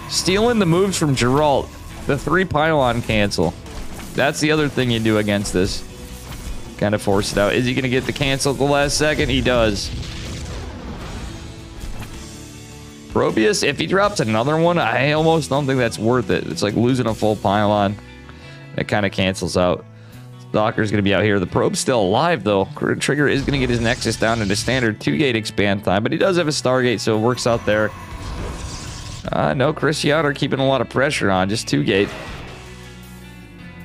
stealing the moves from Geralt. The three pylon cancel. That's the other thing you do against this. Kind of force it out. Is he going to get the cancel at the last second? He does. Probius, if he drops another one, I almost don't think that's worth it. It's like losing a full pylon. It kind of cancels out. Stalker's going to be out here. The probe's still alive, though. Trigger is going to get his Nexus down into standard two-gate expand time, but he does have a Stargate, so it works out there. Uh, no, Yoder keeping a lot of pressure on. Just two-gate.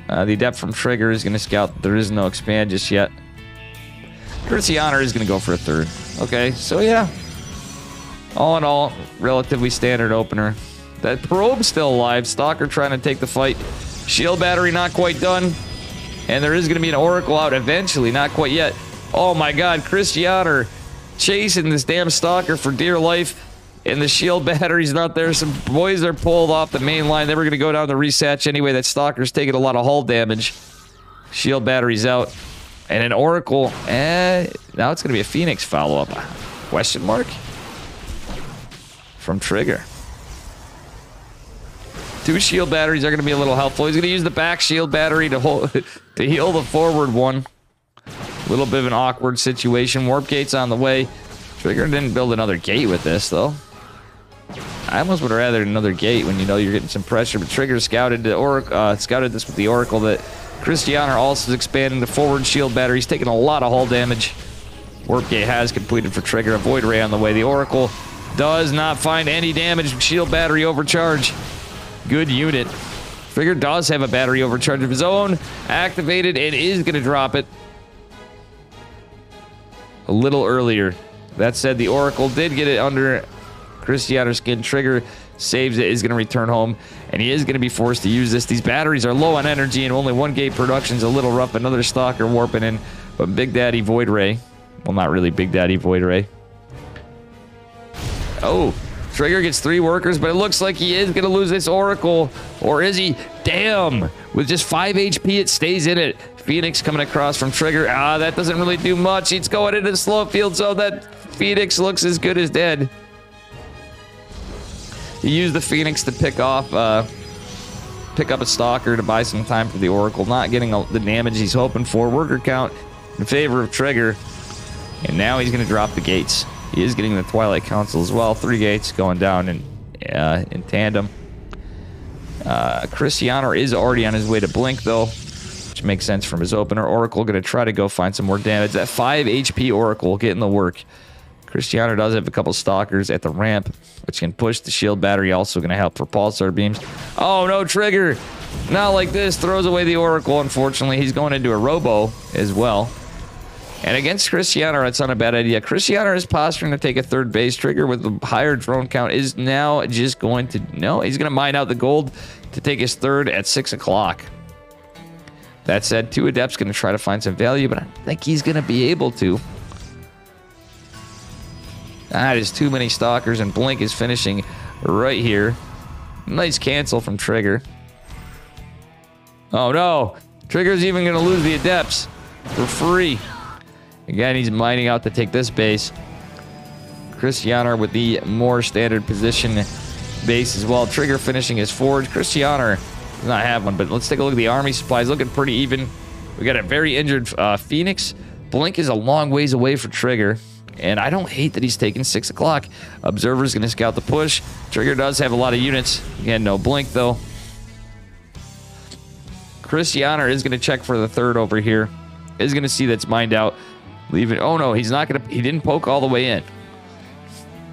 Uh, the Adept from Trigger is going to scout. There is no expand just yet. Christianer is going to go for a third. Okay, so yeah. All in all, relatively standard opener. That probe's still alive. Stalker trying to take the fight. Shield battery not quite done. And there is going to be an Oracle out eventually. Not quite yet. Oh my god, Christianer chasing this damn Stalker for dear life. and the shield [laughs] battery's not there. Some boys are pulled off the main line. They were going to go down the resatch anyway. That Stalker's taking a lot of hull damage. Shield battery's out. And an Oracle. Eh, now it's going to be a Phoenix follow-up. Question mark? From Trigger. Two shield batteries are going to be a little helpful. He's going to use the back shield battery to hold, [laughs] to heal the forward one. A little bit of an awkward situation. Warp gate's on the way. Trigger didn't build another gate with this, though. I almost would have rather another gate when you know you're getting some pressure, but Trigger scouted the or uh, scouted this with the Oracle that Christiana also is expanding the forward shield battery. He's taking a lot of hull damage. Warp gate has completed for Trigger. A Void Ray on the way. The Oracle does not find any damage. Shield battery overcharge. Good unit. Trigger does have a battery overcharge of his own. Activated and is going to drop it. A little earlier. That said, the Oracle did get it under Christiana's skin. Trigger saves it, is going to return home, and he is going to be forced to use this. These batteries are low on energy, and only one gate production's a little rough. Another Stalker warping in, but Big Daddy Void Ray. Well, not really Big Daddy Void Ray. Oh, Trigger gets three workers, but it looks like he is going to lose this Oracle. Or is he? Damn. With just 5 HP, it stays in it. Phoenix coming across from Trigger. Ah, that doesn't really do much. He's going into the slow field, so that Phoenix looks as good as dead. He used the Phoenix to pick off, uh, pick up a Stalker to buy some time for the Oracle. Not getting the damage he's hoping for. Worker count in favor of Trigger. And now he's going to drop the gates. He is getting the Twilight Council as well. Three gates going down in, uh, in tandem. Uh, Christiana is already on his way to Blink, though, which makes sense from his opener. Oracle going to try to go find some more damage. That 5 HP Oracle getting the work. Christiana does have a couple Stalkers at the ramp, which can push the shield battery. Also going to help for Pulsar beams. Oh, no trigger. Not like this. Throws away the Oracle, unfortunately. He's going into a Robo as well. And against Christiana, it's not a bad idea. Christiana is posturing to take a third base. Trigger with the higher drone count is now just going to... No, he's going to mine out the gold to take his third at 6 o'clock. That said, two Adepts going to try to find some value, but I think he's going to be able to. Ah, that is too many Stalkers, and Blink is finishing right here. Nice cancel from Trigger. Oh no! Trigger's even going to lose the Adepts for free. Again, he's mining out to take this base. Christiana with the more standard position base as well. Trigger finishing his forge. Christiana does not have one, but let's take a look at the army supplies. Looking pretty even. We got a very injured uh, Phoenix. Blink is a long ways away for Trigger. And I don't hate that he's taking 6 o'clock. Observer's going to scout the push. Trigger does have a lot of units. Again, no blink, though. Christiana is going to check for the third over here. Is going to see that's mined out. Leave it. Oh, no, he's not to... He didn't poke all the way in.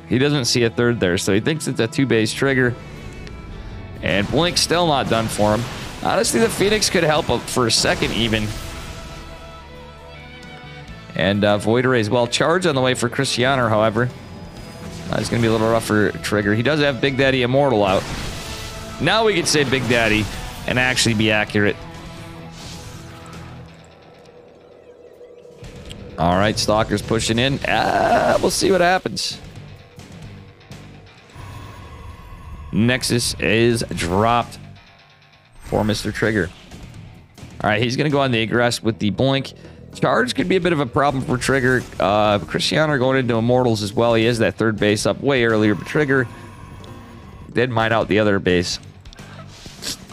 He doesn't see a third there, so he thinks it's a two-base trigger. And Blink still not done for him. Honestly, the Phoenix could help for a second even. And uh, Void Ray as well. Charge on the way for Christiana, however. Uh, it's going to be a little rougher Trigger. He does have Big Daddy Immortal out. Now we can say Big Daddy and actually be accurate. All right, Stalker's pushing in. Uh, we'll see what happens. Nexus is dropped for Mr. Trigger. All right, he's going to go on the aggress with the blink. Charge could be a bit of a problem for Trigger. Uh, Christiana going into Immortals as well. He has that third base up way earlier, but Trigger did mine out the other base.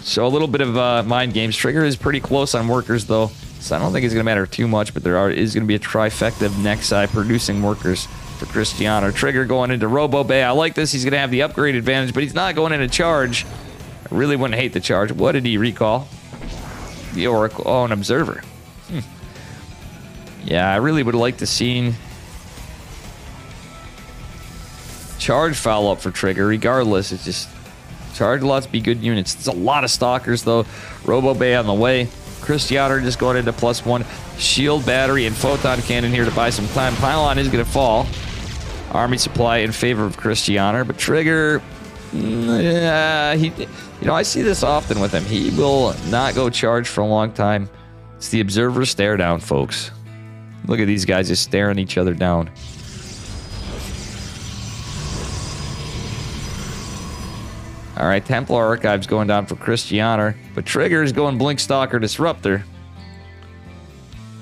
So a little bit of uh, mind games. Trigger is pretty close on workers, though. So I don't think it's going to matter too much, but there are, is going to be a trifecta of Nexi producing workers for Christiana. Trigger going into Robo Bay. I like this. He's going to have the upgrade advantage, but he's not going into charge. I really wouldn't hate the charge. What did he recall? The Oracle. Oh, an Observer. Hmm. Yeah, I really would like to see charge follow up for Trigger. Regardless, it's just charge lots be good units. There's a lot of stalkers though. Robo Bay on the way. Christiana just going into plus one. Shield battery and photon cannon here to buy some time. Pylon is going to fall. Army supply in favor of Christiana, but Trigger, yeah, he, you know, I see this often with him. He will not go charge for a long time. It's the observer stare down, folks. Look at these guys just staring each other down. All right, Templar Archives going down for Christianer, but Trigger is going Blink Stalker Disruptor.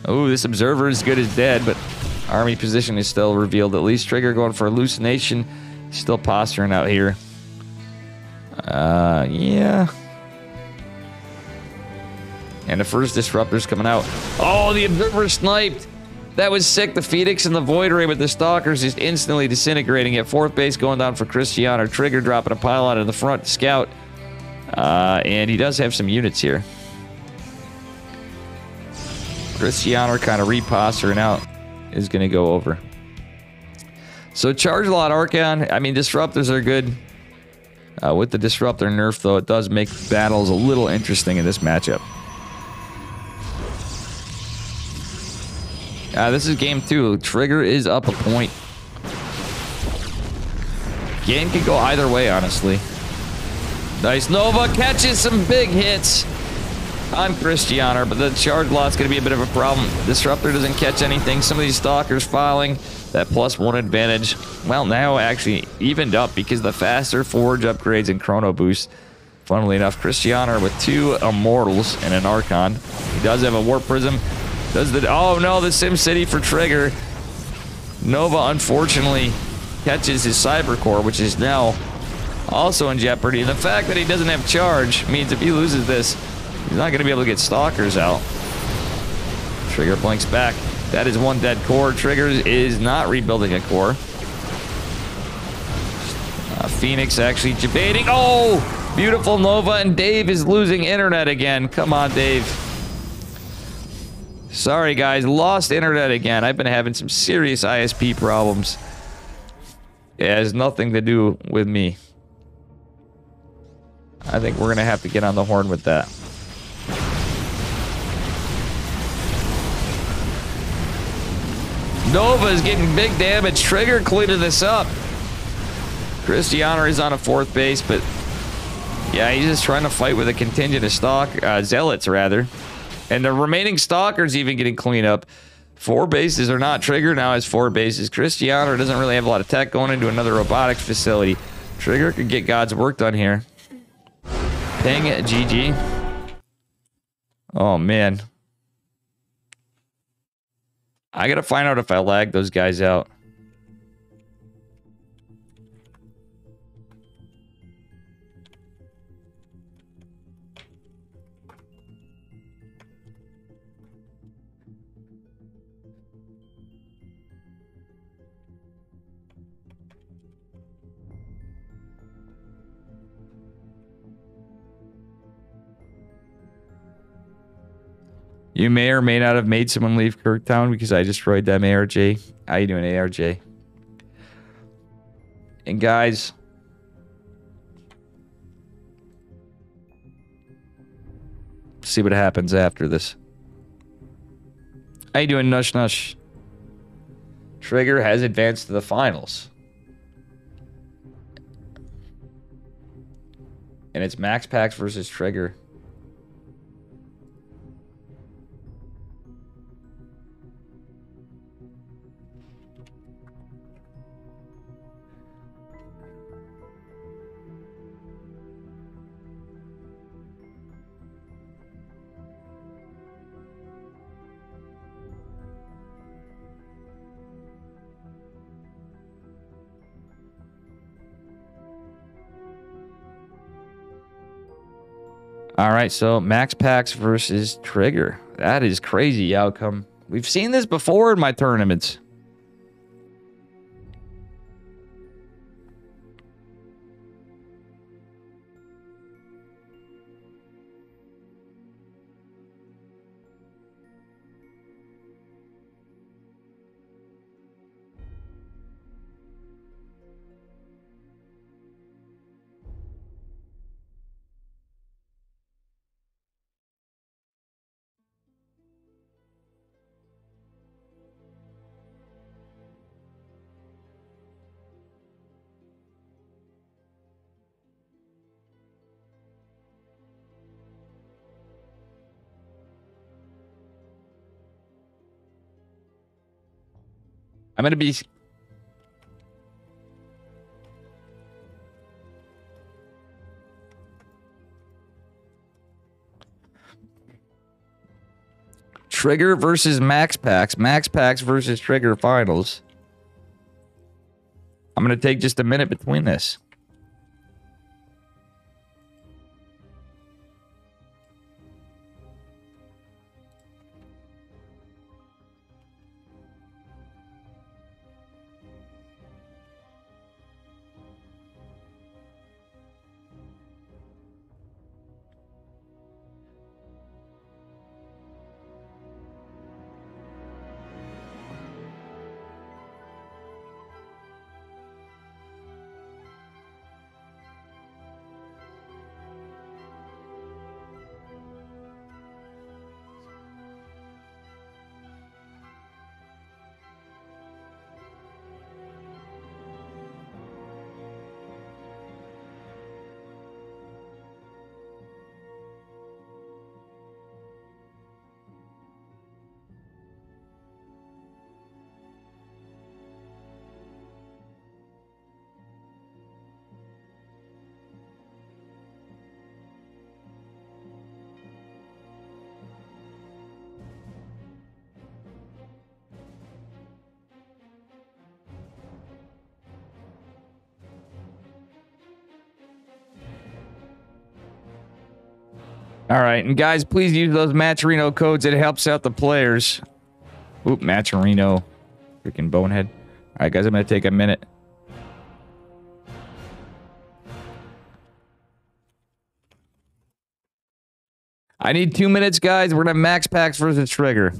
Oh, this Observer is good as dead, but Army position is still revealed. At least Trigger going for Hallucination. Still posturing out here. Uh, yeah. And the first Disruptor's coming out. Oh, the Observer sniped! That was sick. The Phoenix and the Void Ray with the Stalkers just instantly disintegrating at fourth base, going down for Christianer. Trigger dropping a pylon in the front scout. Uh, and he does have some units here. Christianer kind of reposturing out is going to go over. So charge a lot Archon. I mean, disruptors are good. Uh, with the disruptor nerf, though, it does make battles a little interesting in this matchup. Uh, this is game two. Trigger is up a point. Game could go either way, honestly. Nice. Nova catches some big hits on Christianer, but the charge lot's going to be a bit of a problem. Disruptor doesn't catch anything. Some of these stalkers filing that plus one advantage. Well, now actually evened up because the faster forge upgrades and chrono boost. Funnily enough, Christianer with two immortals and an archon. He does have a warp prism. Does the oh no, the Sim City for Trigger. Nova unfortunately catches his cyber core, which is now also in jeopardy. The fact that he doesn't have charge means if he loses this, he's not going to be able to get stalkers out. Trigger blinks back. That is one dead core. Trigger is not rebuilding a core. Uh, Phoenix actually debating. Oh, beautiful Nova, and Dave is losing internet again. Come on, Dave. Sorry, guys. Lost internet again. I've been having some serious ISP problems. It has nothing to do with me. I think we're going to have to get on the horn with that. Nova is getting big damage. Trigger cleaning this up. Christianer is on a fourth base, but yeah, he's just trying to fight with a contingent of stock, uh, zealots rather. And the remaining stalkers even getting cleaned up. Four bases are not Trigger now has four bases. Christianer doesn't really have a lot of tech going into another robotics facility. Trigger could get God's work done here. Dang it, GG. Oh man. I gotta find out if I lag those guys out. You may or may not have made someone leave Kirktown because I destroyed them, ARJ. How you doing, ARJ? And guys, see what happens after this. How you doing, Nush Nush? Trigger has advanced to the finals. And it's Max Pax versus Trigger. All right, so Max Pax versus Trigger. That is crazy outcome. We've seen this before in my tournaments. I'm going to be... Trigger versus Max Pax. Max Pax versus Trigger Finals. I'm going to take just a minute between this. Right, and guys, please use those Matcherino codes. It helps out the players. Oop, Matcherino. Freaking bonehead. All right, guys, I'm going to take a minute. I need two minutes, guys. We're going to Max Pax versus Trigger.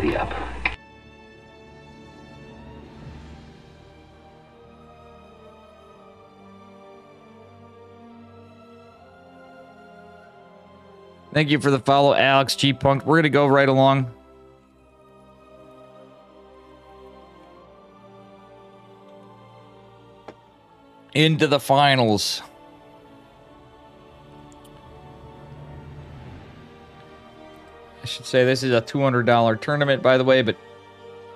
Giddy up. Thank you for the follow, Alex G Punk. We're going to go right along. Into the finals. Should say this is a $200 tournament, by the way, but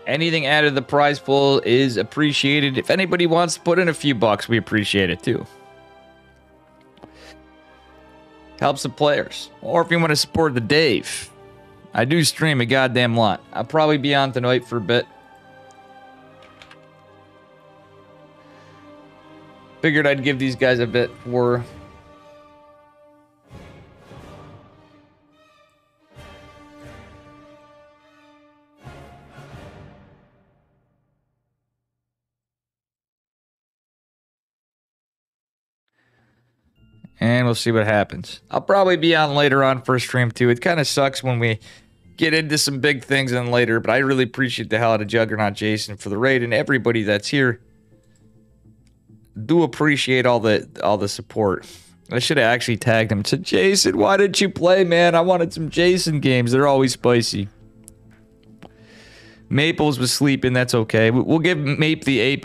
anything added to the prize pool is appreciated. If anybody wants to put in a few bucks, we appreciate it too. Helps the players. Or if you want to support the Dave, I do stream a goddamn lot. I'll probably be on tonight for a bit. Figured I'd give these guys a bit for and we'll see what happens. I'll probably be on later on for a stream too. It kind of sucks when we get into some big things and later, but I really appreciate the hell out of Juggernaut Jason for the raid and everybody that's here. Do appreciate all the all the support. I should have actually tagged him. Said Jason, why didn't you play, man? I wanted some Jason games. They're always spicy. Maples was sleeping. That's okay. We- We'll give Mape the ape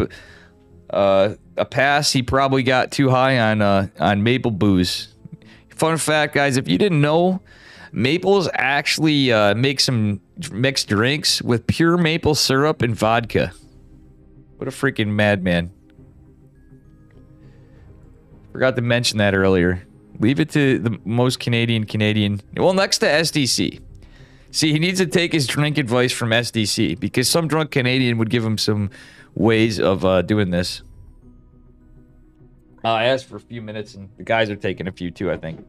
uh, a pass. He probably got too high on uh, on maple booze. Fun fact, guys, if you didn't know, Maples actually uh, make some mixed drinks with pure maple syrup and vodka. What a freaking madman! Forgot to mention that earlier. Leave it to the most Canadian Canadian. Well, next to SDC. See, he needs to take his drink advice from SDC because some drunk Canadian would give him some ways of uh, doing this. Uh, I asked for a few minutes, and the guys are taking a few too, I think.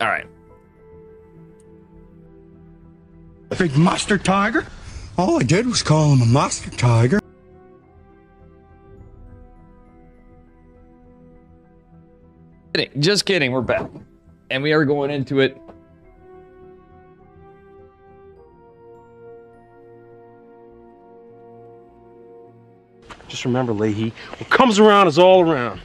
All right. Big monster tiger? All I did was call him a monster tiger. Just kidding. We're back. And we are going into it. Just remember, Lahey, what comes around is all around.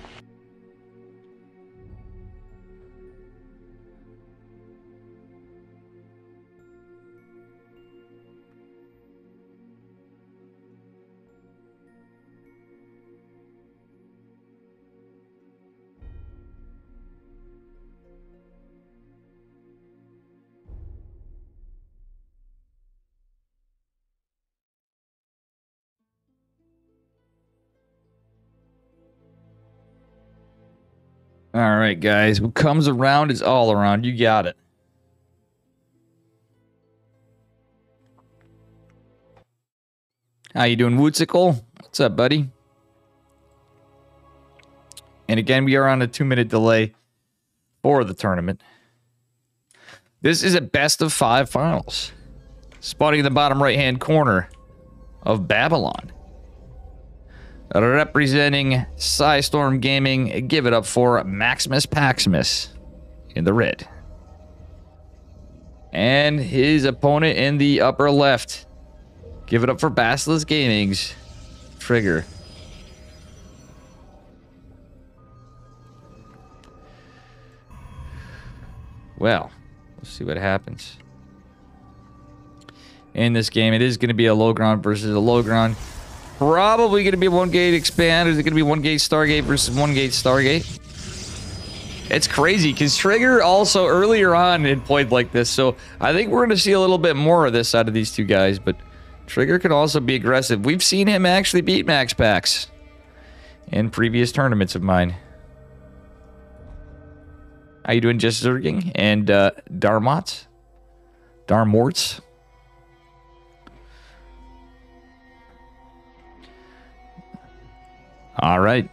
All right, guys. What comes around is all around. You got it. How you doing, Woodsicle? What's up, buddy? And again, we are on a two-minute delay for the tournament. This is a best of five finals. Spotting in the bottom right-hand corner of Babylon. Representing Psistorm Gaming, give it up for Maximus Paximus in the red. And his opponent in the upper left. Give it up for Basilisk Gaming's Trigger. Well, let's see what happens. In this game, it is going to be a low ground versus a low ground. Probably going to be one gate expand. Is it going to be one gate Stargate versus one gate Stargate? It's crazy because Trigger also earlier on had played like this. So I think we're going to see a little bit more of this out of these two guys. But Trigger can also be aggressive. We've seen him actually beat Max Pax in previous tournaments of mine. How you doing, Jess Zerging and uh, Darmot? Darmorts? All right.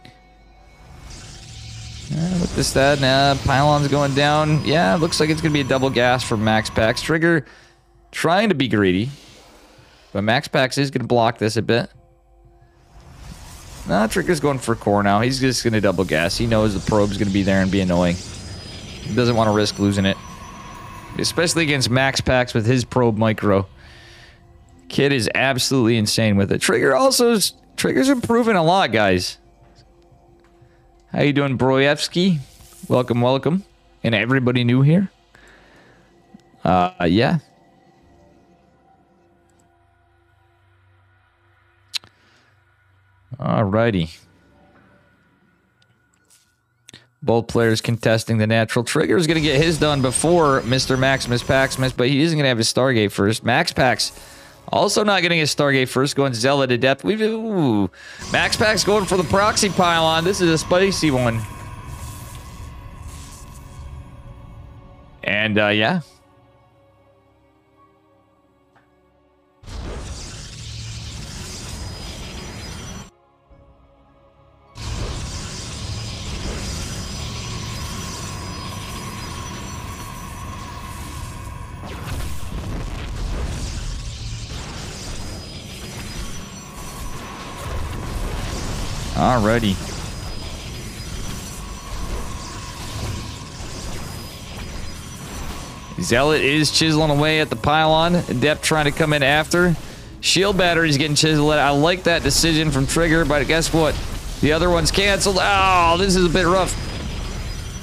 Uh, with this, that, nah, pylon's going down. Yeah, looks like it's going to be a double gas for Max Pax. Trigger trying to be greedy. But Max Pax is going to block this a bit. Nah, Trigger's going for core now. He's just going to double gas. He knows the probe's going to be there and be annoying. He doesn't want to risk losing it. Especially against Max Pax with his probe micro. Kid is absolutely insane with it. Trigger also Trigger's improving a lot, guys. How you doing, Broyevsky? Welcome, welcome. And everybody new here? Uh, yeah. Alrighty. Both players contesting the natural. Trigger is going to get his done before Mr. Maximus Paximus, but he isn't going to have his Stargate first. Max Pax also not getting a Stargate first, going Zella to Adept. We've ooh. Max Pax going for the proxy pylon. This is a spicy one. And uh, yeah. Alrighty. Zealot is chiseling away at the pylon. Adept trying to come in after. Shield battery's getting chiseled. I like that decision from Trigger, but guess what? The other one's canceled. Oh, this is a bit rough.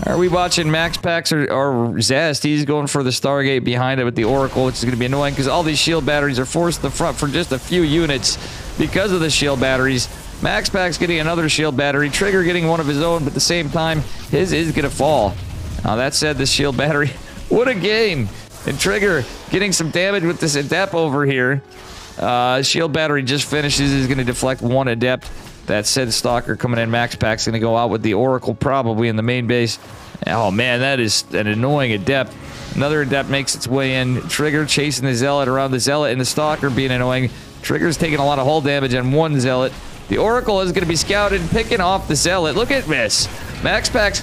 Are we watching Max Pax or, or Zest? He's going for the Stargate behind it with the Oracle, which is going to be annoying because all these shield batteries are forced to the front for just a few units because of the shield batteries. Max Pax getting another shield battery. Trigger getting one of his own, but at the same time, his is going to fall. Now, that said, this shield battery, [laughs] what a game. And Trigger getting some damage with this Adept over here. Uh, shield battery just finishes, is going to deflect one Adept. That said, Stalker coming in, Max Pax going to go out with the Oracle probably in the main base. Oh man, that is an annoying Adept. Another Adept makes its way in. Trigger chasing the Zealot around the Zealot and the Stalker being annoying. Trigger's taking a lot of hull damage on one Zealot. The Oracle is going to be scouted, picking off the Zealot. Look at this. Max Pax.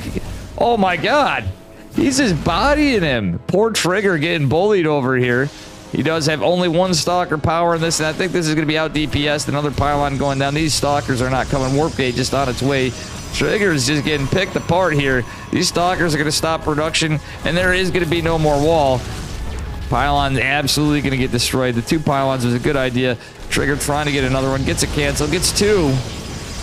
Oh my god. He's just bodying him. Poor Trigger getting bullied over here. He does have only one Stalker power in this, and I think this is going to be out DPS. Another pylon going down. These Stalkers are not coming. Warp Gate just on its way. Trigger is just getting picked apart here. These Stalkers are going to stop production, and there is going to be no more wall. Pylon absolutely going to get destroyed. The two pylons was a good idea. Trigger trying to get another one. Gets a cancel. Gets two.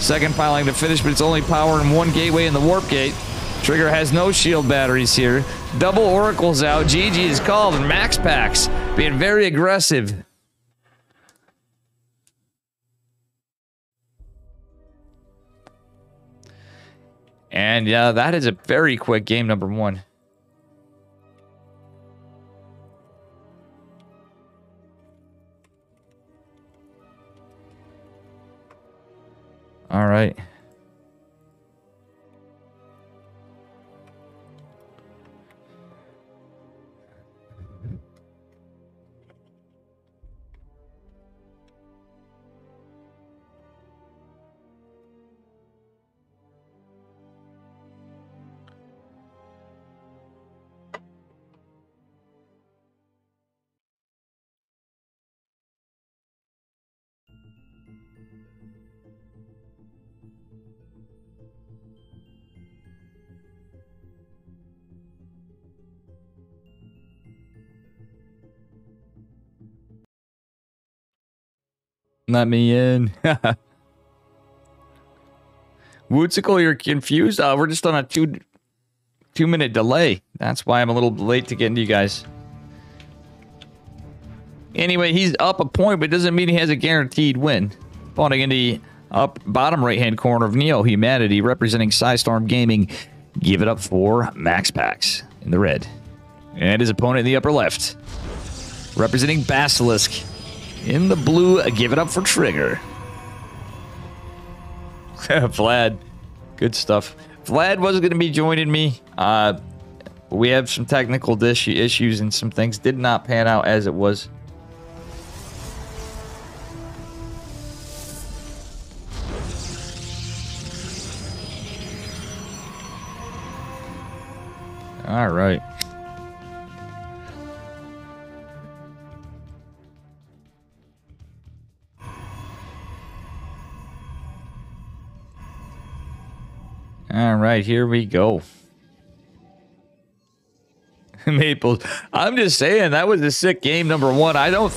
Second pylon to finish, but it's only power in one gateway in the warp gate. Trigger has no shield batteries here. Double oracles out. GG is called, and Max Pax being very aggressive. And yeah, that is a very quick game number one. All right. Let me in. [laughs] Wootsicle, you're confused? Uh, we're just on a two two minute delay. That's why I'm a little late to get to you guys. Anyway, he's up a point, but doesn't mean he has a guaranteed win. Spawning in the up bottom right hand corner of Neo Humanity, representing Psistorm Gaming. Give it up for Max Pax in the red. And his opponent in the upper left, representing Basilisk in the blue, give it up for Trigger. [laughs] Vlad, good stuff. Vlad was going to be joining me. Uh, we have some technical issues and some things did not pan out as it was. All right. All right, here we go. [laughs] Maples. I'm just saying that was a sick game number one. I don't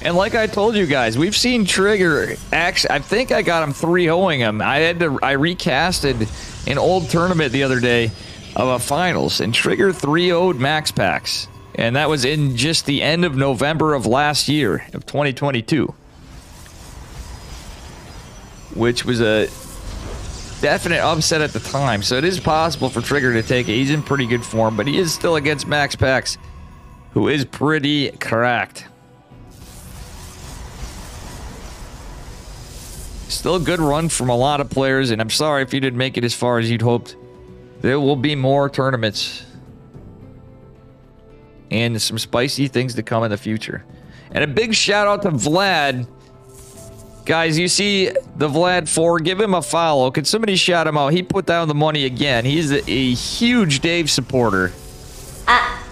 and like I told you guys, we've seen Trigger actually I think I got him 3-0ing him. I had to I recasted an old tournament the other day of a finals and Trigger 3-0'd Max Pax, And that was in just the end of November of last year of 2022. Which was a definite upset at the time, so it is possible for Trigger to take it. He's in pretty good form, but he is still against Max Pax, who is pretty cracked. Still a good run from a lot of players, and I'm sorry if you didn't make it as far as you'd hoped. There will be more tournaments and some spicy things to come in the future. And a big shout out to Vlad Guys, you see the Vlad 4, give him a follow. Could somebody shout him out? He put down the money again. He's a, a huge Dave supporter. Ah.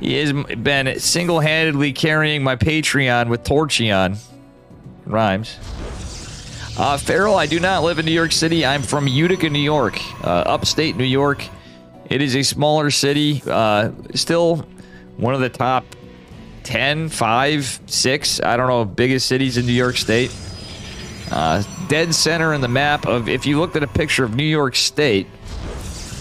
He has been single-handedly carrying my Patreon with Torchion. Rhymes. Uh, Farrell, I do not live in New York City. I'm from Utica, New York, uh, upstate New York. It is a smaller city, uh, still one of the top 10, 5, 6, I don't know, biggest cities in New York State. Uh, dead center in the map of, if you looked at a picture of New York State,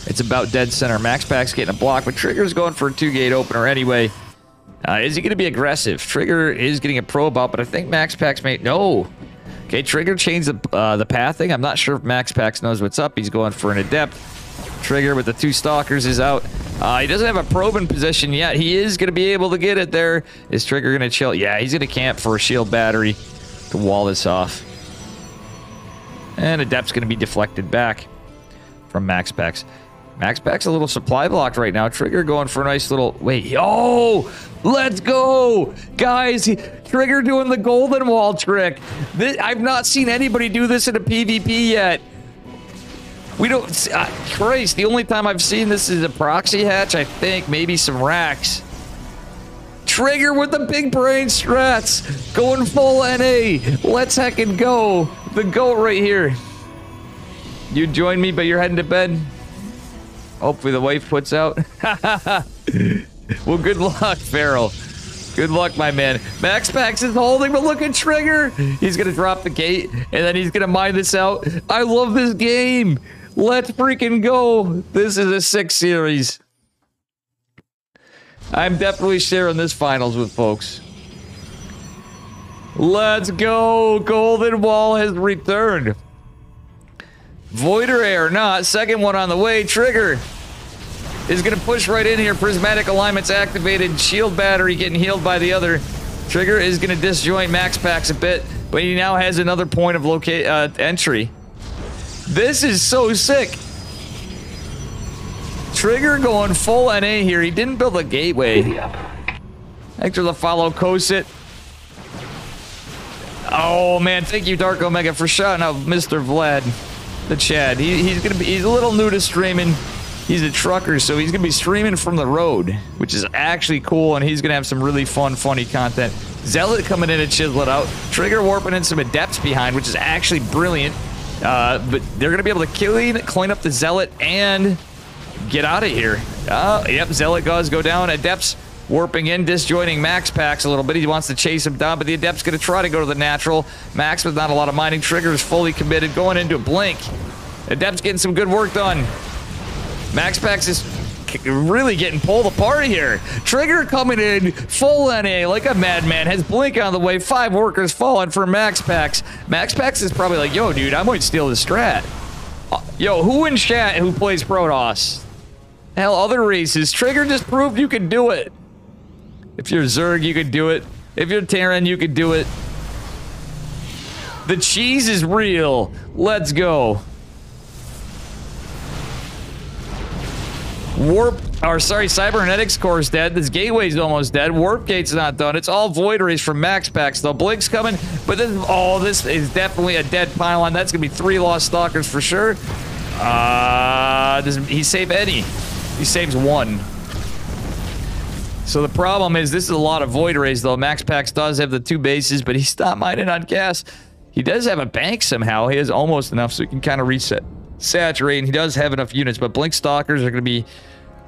it's about dead center. Max Pax getting a block, but Trigger's going for a two-gate opener anyway. Uh, is he going to be aggressive? Trigger is getting a probe out, but I think Max Pax may... No. Okay, Trigger changed the, uh, the pathing. I'm not sure if Max Pax knows what's up. He's going for an Adept. Trigger with the two Stalkers is out. Uh, he doesn't have a probe in position yet. He is going to be able to get it there. Is Trigger going to chill? Yeah, he's going to camp for a shield battery to wall this off. And Adept's going to be deflected back from Max Pax. Max a little supply blocked right now. Trigger going for a nice little... Wait. Oh! Let's go! Guys, Trigger doing the golden wall trick. This, I've not seen anybody do this in a PvP yet. We don't... Uh, Christ, the only time I've seen this is a proxy hatch, I think. Maybe some racks. Trigger with the big brain strats. Going full NA. Let's heckin' go. The goat right here. You join me, but you're heading to bed. Hopefully the wife puts out. [laughs] well, good luck, Farrell. Good luck, my man. Max Pax is holding, but look at Trigger. He's gonna drop the gate, and then he's gonna mine this out. I love this game. Let's freaking go. This is a six series. I'm definitely sharing this finals with folks. Let's go. Golden Wall has returned. Voider or not, second one on the way. Trigger is going to push right in here. Prismatic alignment's activated. Shield battery getting healed by the other. Trigger is going to disjoint Max Pax a bit, but he now has another point of loca- uh, entry. This is so sick. Trigger going full NA here. He didn't build a gateway. Giddy up. Thanks Oh man, thank you, Dark Omega, for shouting out Mr. Vlad, the Chad. He, he's gonna be he's a little new to streaming. He's a trucker, so he's gonna be streaming from the road, which is actually cool, and he's gonna have some really fun, funny content. Zealot coming in to chisel it out. Trigger warping in some adepts behind, which is actually brilliant. Uh, but they're gonna be able to kill clean, clean up the Zealot and get out of here. Uh, yep, Zealot guys go down. Adepts warping in, disjoining Max Pax a little bit. He wants to chase him down, but the Adept's going to try to go to the natural. Max with not a lot of mining. Trigger is fully committed, going into a blink. Adept's getting some good work done. Max Pax is really getting pulled apart here. Trigger coming in full NA like a madman. Has Blink on the way. Five workers falling for Max Pax. Max Pax is probably like, yo, dude, I might steal the strat. Uh, Yo, who in chat who plays Protoss? Hell, other races. Trigger just proved you can do it. If you're Zerg, you could do it. If you're Terran, you could do it. The cheese is real. Let's go. Warp, or sorry, Cybernetics core is dead. This gateway's almost dead. Warp gate's not done. It's all void rays from Max Pax The Blink's coming, but this, oh, this is definitely a dead pylon. That's gonna be three lost stalkers for sure. Uh, does he save any? He saves one. So the problem is this is a lot of void rays though. Max Pax does have the two bases, but he's not mining on gas. He does have a bank somehow. He has almost enough so he can kind of reset, saturate. And he does have enough units, but Blink Stalkers are going to be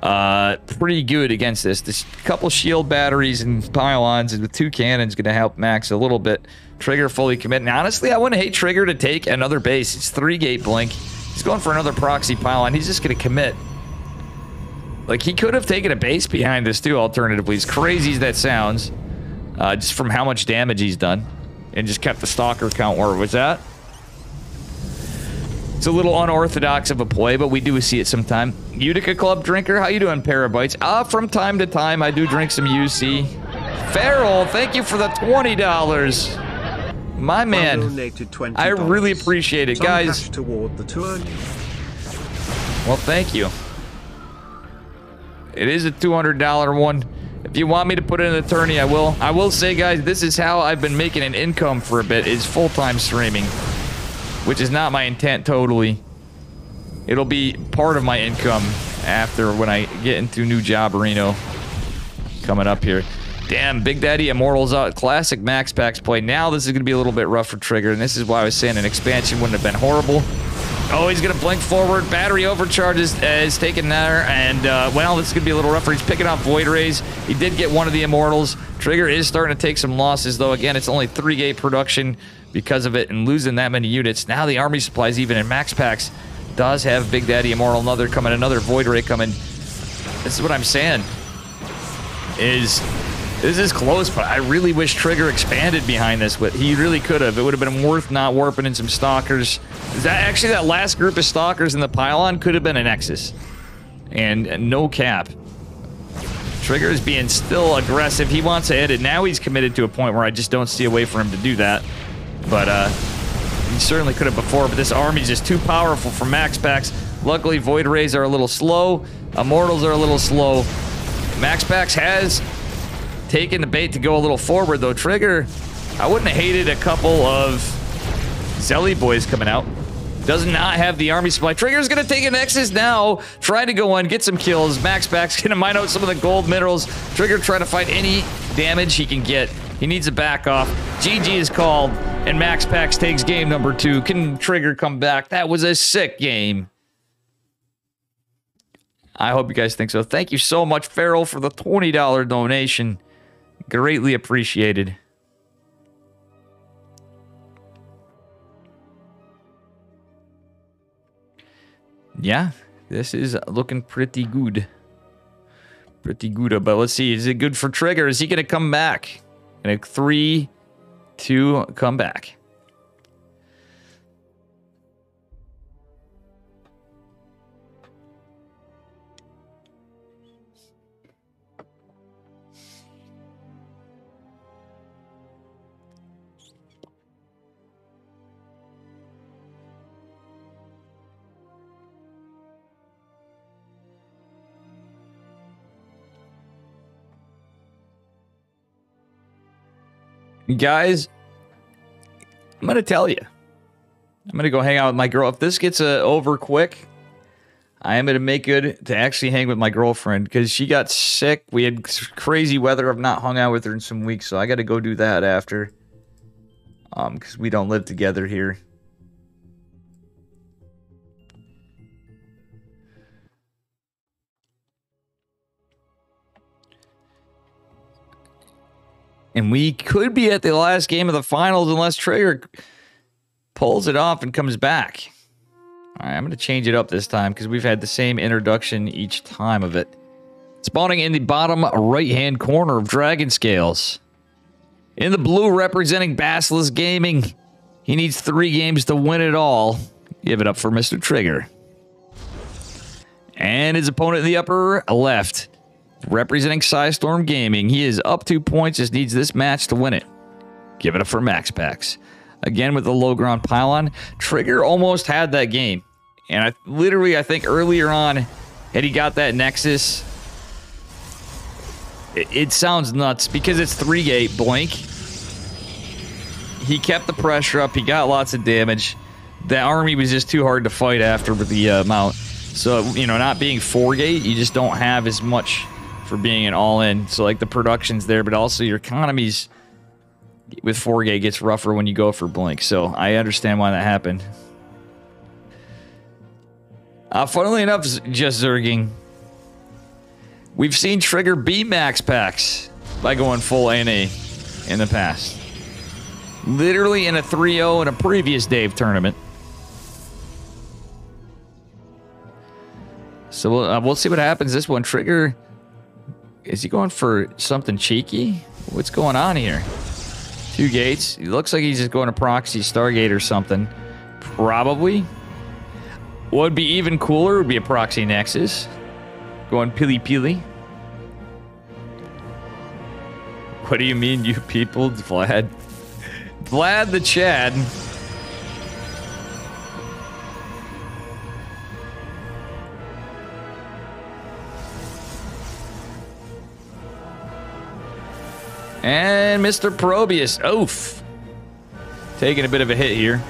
uh, pretty good against this. This couple shield batteries and pylons and with two cannons going to help Max a little bit. Trigger fully commit. And honestly, I wouldn't hate Trigger to take another base. It's three gate Blink. He's going for another proxy pylon. He's just going to commit. Like, he could have taken a base behind this, too, alternatively. As crazy as that sounds, uh, just from how much damage he's done. And just kept the stalker count where it was at. It's a little unorthodox of a play, but we do see it sometime. Utica Club drinker, how you doing, Parabytes? Ah, from time to time, I do drink some UC. Farrell, thank you for the $20. My man, $20. I really appreciate it, guys. toward the tour. Well, thank you. It is a $200 one. If you want me to put in an attorney, I will. I will say, guys, this is how I've been making an income for a bit, is full-time streaming. Which is not my intent totally. It'll be part of my income after when I get into new job Reno coming up here. Damn, Big Daddy Immortals out. Classic Max Pax play. Now this is going to be a little bit rough for Trigger, and this is why I was saying an expansion wouldn't have been horrible. Oh, he's going to blink forward. Battery overcharge is, is taken there, and, uh, well, this is going to be a little rougher. He's picking up Void Rays. He did get one of the Immortals. Trigger is starting to take some losses, though. Again, it's only three-gate production because of it, and losing that many units. Now the Army supplies, even in Max Pax, does have Big Daddy Immortal. Another coming, another Void Ray coming. This is what I'm saying. Is this is close, but I really wish Trigger expanded behind this. But he really could have. It would have been worth not warping in some stalkers. That actually, that last group of stalkers in the pylon could have been a Nexus, and, no cap. Trigger is being still aggressive. He wants to hit it. Now he's committed to a point where I just don't see a way for him to do that. But uh, he certainly could have before. But this army's just too powerful for Max Pax. Luckily, Void Rays are a little slow. Immortals are a little slow. Max Pax has taken the bait to go a little forward, though. Trigger, I wouldn't have hated a couple of Zelly boys coming out. Does not have the army supply. Trigger's gonna take an Nexus now, trying to go on, get some kills. Max Pax [laughs] gonna mine out some of the gold minerals. Trigger trying to fight any damage he can get. He needs a back off. GG is called, and Max Pax takes game number two. Can Trigger come back? That was a sick game. I hope you guys think so. Thank you so much, Farrell, for the $20 donation. Greatly appreciated. Yeah, this is looking pretty good. Pretty good. But let's see. Is it good for Trigger? Is he going to come back? In a three, two, come Guys, I'm to tell you. I'm to go hang out with my girl. If this gets uh, over quick, I am to make good to actually hang with my girlfriend because she got sick. We had crazy weather. I've not hung out with her in some weeks, so I got to go do that after. Um, because we don't live together here. And we could be at the last game of the finals unless Trigger pulls it off and comes back. All right, I'm going to change it up this time because we've had the same introduction each time of it. Spawning in the bottom right-hand corner of Dragon Scales. In the blue, representing Basilisk Gaming. He needs three games to win it all. Give it up for Mr. Trigger. And his opponent in the upper left, representing Psistorm Gaming. He is up two points, just needs this match to win it. Give it up for Max Pax. Again with the low ground pylon. Trigger almost had that game. And I literally, I think earlier on, had he got that Nexus, it, it sounds nuts because it's three gate blink. He kept the pressure up. He got lots of damage. The army was just too hard to fight after with the uh, mount. So, you know, not being four gate, you just don't have as much for being an all in. So, like, the production's there, but also your economies with 4 gate gets rougher when you go for blink. So, I understand why that happened. Uh, funnily enough, just zerging. We've seen Trigger B Max Pax by going full NA in the past. Literally in a 3 0 in a previous Dave tournament. So we'll, uh, we'll see what happens. This one, Trigger, is he going for something cheeky? What's going on here? Two gates. It looks like he's just going to proxy Stargate or something. Probably. What would be even cooler would be a proxy Nexus. Going pili pili. What do you mean, you people? Vlad. Vlad the Chad. And Mr. Probius. Oof. Taking a bit of a hit here.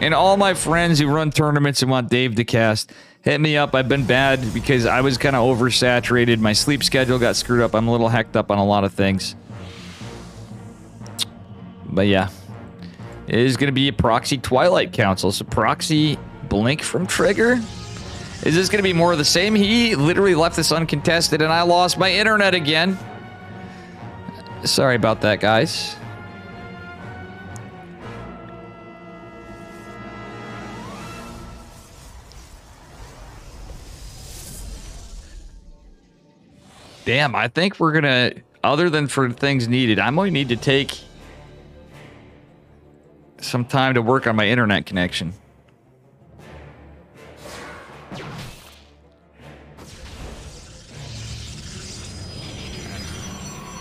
And all my friends who run tournaments and want Dave to cast, hit me up. I've been bad because I was kind of oversaturated. My sleep schedule got screwed up. I'm a little hecked up on a lot of things. But yeah. It is going to be a proxy Twilight Council. So proxy Blink from Trigger. Is this going to be more of the same? He literally left this uncontested and I lost my internet again. Sorry about that, guys. Damn, I think we're gonna, other than for things needed, I might need to take some time to work on my internet connection.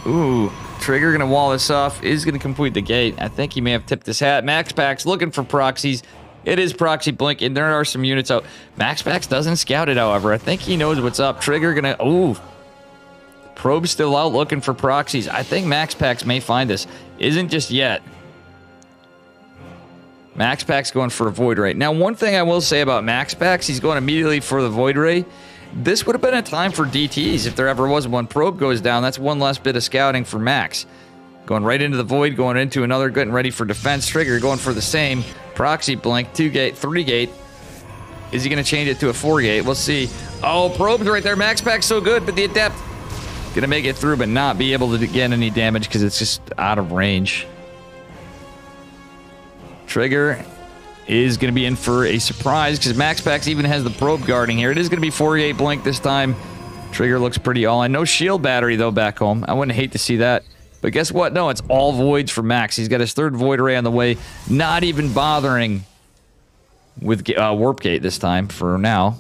Ooh, Trigger gonna wall this off, is gonna complete the gate. I think he may have tipped his hat. Max Pax looking for proxies. It is proxy blink, and there are some units out. Max Pax doesn't scout it, however. I think he knows what's up. Trigger gonna. Ooh. Probe still out looking for proxies. I think Max Pax may find this. Isn't just yet. Max Pax going for a Void Ray. Now, one thing I will say about Max Pax, he's going immediately for the Void Ray. This would have been a time for DTs if there ever was one. Probe goes down. That's one less bit of scouting for Max. Going right into the void, going into another, getting ready for defense. Trigger going for the same. Proxy blink, two gate, three gate. Is he going to change it to a four gate? We'll see. Oh, probe's right there. Max Pax's so good, but the adept going to make it through, but not be able to get any damage because it's just out of range. Trigger is going to be in for a surprise because Max Pax even has the probe guarding here. It is going to be 48 blink this time. Trigger looks pretty all in. No shield battery, though, back home. I wouldn't hate to see that. But guess what? No, it's all voids for Max. He's got his third void ray on the way. Not even bothering with uh, warp gate this time for now.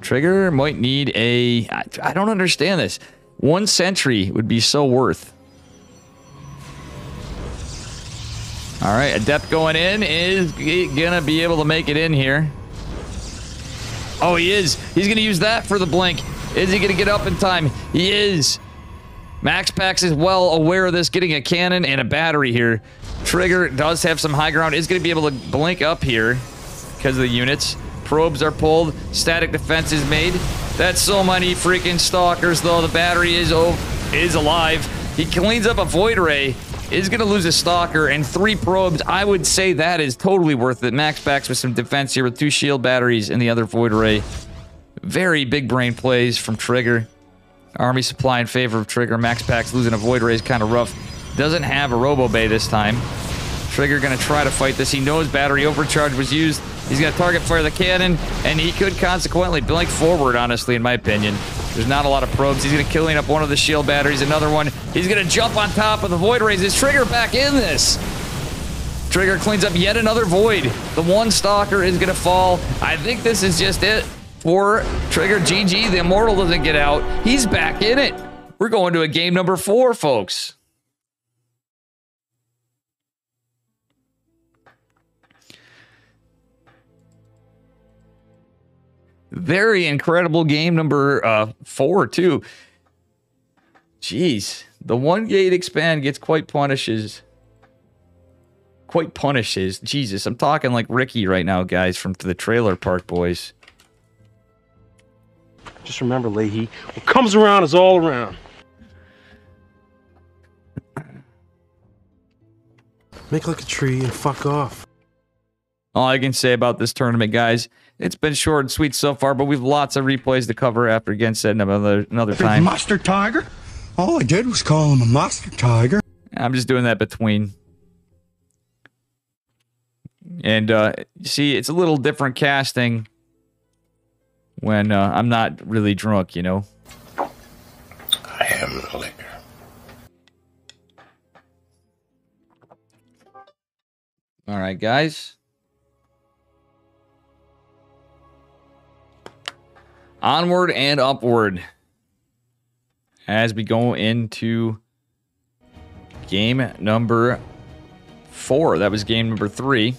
Trigger might need a. I, I don't understand this. One sentry would be so worth. All right, Adept going in is gonna be able to make it in here. Oh, he is. He's gonna use that for the blink. Is he gonna get up in time? He is. Max Pax is well aware of this, getting a cannon and a battery here. Trigger does have some high ground, is going to be able to blink up here because of the units. Probes are pulled, static defense is made. That's so many freaking stalkers, though. The battery is oh, is alive. He cleans up a void ray, is going to lose a stalker and three probes. I would say that is totally worth it. Max Pax with some defense here with two shield batteries and the other void ray. Very big brain plays from Trigger. Army supply in favor of Trigger. Max Pax losing a Void Ray is kind of rough. Doesn't have a Robo Bay this time. Trigger going to try to fight this. He knows battery overcharge was used. He's to target fire the cannon, and he could consequently blink forward, honestly, in my opinion. There's not a lot of probes. He's going to killing up one of the shield batteries, another one. He's going to jump on top of the Void Rays. Is Trigger back in this? Trigger cleans up yet another Void. The one Stalker is going to fall. I think this is just it for Trigger GG. The Immortal doesn't get out. He's back in it. We're going to a game number four, folks. Very incredible game number uh, four, too. Jeez. The one gate expand gets quite punishes. Quite punishes. Jesus, I'm talking like Ricky right now, guys, from the Trailer Park Boys. Just remember, Lahey, what comes around is all around. Make like a tree and fuck off. All I can say about this tournament, guys, it's been short and sweet so far, but we've lots of replays to cover after again setting up another another time. monster tiger? All I did was call him a monster tiger. I'm just doing that between. And uh see, it's a little different casting when uh, I'm not really drunk, you know. I am the liquor. All right, guys. Onward and upward as we go into game number four. That was game number three.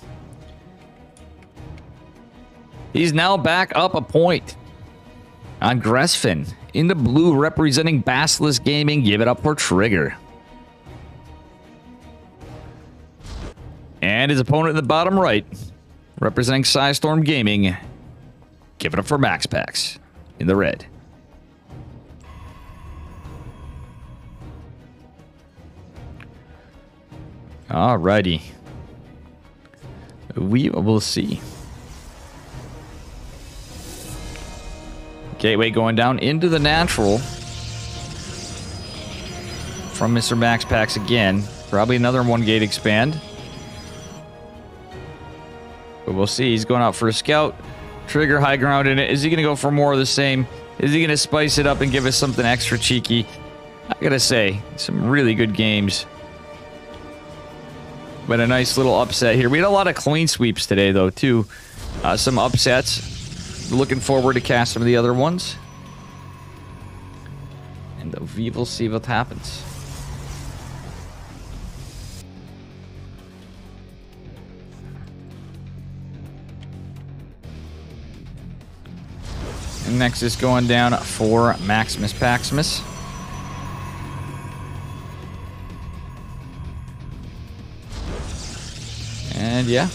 He's now back up a point on Gresvan. In the blue, representing Basilisk Gaming, give it up for Trigger. And his opponent in the bottom right, representing Psistorm Gaming, give it up for Max Pax in the red. Alrighty. We will see. Gateway going down into the natural from Mr. Max Pax again. Probably another one gate expand. But we'll see. He's going out for a scout. Trigger high ground in it. Is he going to go for more of the same? Is he going to spice it up and give us something extra cheeky? I got to say, some really good games. But a nice little upset here. We had a lot of clean sweeps today, though, too. Uh, some upsets. Looking forward to cast some of the other ones. And we will see what happens. Nexus going down for Maximus Paximus. And yeah.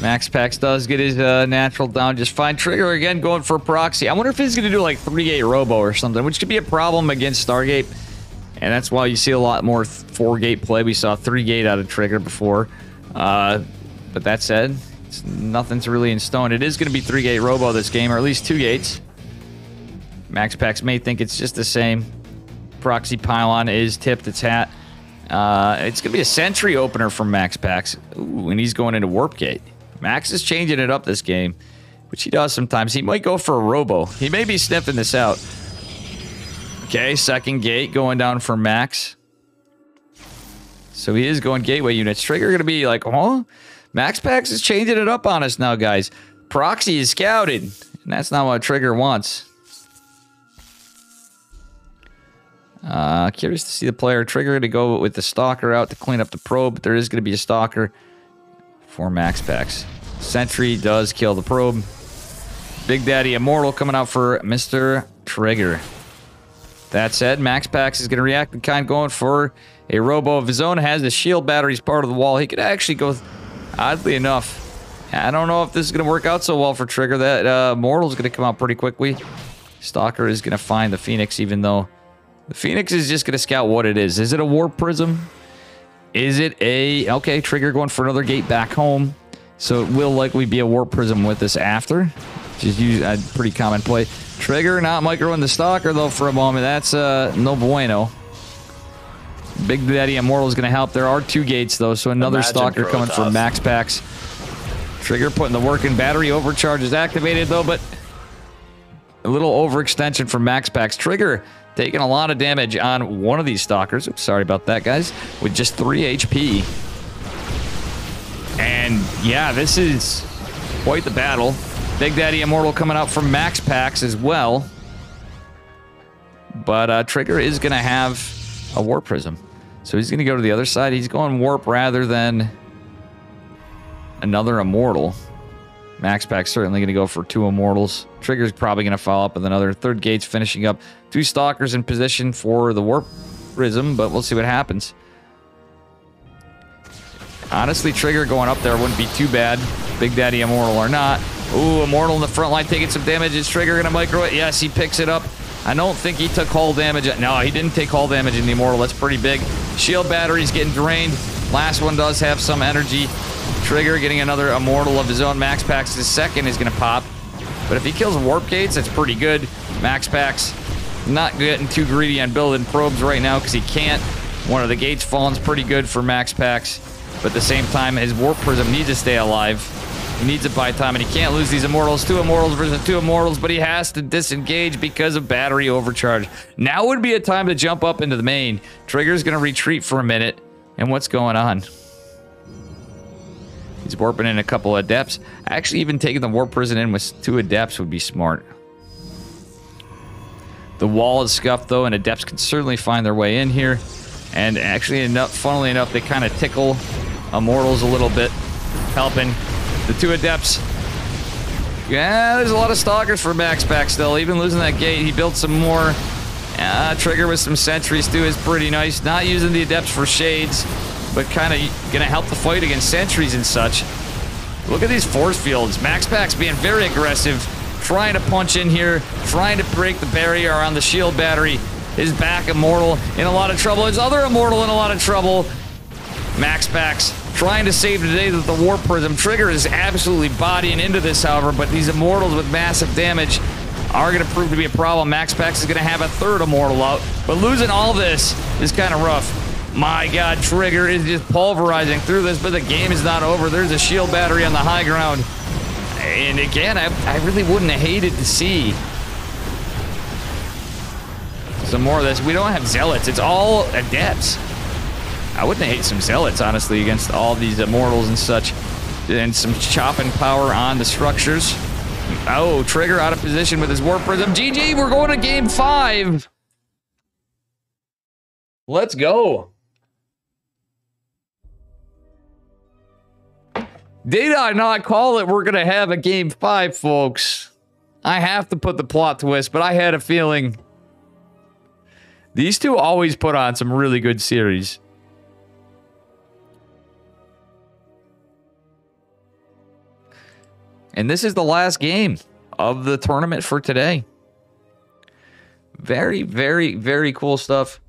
Max Pax does get his uh, natural down just fine. Trigger again going for proxy. I wonder if he's going to do like 3 gate robo or something, which could be a problem against Stargate. And that's why you see a lot more 4 gate play. We saw 3 gate out of Trigger before. Uh, but that said, it's, nothing's really in stone. It is going to be 3 gate robo this game, or at least 2 gates. Max Pax may think it's just the same. Proxy Pylon is tipped its hat. Uh, it's going to be a Sentry opener from Max Pax. Ooh, and he's going into Warp Gate. Max is changing it up this game, which he does sometimes. He might go for a Robo. He may be sniffing this out. Okay, second gate going down for Max. So he is going gateway units. Trigger going to be like, huh? Max Pax is changing it up on us now, guys. Proxy is scouted. And that's not what Trigger wants. Uh, curious to see the player trigger to go with the stalker out to clean up the probe, but there is going to be a stalker for Max Pax. Sentry does kill the probe. Big Daddy Immortal coming out for Mr. Trigger. That said, Max Pax is going to react in kind going for a robo of his own. Has the shield batteries part of the wall. He could actually go, oddly enough, I don't know if this is going to work out so well for Trigger. That uh, Mortal is going to come out pretty quickly. Stalker is going to find the Phoenix, even though the Phoenix is just going to scout what it is. Is it a Warp Prism? Is it a... Okay, Trigger going for another gate back home. So it will likely be a Warp Prism with this after. Just use a pretty common play. Trigger not micro in the Stalker, though, for a moment. That's uh, no bueno. Big Daddy Immortal is going to help. There are two gates, though, so another Imagine Stalker coming from Max Pax. Trigger putting the work in. Battery overcharge is activated, though, but a little overextension from Max Pax. Trigger taking a lot of damage on one of these Stalkers. Oops, sorry about that, guys. With just 3 HP. And yeah, this is quite the battle. Big Daddy Immortal coming out from Max Pax as well. But uh, Trigger is going to have a Warp Prism. So he's going to go to the other side. He's going Warp rather than another Immortal. Max Pax's certainly going to go for two Immortals. Trigger's probably going to follow up with another. Third gate's finishing up. Two Stalkers in position for the Warp Prism, but we'll see what happens. Honestly, Trigger going up there wouldn't be too bad. Big Daddy Immortal or not. Ooh, Immortal in the front line taking some damage. Is Trigger going to micro it? Yes, he picks it up. I don't think he took hull damage. No, he didn't take hull damage in the Immortal. That's pretty big. Shield battery's getting drained. Last one does have some energy. Trigger getting another Immortal of his own. Max Pax, his second is going to pop. But if he kills Warp Gates, that's pretty good. Max Pax not getting too greedy on building probes right now because he can't. One of the gates falling's pretty good for Max Pax. But at the same time, his Warp Prism needs to stay alive. He needs to buy time, and he can't lose these Immortals. Two Immortals versus two Immortals, but he has to disengage because of battery overcharge. Now would be a time to jump up into the main. Trigger's going to retreat for a minute. And what's going on? He's warping in a couple adepts. Actually, even taking the warp prism in with two adepts would be smart. The wall is scuffed though, and adepts can certainly find their way in here. And actually, enough, funnily enough, they kind of tickle immortals a little bit, helping the two adepts. Yeah, there's a lot of stalkers for Max Pax still. Even losing that gate, he built some more. Uh, trigger with some sentries too is pretty nice. Not using the adepts for shades, but kind of gonna help the fight against sentries and such. Look at these force fields. Max Pax's being very aggressive, trying to punch in here, trying to break the barrier on the shield battery. His back immortal in a lot of trouble. His other immortal in a lot of trouble. Max Pax trying to save today with the Warp Prism. Trigger is absolutely bodying into this, however, but these immortals with massive damage are going to prove to be a problem. Max Pax is going to have a third immortal out, but losing all this is kind of rough. My god, Trigger is just pulverizing through this, but the game is not over. There's a shield battery on the high ground. And again, I, I really wouldn't have hated to see some more of this. We don't have zealots. It's all adepts. I wouldn't hate some zealots, honestly, against all these immortals and such. And some chopping power on the structures. Oh, Trigger out of position with his Warp Prism. GG, we're going to game five. Let's go. Did I not call it? We're going to have a game five, folks. I have to put the plot twist, but I had a feeling. These two always put on some really good series. And this is the last game of the tournament for today. Very, very, very cool stuff.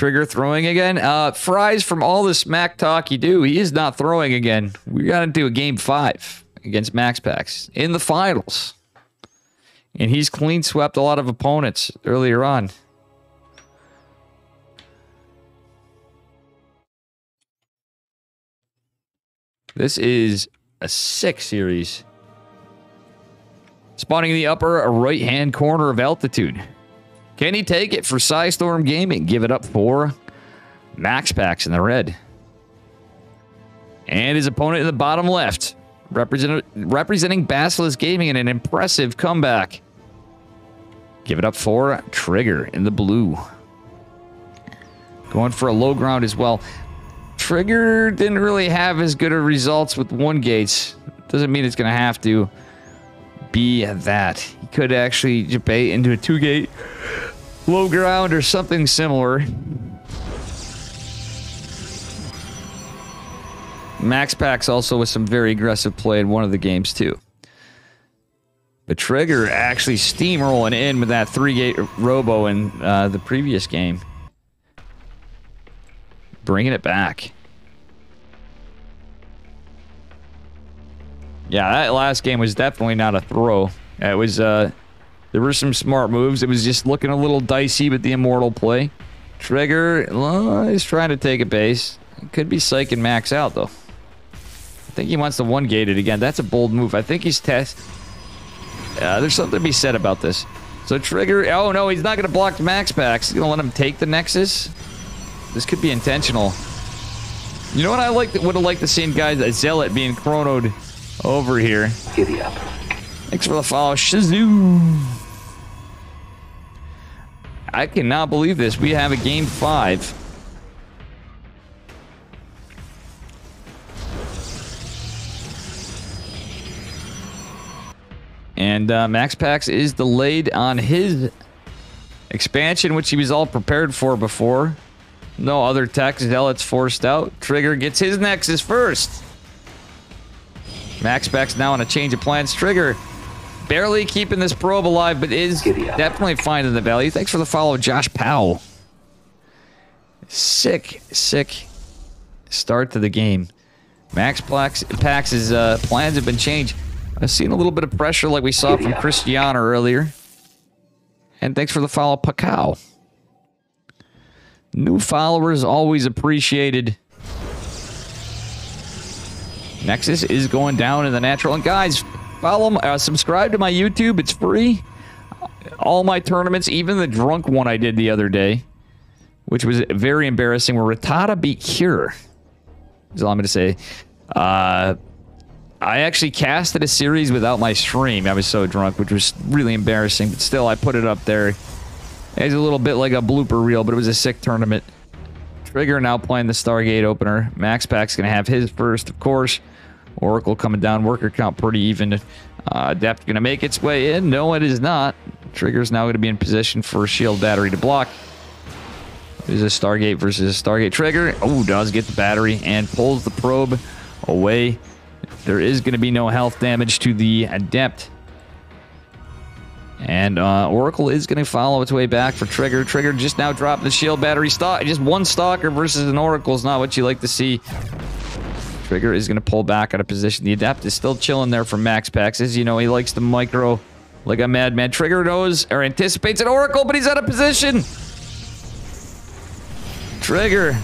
Trigger throwing again. Uh, Fries, from all the smack talk you do, he is not throwing again. We got to do a game five against Max Pax in the finals. And he's clean swept a lot of opponents earlier on. This is a sick series. Spawning in the upper right hand corner of altitude. Can he take it for Storm Gaming? Give it up for Max Pax in the red. And his opponent in the bottom left, represent, representing Basilisk Gaming in an impressive comeback. Give it up for Trigger in the blue. Going for a low ground as well. Trigger didn't really have as good of results with one gates. Doesn't mean it's going to have to be that. He could actually debate into a two gate low ground or something similar. Max Pax also with some very aggressive play in one of the games too. But Trigger actually steamrolling in with that three-gate robo in uh, the previous game. Bringing it back. Yeah, that last game was definitely not a throw. It was uh, there were some smart moves. It was just looking a little dicey with the immortal play. Trigger well, he's trying to take a base. Could be psyching Max out, though. I think he wants to one-gate it again. That's a bold move. I think he's test. Uh, there's something to be said about this. So Trigger... Oh, no, he's not going to block the Max Pax. He's going to let him take the Nexus. This could be intentional. You know what I like? Would have liked to see guys, a Zealot being chronoed over here. Giddy up. Thanks for the follow, Shazoo. I cannot believe this. We have a game five. And uh, Max Pax is delayed on his expansion, which he was all prepared for before. No other tech. Zealot's forced out. Trigger gets his Nexus first. Max Pax now on a change of plans. Trigger barely keeping this probe alive, but is definitely finding the value. Thanks for the follow, Josh Powell. Sick, sick start to the game. Max Pax, Pax's uh, plans have been changed. I've seen a little bit of pressure like we saw from Christiana earlier. And thanks for the follow, Pacao. New followers always appreciated. Nexus is going down in the natural. And guys, Follow, uh, subscribe to my YouTube. It's free. All my tournaments, even the drunk one I did the other day, which was very embarrassing, where Rattata beat Cure. Is all I'm going to say. Uh, I actually casted a series without my stream. I was so drunk, which was really embarrassing. But still, I put it up there. It's a little bit like a blooper reel, but it was a sick tournament. Trigger now playing the Stargate opener. Max Pax's going to have his first, of course. Oracle coming down. Worker count pretty even. Uh, Depth going to make its way in. No, it is not. Trigger's now going to be in position for shield battery to block. There's a Stargate versus a Stargate Trigger. Oh, does get the battery and pulls the probe away. There is going to be no health damage to the Adept. And uh, Oracle is going to follow its way back for Trigger. Trigger just now dropped the shield battery. Stock, just one Stalker versus an Oracle is not what you like to see. Trigger is going to pull back out of position. The Adept is still chilling there for Max Pax. As you know, he likes the micro like a madman. Trigger knows or anticipates an Oracle, but he's out of position. Trigger.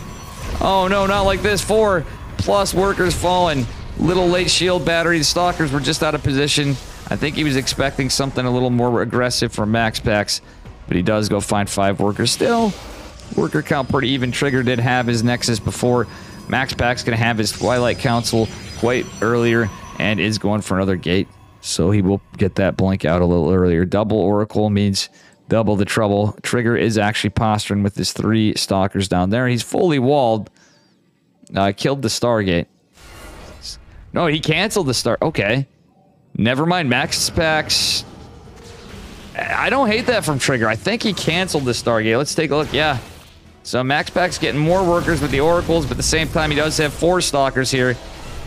Oh, no, not like this. Four plus workers falling. Little late shield battery. The Stalkers were just out of position. I think he was expecting something a little more aggressive from Max Pax, but he does go find five workers. Still, worker count pretty even. Trigger did have his Nexus before. Max Pax's going to have his Twilight Council quite earlier and is going for another gate. So he will get that blink out a little earlier. Double Oracle means double the trouble. Trigger is actually posturing with his three stalkers down there. He's fully walled. Uh, killed the Stargate. No, he canceled the Star. Okay. Never mind. Max Pax. I don't hate that from Trigger. I think he canceled the Stargate. Let's take a look. Yeah. So Max Pax's getting more workers with the Oracles, but at the same time, he does have four Stalkers here.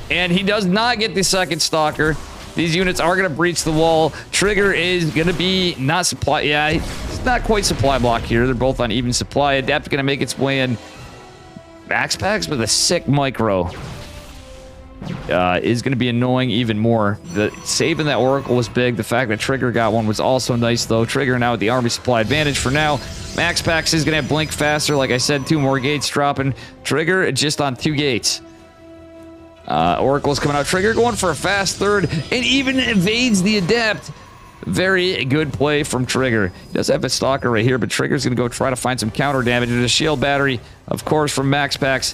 And he does not get the second Stalker. These units are going to breach the wall. Trigger is going to be not supply. Yeah, it's not quite supply block here. They're both on even supply. Adept going to make its way in. Max Pax with a sick micro uh, is going to be annoying even more. The saving that Oracle was big. The fact that Trigger got one was also nice, though. Trigger now with the army supply advantage for now. Max Pax is going to Blink faster. Like I said, two more gates dropping. Trigger just on two gates. Uh, Oracle's coming out. Trigger going for a fast third and even evades the Adept. Very good play from Trigger. He does have a Stalker right here, but Trigger's going to go try to find some counter damage. There's a shield battery, of course, from Max Pax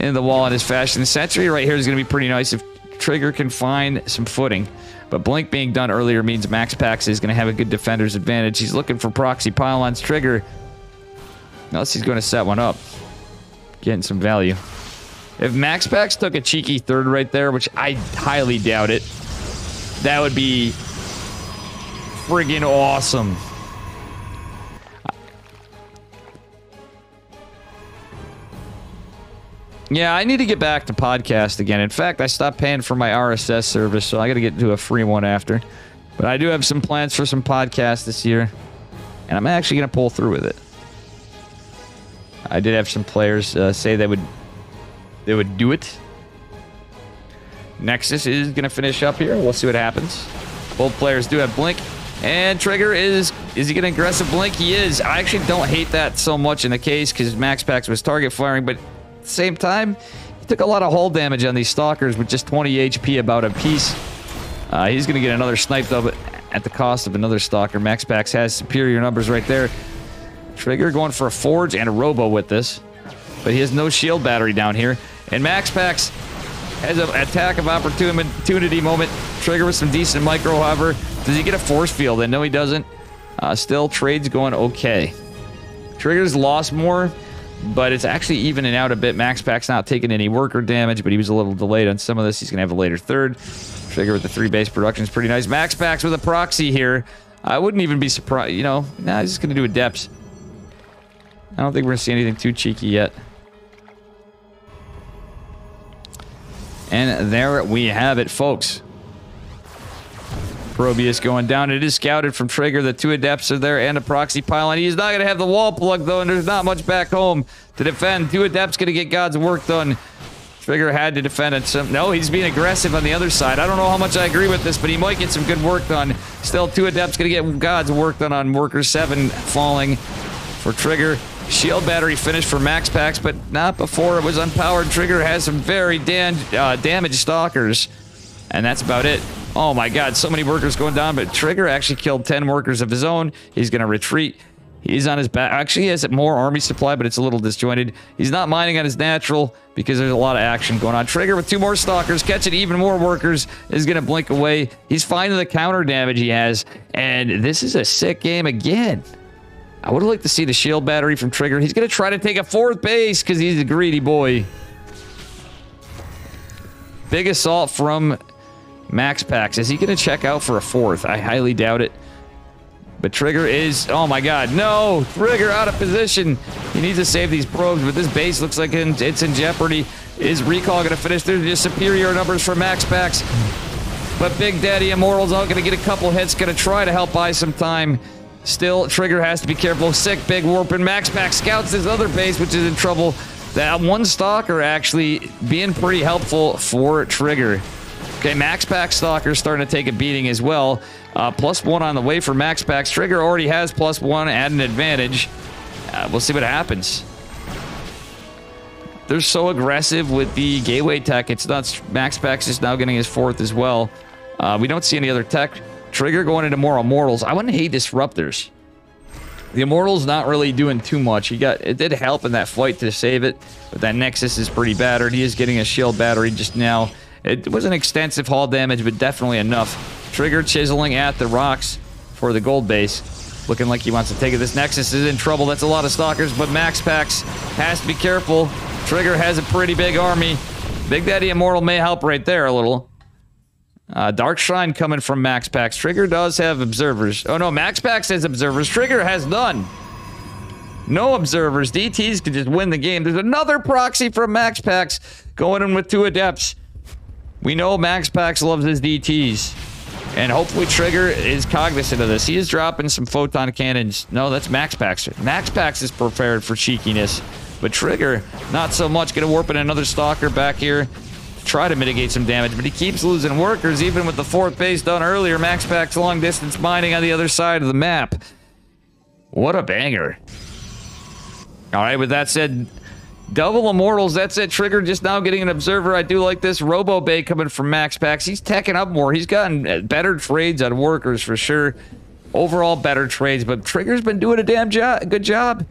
in the wall in his fashion. The Sentry right here is going to be pretty nice if Trigger can find some footing. But Blink being done earlier means Max Pax is going to have a good defender's advantage. He's looking for proxy pylons. Trigger, unless he's going to set one up. Getting some value. If Max Pax took a cheeky third right there, which I highly doubt it, that would be friggin' awesome. Yeah, I need to get back to podcast again. In fact, I stopped paying for my RSS service, so I got to get to a free one after. But I do have some plans for some podcasts this year, and I'm actually going to pull through with it. I did have some players uh, say they would they would do it. Nexus is going to finish up here. We'll see what happens. Both players do have blink. And Trigger is is he going to aggressive blink? He is. I actually don't hate that so much in the case because Max Pax was target firing, but the same time, he took a lot of hull damage on these stalkers with just 20 HP about a piece. Uh, he's going to get another sniped up at the cost of another stalker. Max Pax has superior numbers right there. Trigger going for a forge and a robo with this, but he has no shield battery down here. And Max Pax has an attack of opportunity moment. Trigger with some decent micro, however. Does he get a force field? And no, he doesn't. Uh, still, trade's going okay. Trigger's lost more, but it's actually evening out a bit. Max Pax's not taking any worker damage, but he was a little delayed on some of this. He's going to have a later third. Trigger with the three base production is pretty nice. Max Pax's with a proxy here. I wouldn't even be surprised. You know, nah, he's just going to do a depths. I don't think we're going to see anything too cheeky yet. And there we have it, folks. Probius going down. It is scouted from Trigger. The two Adepts are there and a Proxy Pylon. He's not going to have the wall plug, though, and there's not much back home to defend. Two Adepts going to get God's work done. Trigger had to defend it. No, he's being aggressive on the other side. I don't know how much I agree with this, but he might get some good work done. Still, two Adepts going to get God's work done on Worker 7 falling for Trigger. Shield battery finished for Max Pax, but not before it was unpowered. Trigger has some very dan uh, damaged stalkers, and that's about it. Oh my god, so many workers going down, but Trigger actually killed 10 workers of his own. He's going to retreat. He's on his back. Actually, he has more army supply, but it's a little disjointed. He's not mining on his natural because there's a lot of action going on. Trigger with two more stalkers, catching even more workers, is going to blink away. He's finding the counter damage he has, and this is a sick game again. I would like to see the shield battery from Trigger. He's going to try to take a fourth base because he's a greedy boy. Big assault from Max Pax. Is he going to check out for a fourth? I highly doubt it. But Trigger is... Oh, my God. No! Trigger out of position. He needs to save these probes, but this base looks like it's in jeopardy. Is Recall going to finish? There's just superior numbers for Max Pax. But Big Daddy Immortal's all going to get a couple hits. Going to try to help buy some time. Still, Trigger has to be careful. Sick, big warp, and Max Pax scouts his other base, which is in trouble. That one Stalker actually being pretty helpful for Trigger. Okay, Max Pax Stalker starting to take a beating as well. Uh, plus one on the way for Max Pax. Trigger already has plus one at an advantage. Uh, we'll see what happens. They're so aggressive with the gateway tech. It's nuts. Max Pax is now getting his fourth as well. Uh, we don't see any other tech. Trigger going into more Immortals. I wouldn't hate Disruptors. The Immortal's not really doing too much. He got it did help in that fight to save it, but that Nexus is pretty battered. He is getting a shield battery just now. It wasn't extensive haul damage, but definitely enough. Trigger chiseling at the rocks for the gold base. Looking like he wants to take it. This Nexus is in trouble. That's a lot of stalkers, but Max Pax has to be careful. Trigger has a pretty big army. Big Daddy Immortal may help right there a little. Uh, Dark Shrine coming from Max Pax. Trigger does have observers. Oh no, Max Pax has observers. Trigger has none. No observers. DTs can just win the game. There's another proxy from Max Pax going in with two adepts. We know Max Pax loves his DTs. And hopefully Trigger is cognizant of this. He is dropping some photon cannons. No, that's Max Pax. Max Pax is prepared for cheekiness. But Trigger, not so much. Gonna warp in another Stalker back here try to mitigate some damage, but he keeps losing workers even with the fourth base done earlier. Max Pax long distance mining on the other side of the map. What a banger. All right, with that said, double immortals. That's it. Trigger just now getting an observer. I do like this. Robo Bay coming from Max Pax. He's teching up more. He's gotten better trades on workers for sure. Overall, better trades, but Trigger's been doing a damn job. Good job.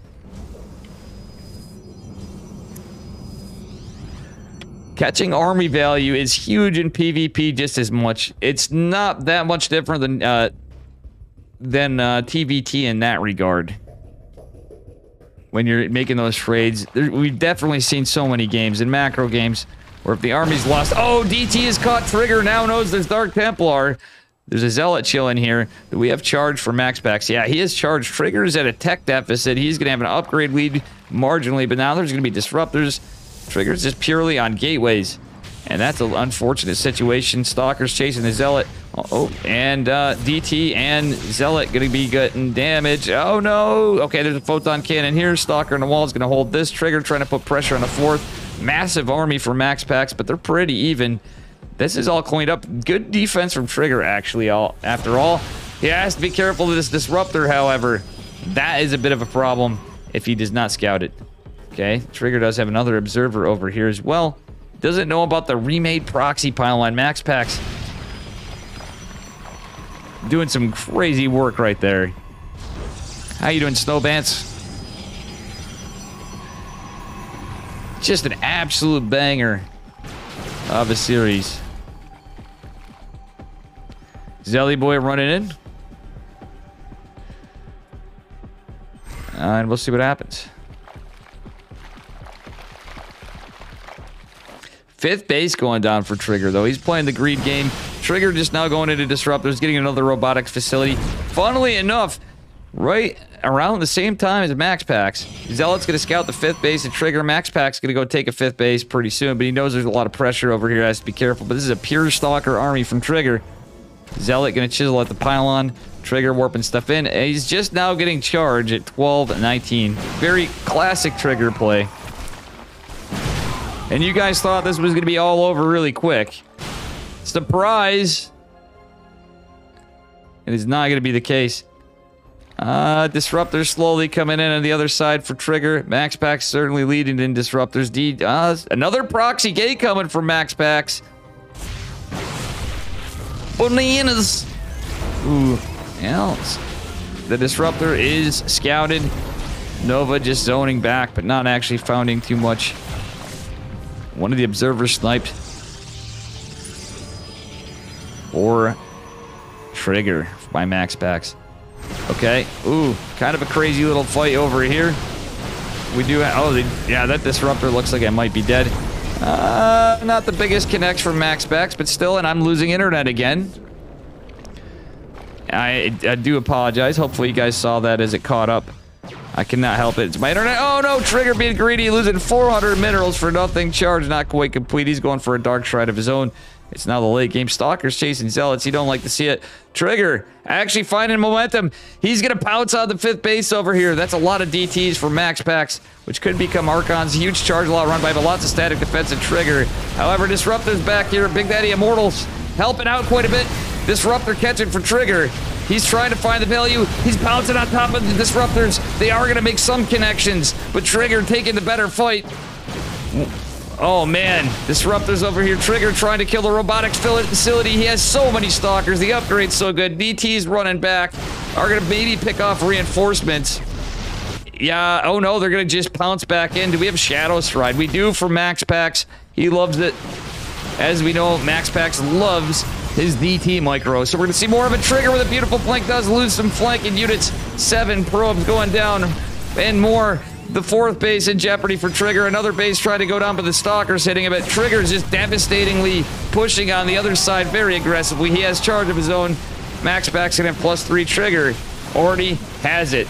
Catching army value is huge in PvP just as much. It's not that much different than uh, than uh, TVT in that regard. When you're making those trades, there, we've definitely seen so many games in macro games where if the army's lost, oh DT is caught. Trigger now knows there's Dark Templar. There's a Zealot chilling here that we have charged for Max Pax. Yeah, he is charged. Trigger's at a tech deficit. He's going to have an upgrade lead marginally, but now there's going to be disruptors. Triggers just purely on gateways. And that's an unfortunate situation. Stalker's chasing the Zealot. Oh, and uh, DT and Zealot going to be getting damage. Oh, no. Okay, there's a photon cannon here. Stalker in the wall is going to hold this. Trigger trying to put pressure on the fourth. Massive army for Max Pax, but they're pretty even. This is all cleaned up. Good defense from Trigger, actually, all after all. He has to be careful of this Disruptor, however. That is a bit of a problem if he does not scout it. Okay, Trigger does have another observer over here as well. Doesn't know about the remade proxy pylon. Max Pax doing some crazy work right there. How you doing, Snowbants? Just an absolute banger of a series. Zelly Boy running in. Uh, and we'll see what happens. Fifth base going down for Trigger, though. He's playing the greed game. Trigger just now going into Disruptors, getting another robotics facility. Funnily enough, right around the same time as Max Pax, Zealot's going to scout the fifth base, and Trigger Max Pax going to go take a fifth base pretty soon, but he knows there's a lot of pressure over here. He has to be careful, but this is a pure Stalker army from Trigger. Zealot going to chisel at the pylon. Trigger warping stuff in. He's just now getting charged at 12-19. Very classic Trigger play. And you guys thought this was going to be all over really quick. Surprise! It is not going to be the case. Uh, Disruptors slowly coming in on the other side for Trigger. Max Pax certainly leading in Disruptors. D uh, another proxy gate coming from Max Pax. Bananas! Ooh, else. The Disruptor is scouted. Nova just zoning back, but not actually founding too much. One of the observers sniped. Or trigger by Max Pax. Okay. Ooh, kind of a crazy little fight over here. We do have, oh, yeah, that disruptor looks like it might be dead. Uh, not the biggest connects from Max Pax, but still, and I'm losing internet again. I, I do apologize. Hopefully you guys saw that as it caught up. I cannot help it. It's my internet. Oh no, Trigger being greedy, losing 400 minerals for nothing. Charge not quite complete. He's going for a dark shrine of his own. It's now the late game. Stalkers chasing Zealots. You don't like to see it. Trigger actually finding momentum. He's going to pounce on the fifth base over here. That's a lot of DTs for Max Pax, which could become Archons. Huge charge lot run by, but lots of static defense and Trigger. However, Disruptor's back here. Big Daddy Immortals helping out quite a bit. Disruptor catching for Trigger. He's trying to find the value. He's bouncing on top of the disruptors. They are going to make some connections, but Trigger taking the better fight. Oh man, disruptors over here. Trigger trying to kill the robotics facility. He has so many stalkers. The upgrade's so good. DT's running back. Are going to maybe pick off reinforcements. Yeah. Oh no, they're gonna just pounce back in. Do we have Shadow Stride? We do for Max Pax. He loves it. As we know, Max Pax loves his DT micro. So we're gonna see more of a trigger with a beautiful flank. Does lose some flanking units. Seven probes going down, and more. The fourth base in jeopardy for Trigger. Another base trying to go down, but the Stalker's hitting him. But Trigger's just devastatingly pushing on the other side very aggressively. He has charge of his own. Max Pax gonna have plus three Trigger. Already has it.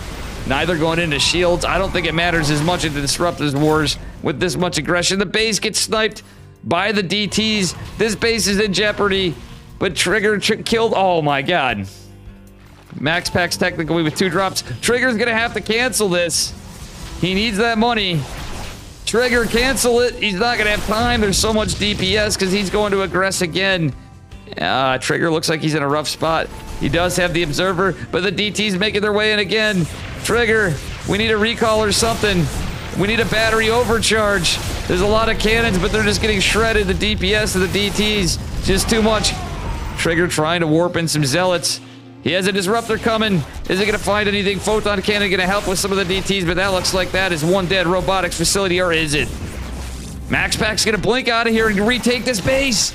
Neither going into shields. I don't think it matters as much in the Disruptors Wars with this much aggression. The base gets sniped by the DTs. This base is in jeopardy, but Trigger tr killed. Oh my god. Max Pax technically with two drops. Trigger's gonna have to cancel this. He needs that money. Trigger, cancel it. He's not gonna have time. There's so much DPS because he's going to aggress again. Uh, Trigger looks like he's in a rough spot. He does have the Observer, but the DT's making their way in again. Trigger, we need a recall or something. We need a battery overcharge. There's a lot of cannons, but they're just getting shredded. The DPS of the DTs, just too much. Trigger trying to warp in some zealots. He has a disruptor coming. Is he going to find anything? Photon cannon going to help with some of the DTs, but that looks like that is one dead robotics facility, or is it? Max Pax's going to blink out of here and retake this base.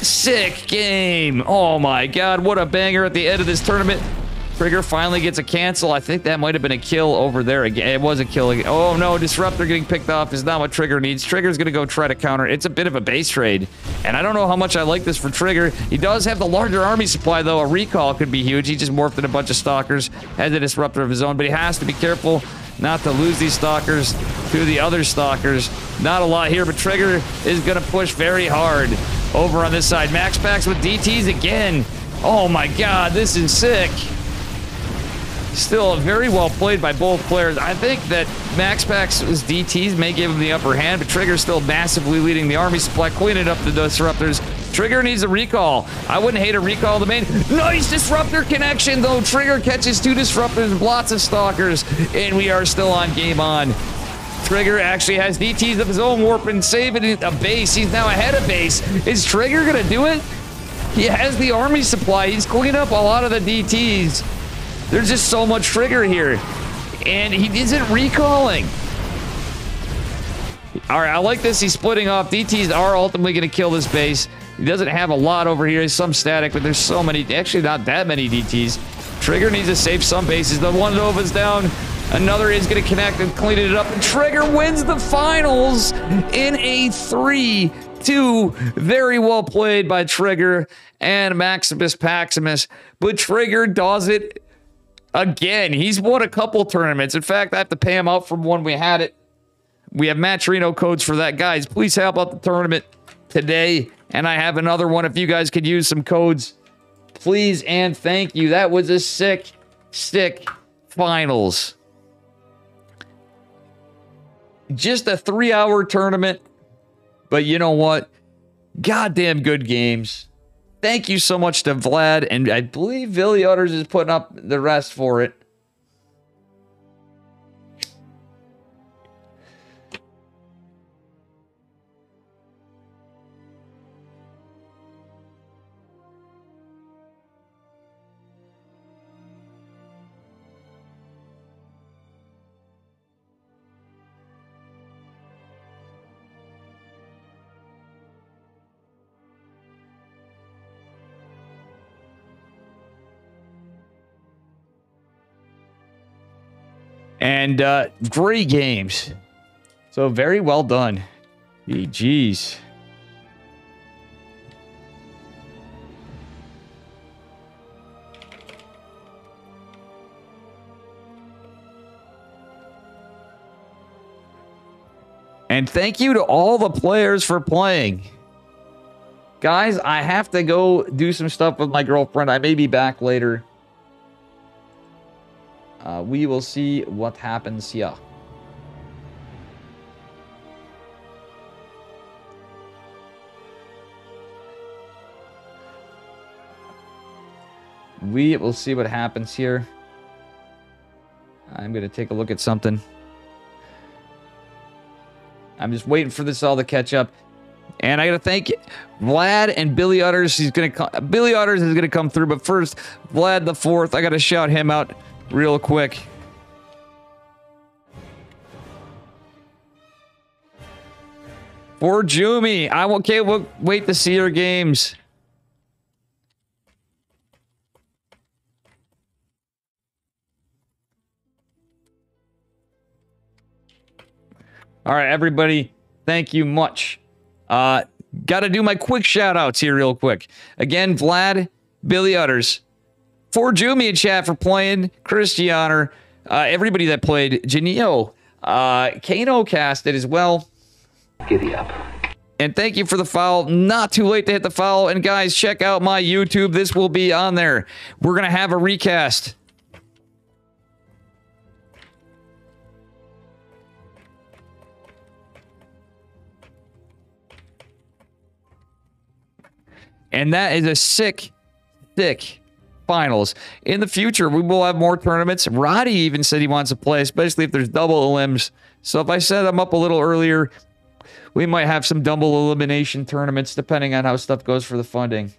Sick game. Oh my god, what a banger at the end of this tournament. Trigger finally gets a cancel. I think that might have been a kill over there again. It was a kill. Again. Oh no, Disruptor getting picked off is not what Trigger needs. Trigger's going to go try to counter. It's a bit of a base trade. And I don't know how much I like this for Trigger. He does have the larger army supply though. A recall could be huge. He just morphed in a bunch of Stalkers. Has a Disruptor of his own, but he has to be careful not to lose these Stalkers to the other Stalkers. Not a lot here, but Trigger is going to push very hard over on this side. Max Pax with DTs again. Oh my god, this is sick. Still very well played by both players. I think that Max Pax's DTs may give him the upper hand, but Trigger's still massively leading the army supply, cleaning up the disruptors. Trigger needs a recall. I wouldn't hate a recall the main. Nice disruptor connection, though. Trigger catches two disruptors, lots of stalkers, and we are still on game on. Trigger actually has DTs of his own warping, saving a base. He's now ahead of base. Is Trigger gonna do it? He has the army supply. He's cleaned up a lot of the DTs. There's just so much Trigger here. And he isn't recalling. All right, I like this. He's splitting off. DTs are ultimately going to kill this base. He doesn't have a lot over here. He's some static, but there's so many. Actually, not that many DTs. Trigger needs to save some bases. The one Nova's down. Another is going to connect and clean it up. And Trigger wins the finals in a 3 2. Very well played by Trigger and Maximus Paximus. But Trigger does it again. He's won a couple tournaments. In fact, I have to pay him out from one we had it. We have Matcherino codes for that, guys. Please help out the tournament today. And I have another one if you guys could use some codes. Please and thank you. That was a sick, sick finals. Just a three hour tournament. But you know what? Goddamn good games. Thank you so much to Vlad. And I believe Villioters is putting up the rest for it. And uh, great games. So very well done. Jeez. And thank you to all the players for playing. Guys, I have to go do some stuff with my girlfriend. I may be back later. Uh, we will see what happens here. We will see what happens here. I'm going to take a look at something. I'm just waiting for this all to catch up. And I got to thank Vlad and Billy Utters. He's going to. Billy Utters is going to come through. But first, Vlad the fourth. I got to shout him out real quick. For Jumi. I we'll wait to see your games. All right, everybody, thank you much. Uh, Got to do my quick shout outs here, real quick. Again, Vlad, Billy Utters, for Jumi in chat for playing, Christianer, uh, everybody that played, Janio, uh, Kano casted as well. Giddy up. And thank you for the follow. Not too late to hit the follow. And guys, check out my YouTube. This will be on there. We're going to have a recast. And that is a sick, sick finals. In the future, we will have more tournaments. Roddy even said he wants to play, especially if there's double elims. So if I set them up a little earlier, we might have some double elimination tournaments depending on how stuff goes for the funding.